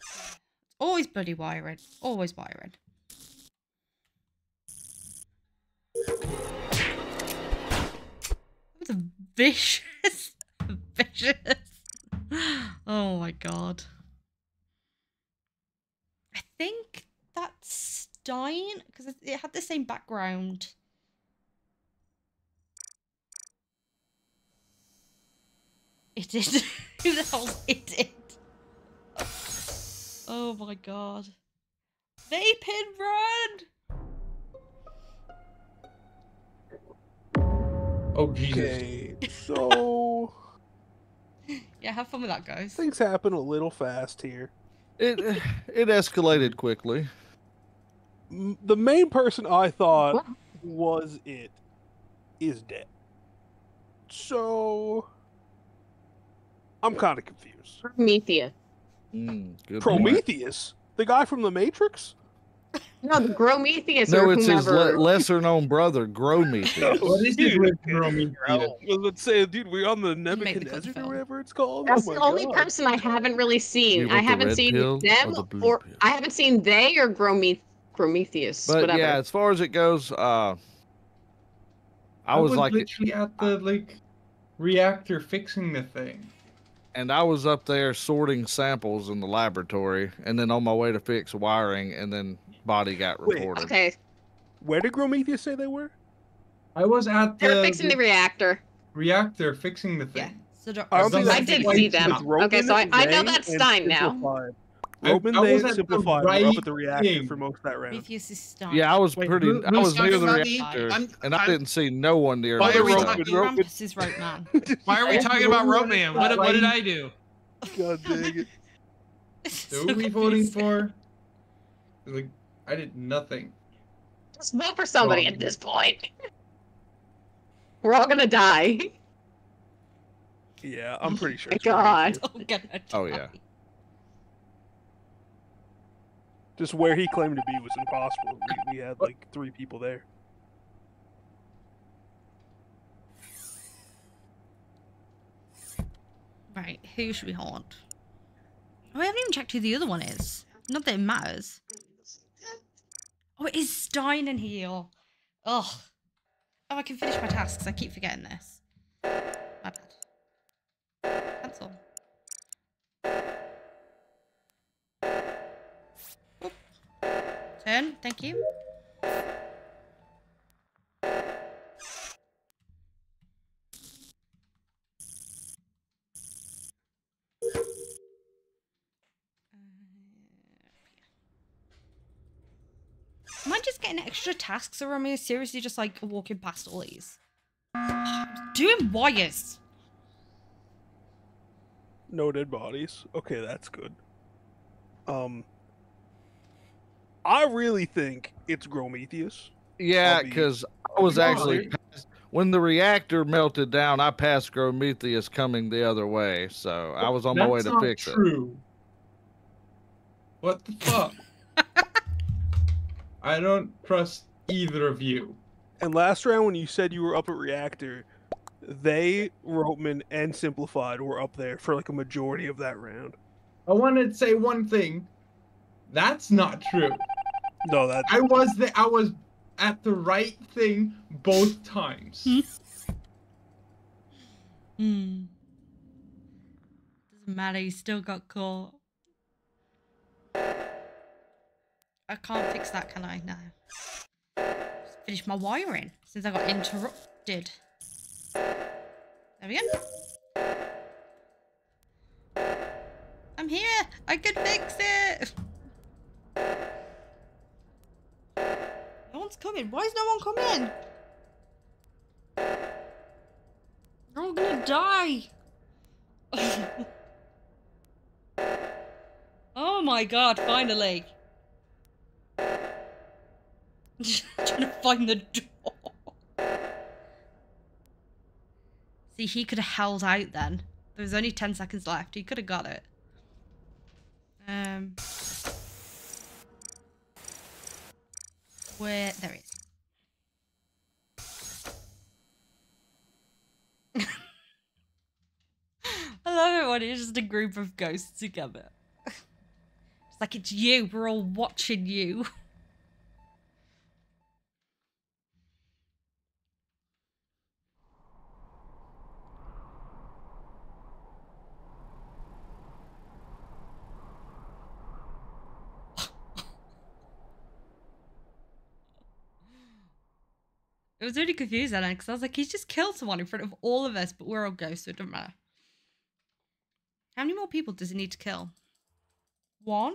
It's always bloody wiring. Always wiring. It's vicious. vicious. Oh my god. I think that's Stein because it- had the same background. It did. no, it did. Oh my god. Vapid run! Oh Jesus. Okay, so Yeah, have fun with that, guys. things happen a little fast here. It it escalated quickly. The main person I thought was it is dead. So I'm kind of confused. Prometheus. Mm, good point. Prometheus, the guy from the Matrix. No, the Prometheus No, or it's his le- lesser known brother, Grometheus. What is it with Prometheus? Well, let's say, dude, we on the Nebuchadnezzar or whatever it's called. That's oh the only God. person I haven't really seen. I haven't red seen pill or them, the or I haven't seen they or Grometh- Prometheus. But whatever. yeah, as far as it goes, uh, I was like, literally at the like reactor fixing the thing. And I was up there sorting samples in the laboratory, and then on my way to fix wiring, and then body got Wait, reported. Okay, Where did Prometheus say they were? I was at they're the fixing the reactor. reactor fixing the thing. Yeah. So do- I I did see them. Okay, so I- I know They, that's Stein now. Simplified. I- I they, was and at the Simplified were up right at the reactor thing. for most of that round. Prometheus is Stein. Yeah, I was Wait, pretty. who- I was near the about reactor, I'm- and I I'm- didn't see no one near Why are we talking- Roman- Krampus is rope man. Why are we talking about Rope Man? What, what did I do? God dang it. Who are we voting for? Like, I did nothing. Just vote for somebody Wrong. at this point. We're all gonna die. Yeah, I'm pretty sure. My God. Prometheus. Oh, gonna Oh yeah. Just where he claimed to be was impossible. We, we had like three people there. Right, who should we haunt? Oh, I haven't even checked who the other one is. Not that it matters. Oh, it is Stein in here. Ugh. Oh, I can finish my tasks. I keep forgetting this. Turn, thank you. Am I just getting extra tasks or am I seriously just like walking past all these? Doing wires. No dead bodies. Okay, that's good. Um, I really think it's Grometheus. Yeah, because I was actually honest. when the reactor melted down, I passed Prometheus coming the other way, so I was on my way to not fix it. true. What the fuck? I don't trust either of you. And last round, when you said you were up at Reactor, they, Ropeman, and Simplified were up there for like a majority of that round. I wanted to say one thing. That's not true. No, that I was the I was at the right thing both times. Hmm. Doesn't matter, you still got caught. I can't fix that, can I? No. Just finish my wiring since I got interrupted. There we go. I'm here! I can fix it! No one's coming. Why is no one coming? You're all gonna die. oh my god, finally. trying to find the door. See, he could have held out then. There was only 10 seconds left. He could have got it. Um. Where? there is. I love it when it's just a group of ghosts together. It's like it's you. We're all watching you. It was really confusing because I was like, he's just killed someone in front of all of us, but we're all ghosts, so it doesn't matter. How many more people does he need to kill? One?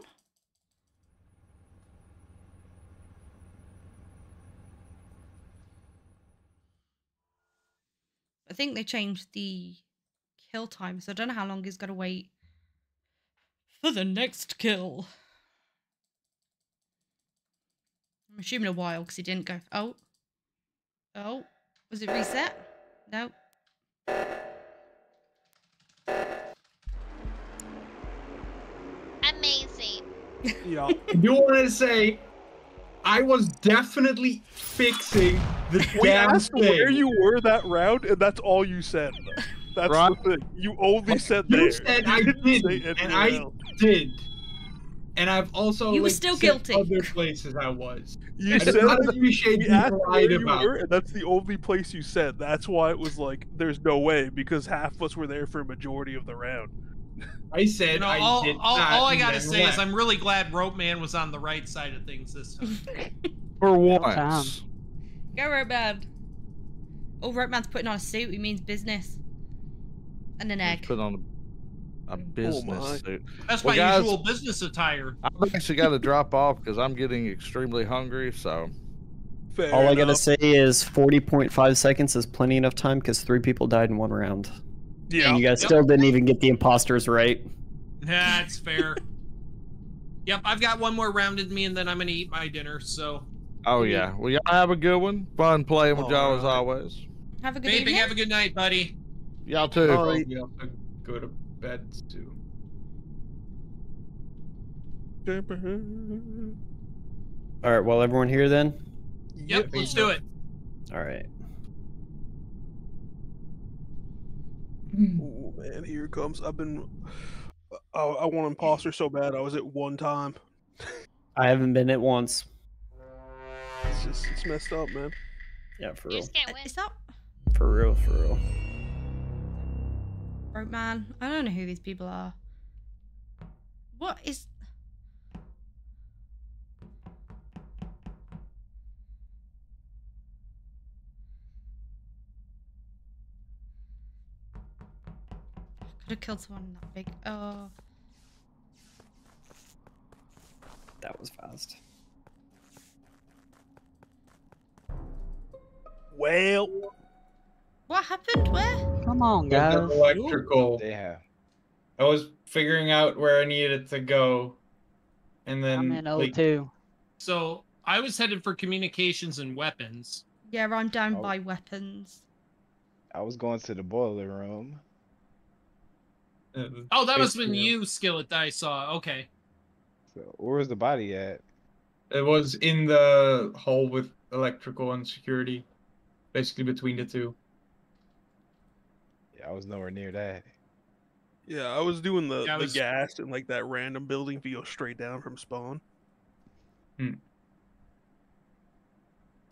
I think they changed the kill time, so I don't know how long he's got to wait for the next kill. I'm assuming a while because he didn't go. Oh. Oh. Was it reset? No. Amazing. Yeah. I do want to say, I was definitely fixing the We damn asked thing. where you were that round, and that's all you said. though. That's Right. the thing. You only said You there. said You I didn't did, say and anywhere I else. did. And I've also You were like, still said guilty. Other places I was. You I said that you, appreciate we being asked lied where you about. were, and that's the only place you said. That's why it was like, there's no way, because half of us were there for a majority of the round. I said You know, I all, did all, that all I gotta then say is. I'm really glad Rope Man was on the right side of things this time. For time. once. Go Ropeman. Oh, Ropeman's putting on a suit. He means business. And an egg. Put on a, oh a business my. suit. That's Well, my guys, usual business attire. I've actually got to drop off because I'm getting extremely hungry. So Fair All I gotta say is 40.5 seconds is plenty enough time because three people died in one round. Yeah. And you guys Yep. still didn't even get the imposters right. That's fair. yep, I've got one more round in me, and then I'm gonna eat my dinner. So, Oh yeah. Well, y'all have a good one. Fun playing with y'all as always. Have a good Vaping, evening. have a good night, buddy. Y'all too. Probably have to go to bed soon. All right, well, everyone here then. Yep, let's do it. All right. Hmm. Ooh, man, here it comes. I've been. I, I want imposter so bad. I was at one time. I haven't been it once. It's just it's messed up, man. Yeah, for You real. just can't win. For real, for real. Ropeman? I don't know who these people are. What is. Could have killed someone that big. Oh. That was fast. Well, What happened? Where? Come on, With the guys. electrical. They have. I was figuring out where I needed to go, and then I'm in like, O2. So I was headed for communications and weapons. Yeah, I'm down Oh. by weapons. I was going to the boiler room. uh, Oh, that must have been you, Skillet, that I saw. Okay. So where was the body at? It was in the hall with electrical and security, basically between the two. Yeah, I was nowhere near that. yeah, I was doing the, Yeah, the was- gas and like that random building if you go straight down from spawn. Hmm. Do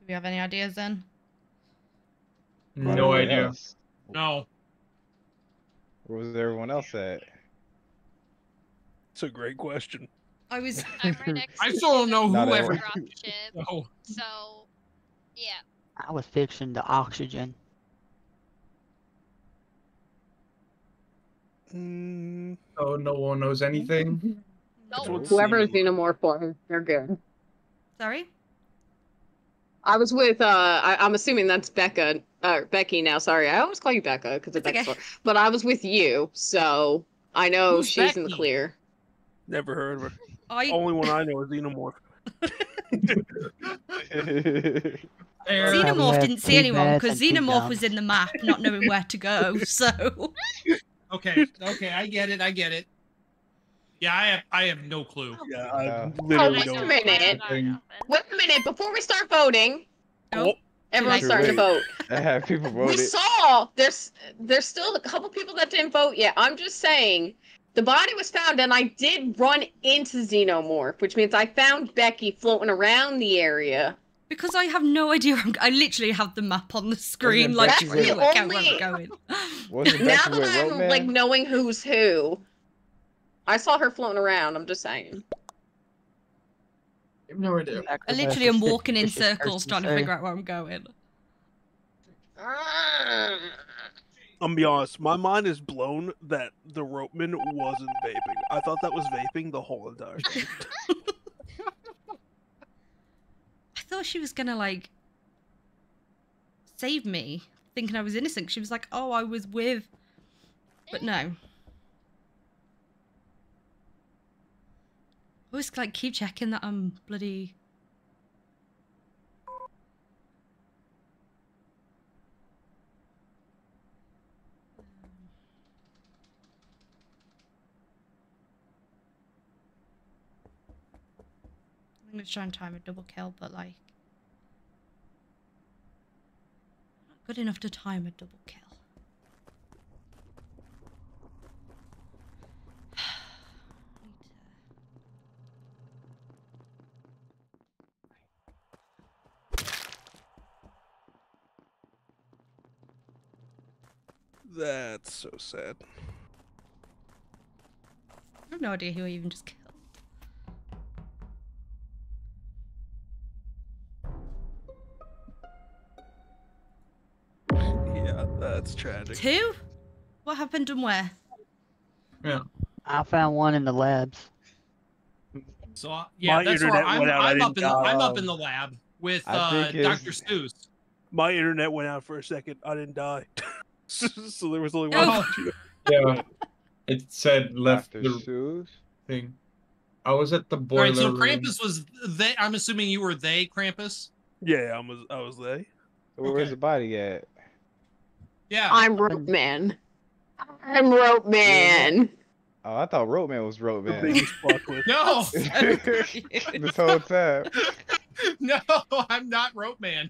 you have any ideas then? No Everyone idea. else- No. Where was everyone else at? It's a great question. I was. I'm right next I still don't know who at ever. all. dropship. No. So, yeah. I was fixing the oxygen. Mm, Oh, no one knows anything. that's Nope. what Whoever is seemed- xenomorph for, they're good. Sorry? I was with. uh I, I'm assuming that's Becca. Uh, Becky now. Sorry, I always call you Becca because of It's Becca's okay. But I was with you, so I know Who's she's in the clear. Never heard of her. I. Only one I know is Xenomorph. There. Xenomorph Xenomorph didn't see anyone because Xenomorph was in the map, not knowing where to go. So. Okay. Okay. I get it. I get it. Yeah, I have. I have no clue. Yeah, I Yeah. literally wait a don't. minute. Wait a minute before we start voting. Oh, Everyone's starting to vote. I have people We saw there's there's still a couple people that didn't vote yet. I'm just saying the body was found and I did run into Xenomorph, which means I found Becky floating around the area. Because I have no idea. I'm, I literally have the map on the screen, like Becky trying to with- work out where I'm going. Now that I'm Roadman? like knowing who's who, I saw her floating around. I'm just saying. I have no idea. I literally am walking in circles trying to say. figure out where I'm going. I'm gonna be honest. My mind is blown that the ropeman wasn't vaping. I thought that was vaping the whole entire time. I thought she was gonna like save me, thinking I was innocent. She was like, "Oh, I was with," but no. Always like keep checking that I'm bloody. I'm gonna try and time a double kill, but like. Not good enough to time a double kill. That's so sad. I have no idea who I even just killed. That's tragic. Two? What happened and where? Yeah. I found one in the labs. So uh, yeah, My that's where I'm, went out, I I'm up in the, I'm up in the lab with uh, Dr. Seuss. My internet went out for a second. I didn't die. so there was only Oh. one. Yeah. It said left Dr. the Seuss? thing. I was at the All boiler right, so room. Krampus was they. I'm assuming you were they, Krampus. Yeah, I was. I was they. Where's the body at? Yeah. I'm Rope Man. I'm Rope Man. Oh, I thought Rope Man was Rope Man. No, this whole time. no, I'm not Rope Man.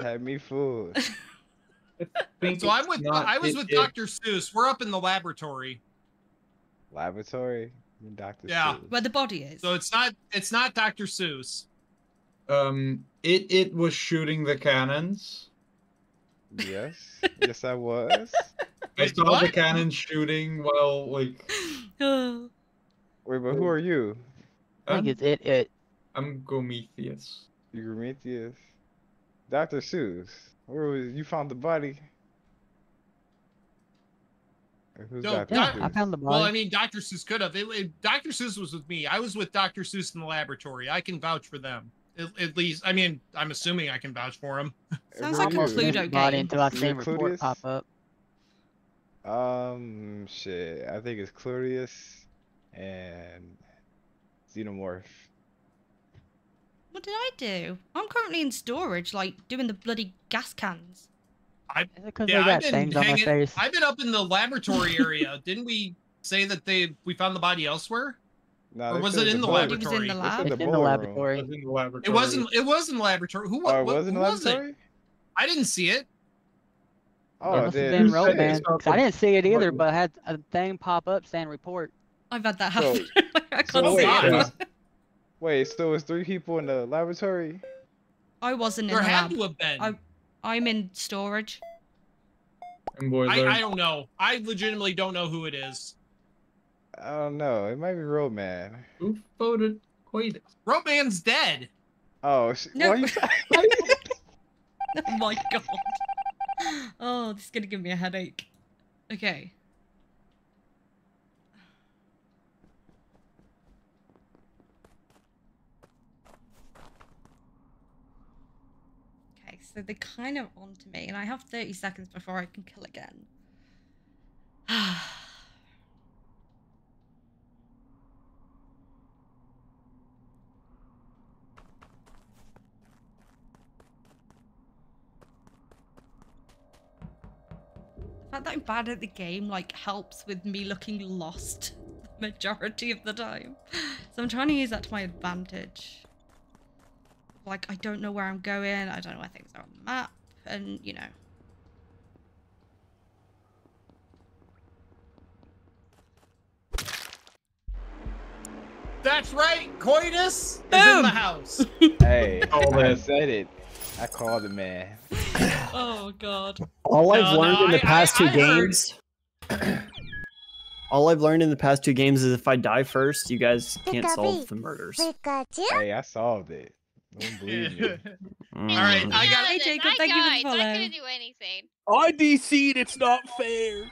Had me fooled. So I'm with not- I was it- with it- Dr. Seuss. We're up in the laboratory. Laboratory? Dr. Yeah. Seuss. Where the body is. So it's not it's not Dr. Seuss. Um, it it was shooting the cannons. Yes. Yes, I was. I saw the cannon shooting while like Wait, but who are you? I think it's it. It. I'm Prometheus. You Prometheus. Dr. Seuss. Where was you found the body? Who's No, Dr. Doc- I found the body. Well, I mean, Dr. Seuss could have. It, it- Dr. Seuss was with me. I was with Dr. Seuss in the laboratory. I can vouch for them. At, at least, I mean, I'm assuming I can vouch for him. Sounds like a are you? Cluedo body game. until I Is see report pop up. Um, shit. I think it's Claudius and Xenomorph. What did I do? I'm currently in storage, like doing the bloody gas cans. I, Is it because yeah, I've been things on their hanging. I've been up in the laboratory area. Didn't we say that they we found the body elsewhere? No, Or was it in the boiler- It was in laboratory? the lab. said It's the in the boiler. It laboratory. was in the laboratory. It wasn't. It was in the laboratory. Who, Oh, what, it was in the who was it? laboratory? I didn't see it. Oh, it it have did. been You Man. it's not 'cause I didn't see it either, but I had a thing pop up saying report. I've had that So- happen. I So can't Oh, see wait, it. God. wait, so it was three people in the laboratory? I wasn't in There the had to have been. I, I'm in storage. I, I don't know. I legitimately don't know who it is. I don't know. It might be Rope Man. Who voted Quaid? Rope Man's dead. Oh, sh- No. why you Oh my god. Oh, this is gonna give me a headache. Okay. Okay, so they're kind of onto me, and I have 30 seconds before I can kill again. Ah. Bad at the game like helps with me looking lost the majority of the time. So I'm trying to use that to my advantage. Like I don't know where I'm going, I don't know where things are on the map, and you know. That's right. Coitus is in the house. Hey, I said it. I called it, man. Oh god. All I've No, learned no, in the I- past I- two I games. All I've learned in the past two games is if I die first, you guys can't solve the murders. Hey, I solved it. Don't believe me. Mm. All right, I got. it. Hey, Jonathan, Jacob, thank you for the guys, follow. I couldn't do anything. I DC'd. It's not fair.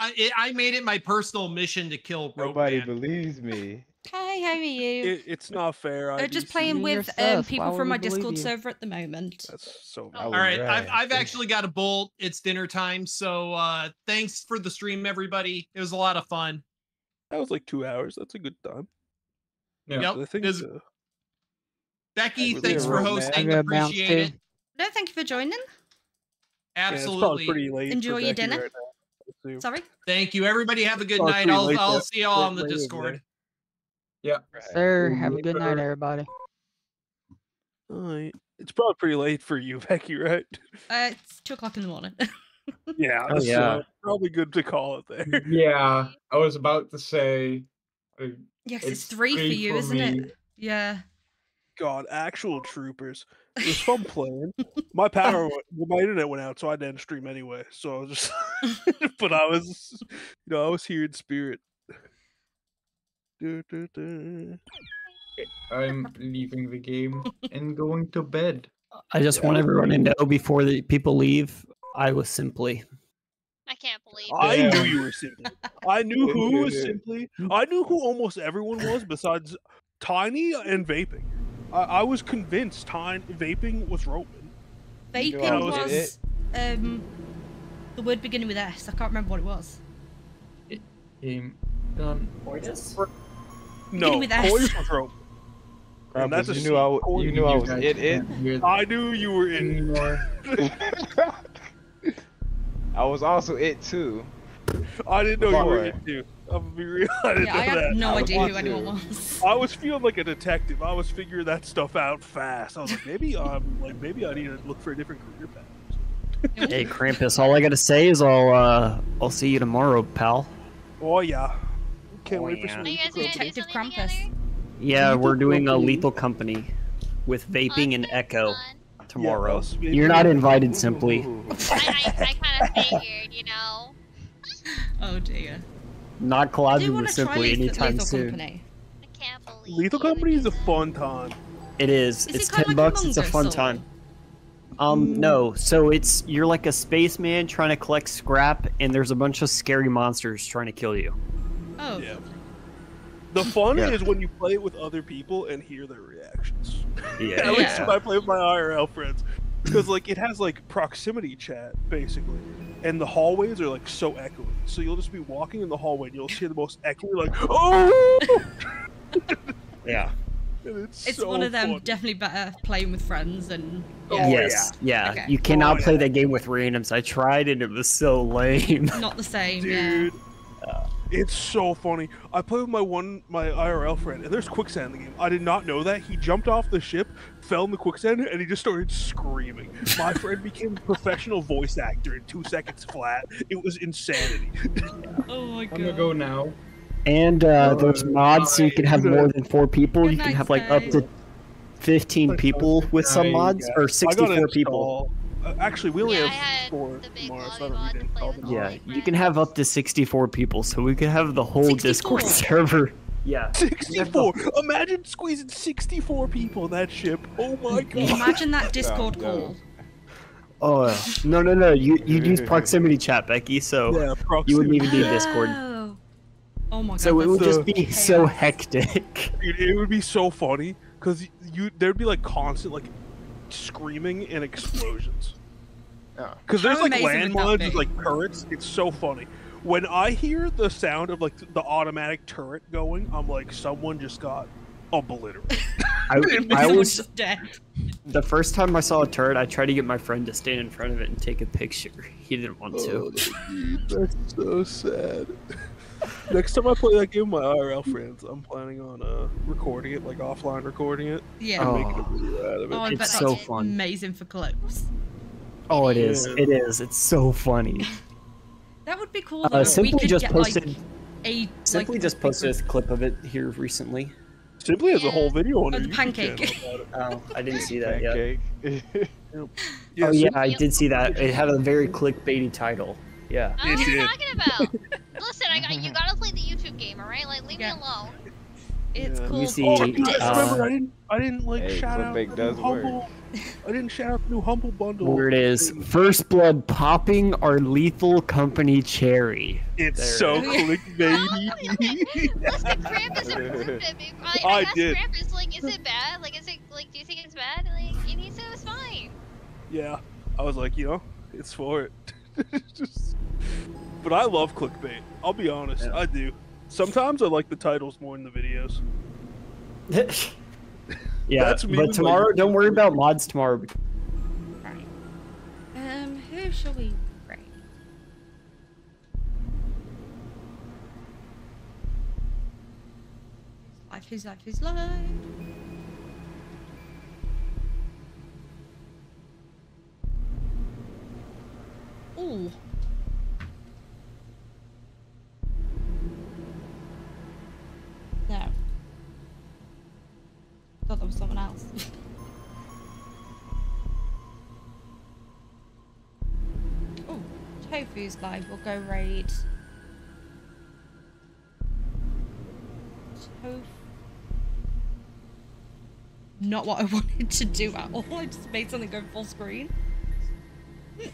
I, it- I made it my personal mission to kill Rope Nobody Man. believes me. Hi, how are you? It, it's not fair. I just playing with um, people why from my Discord you? server at the moment. That's so. I All was right, I've. I've actually got a bolt. It's dinner time, so uh thanks for the stream, everybody. It was a lot of fun. That was like two hours. That's a good time. Yeah. Yep. I think it was- uh, Becky, really thanks for rope, man. hosting. I Appreciate it. No, thank you for joining. yeah, Absolutely. pretty late. Enjoy your Becky dinner. right now, Sorry. Thank you. Everybody have a good night. I'll I'll see y'all on the Later today. Discord. Yeah. Sir, have a good night, everybody. Alright. It's probably pretty late for you, Becky, right? Uh, it's two o'clock in the morning. Yeah. Oh, so yeah. Probably good to call it there. Yeah, I was about to say. uh, yeah, 'cause it's, It's three for you, for isn't me. it? Yeah. God, actual troopers. It was fun playing. My power, went- my internet went out, so I didn't stream anyway. So I was just, but I was, you know, I was here in spirit. Du, du, du. I'm leaving the game and going to bed. I just want everyone to know before the people leave, I was simply. I can't believe I it. knew you were simply. I knew who was simply. I knew who almost everyone was besides Tiny and vaping. I, I was convinced Tiny vaping was Roman. Vaping was was um the word beginning with S. I can't remember what it was. Game done. No, with S. Coys was Roman. And that's you knew I, w- secret. you knew I was guys it. It. I knew you were in. anymore. I was also it too. I didn't know you were Boy. in too. I'm gonna be real. I didn't Yeah, know I had that. no I was idea who too. anyone was. I was feeling like a detective. I was figuring that stuff out fast. I was like, maybe I'm like maybe I need to look for a different career path. Hey, Krampus, all I gotta say is I'll uh, I'll see you tomorrow, pal. Oh yeah, can't wait for yeah. some. Are you guys gonna Detective something Krampus. together? Yeah, Lethal we're doing a lethal company with vaping and Echo Fun. tomorrow. us, maybe. You're not invited, simply. I, I, I kind of figured, you know. Oh dear. Not I collabing with Simply anytime Lethal soon. Company. I can't believe. Lethal Company is a fun time. It is. Is it's kinda ten like bucks. It's a fun Us, or- time. Um, no. So it's you're like a spaceman trying to collect scrap, and there's a bunch of scary monsters trying to kill you. Oh. Yeah. The fun Yeah. is when you play it with other people and hear their reactions. Yeah. At least when I play with my IRL friends, because like it has like proximity chat basically, and the hallways are like so echoey. So you'll just be walking in the hallway and you'll hear the most echoey like oh. Yeah. And it's It's so one of them funny. definitely better playing with friends and Oh, yeah, yes. Yeah. Okay. You cannot Oh, play that game with randoms. I tried and it was so lame. not the same. dude. It's so funny. I play with my one my IRL friend, and there's quicksand in the game. I did not know that. He jumped off the ship, fell in the quicksand, and he just started screaming. My friend became a professional voice actor in two seconds flat. It was insanity. Oh my god. I'm gonna go now. And uh, there's Uh, mods so you can have more than four people. You can have like up to 15 people with some mods, or 64 people. Install- Uh, actually, we only Yeah, have four the big tomorrow, so I don't need to to play install with them. Yeah, my you can have up to 64 people, so we could have the whole 64. Discord server. Yeah. 64! Imagine squeezing 64 people in that ship. Oh my god. Imagine that Discord no. call. Oh no no no! You you'd use proximity chat, Becky, so Yeah, you wouldn't even proximity. need Discord. Oh. Oh my god. So it would that's just be chaos. so hectic. Dude, it would be so funny because you there'd be like constant like screaming and explosions. Yeah. Because there's like amazing would that landmines with like turrets. It's so funny. When I hear the sound of like the automatic turret going, I'm like, someone just got obliterated. I, I was dead. the first time I saw a turret, I tried to get my friend to stand in front of it and take a picture. He didn't want Oh, to. That's so sad. Next time I play that game with my IRL friends, I'm planning on uh recording it, like offline recording it, Yeah. and Oh. making a video out of it. Oh, I It's bet so fun. amazing for clips. Oh, it is. It is. It's so funny. That would be cool though. Uh, if we Simply could just get posted. like a Simply like, just posted a clip of it here recently. Simply has a whole video on Oh, the pancake. channel about it. Oh, I didn't see that yet. Pancake. oh yeah, I did see that. It had a very clickbaity title. Yeah. I what It you're talking about. Listen, I got you gotta play the YouTube game, alright? Like leave Yeah. me alone. It's Yeah. called. see, Oh, uh, dude, I remember I didn't. I didn't like Hey, shout out clickbait the does new work. humble. I didn't shout out the new humble bundle. Here it is. First blood popping our lethal company cherry. It's There so it is. clickbaity. Listen, Krampus improved it. I, I, I asked did. Krampus, like, is it bad? Like, is it like, do you think it's bad? Like, and he said it was fine. yeah, I was like, you know, it's for it. Just- But I love clickbait. I'll be honest, I do. Sometimes I like the titles more than the videos. Yeah, That's me but tomorrow, like- don't worry about mods tomorrow. Um, who shall we rate? Life is life is life. Ooh. No. Thought that was someone else. Oh, Tofu's live. We'll go raid. Tofu. Not what I wanted to do at all. I just made something go full screen. Hmm.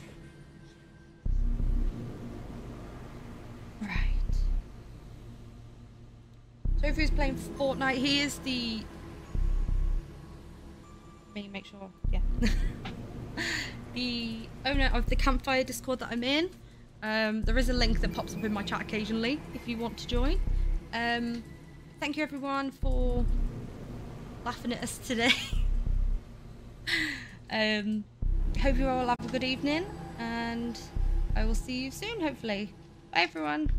Right. Tofu's playing Fortnite. He is the. Let me make sure. Yeah. the owner of the Campfire Discord that I'm in. Um, there is a link that pops up in my chat occasionally if you want to join. Um, thank you everyone for laughing at us today. um, hope you all have a good evening and I will see you soon hopefully. Bye everyone.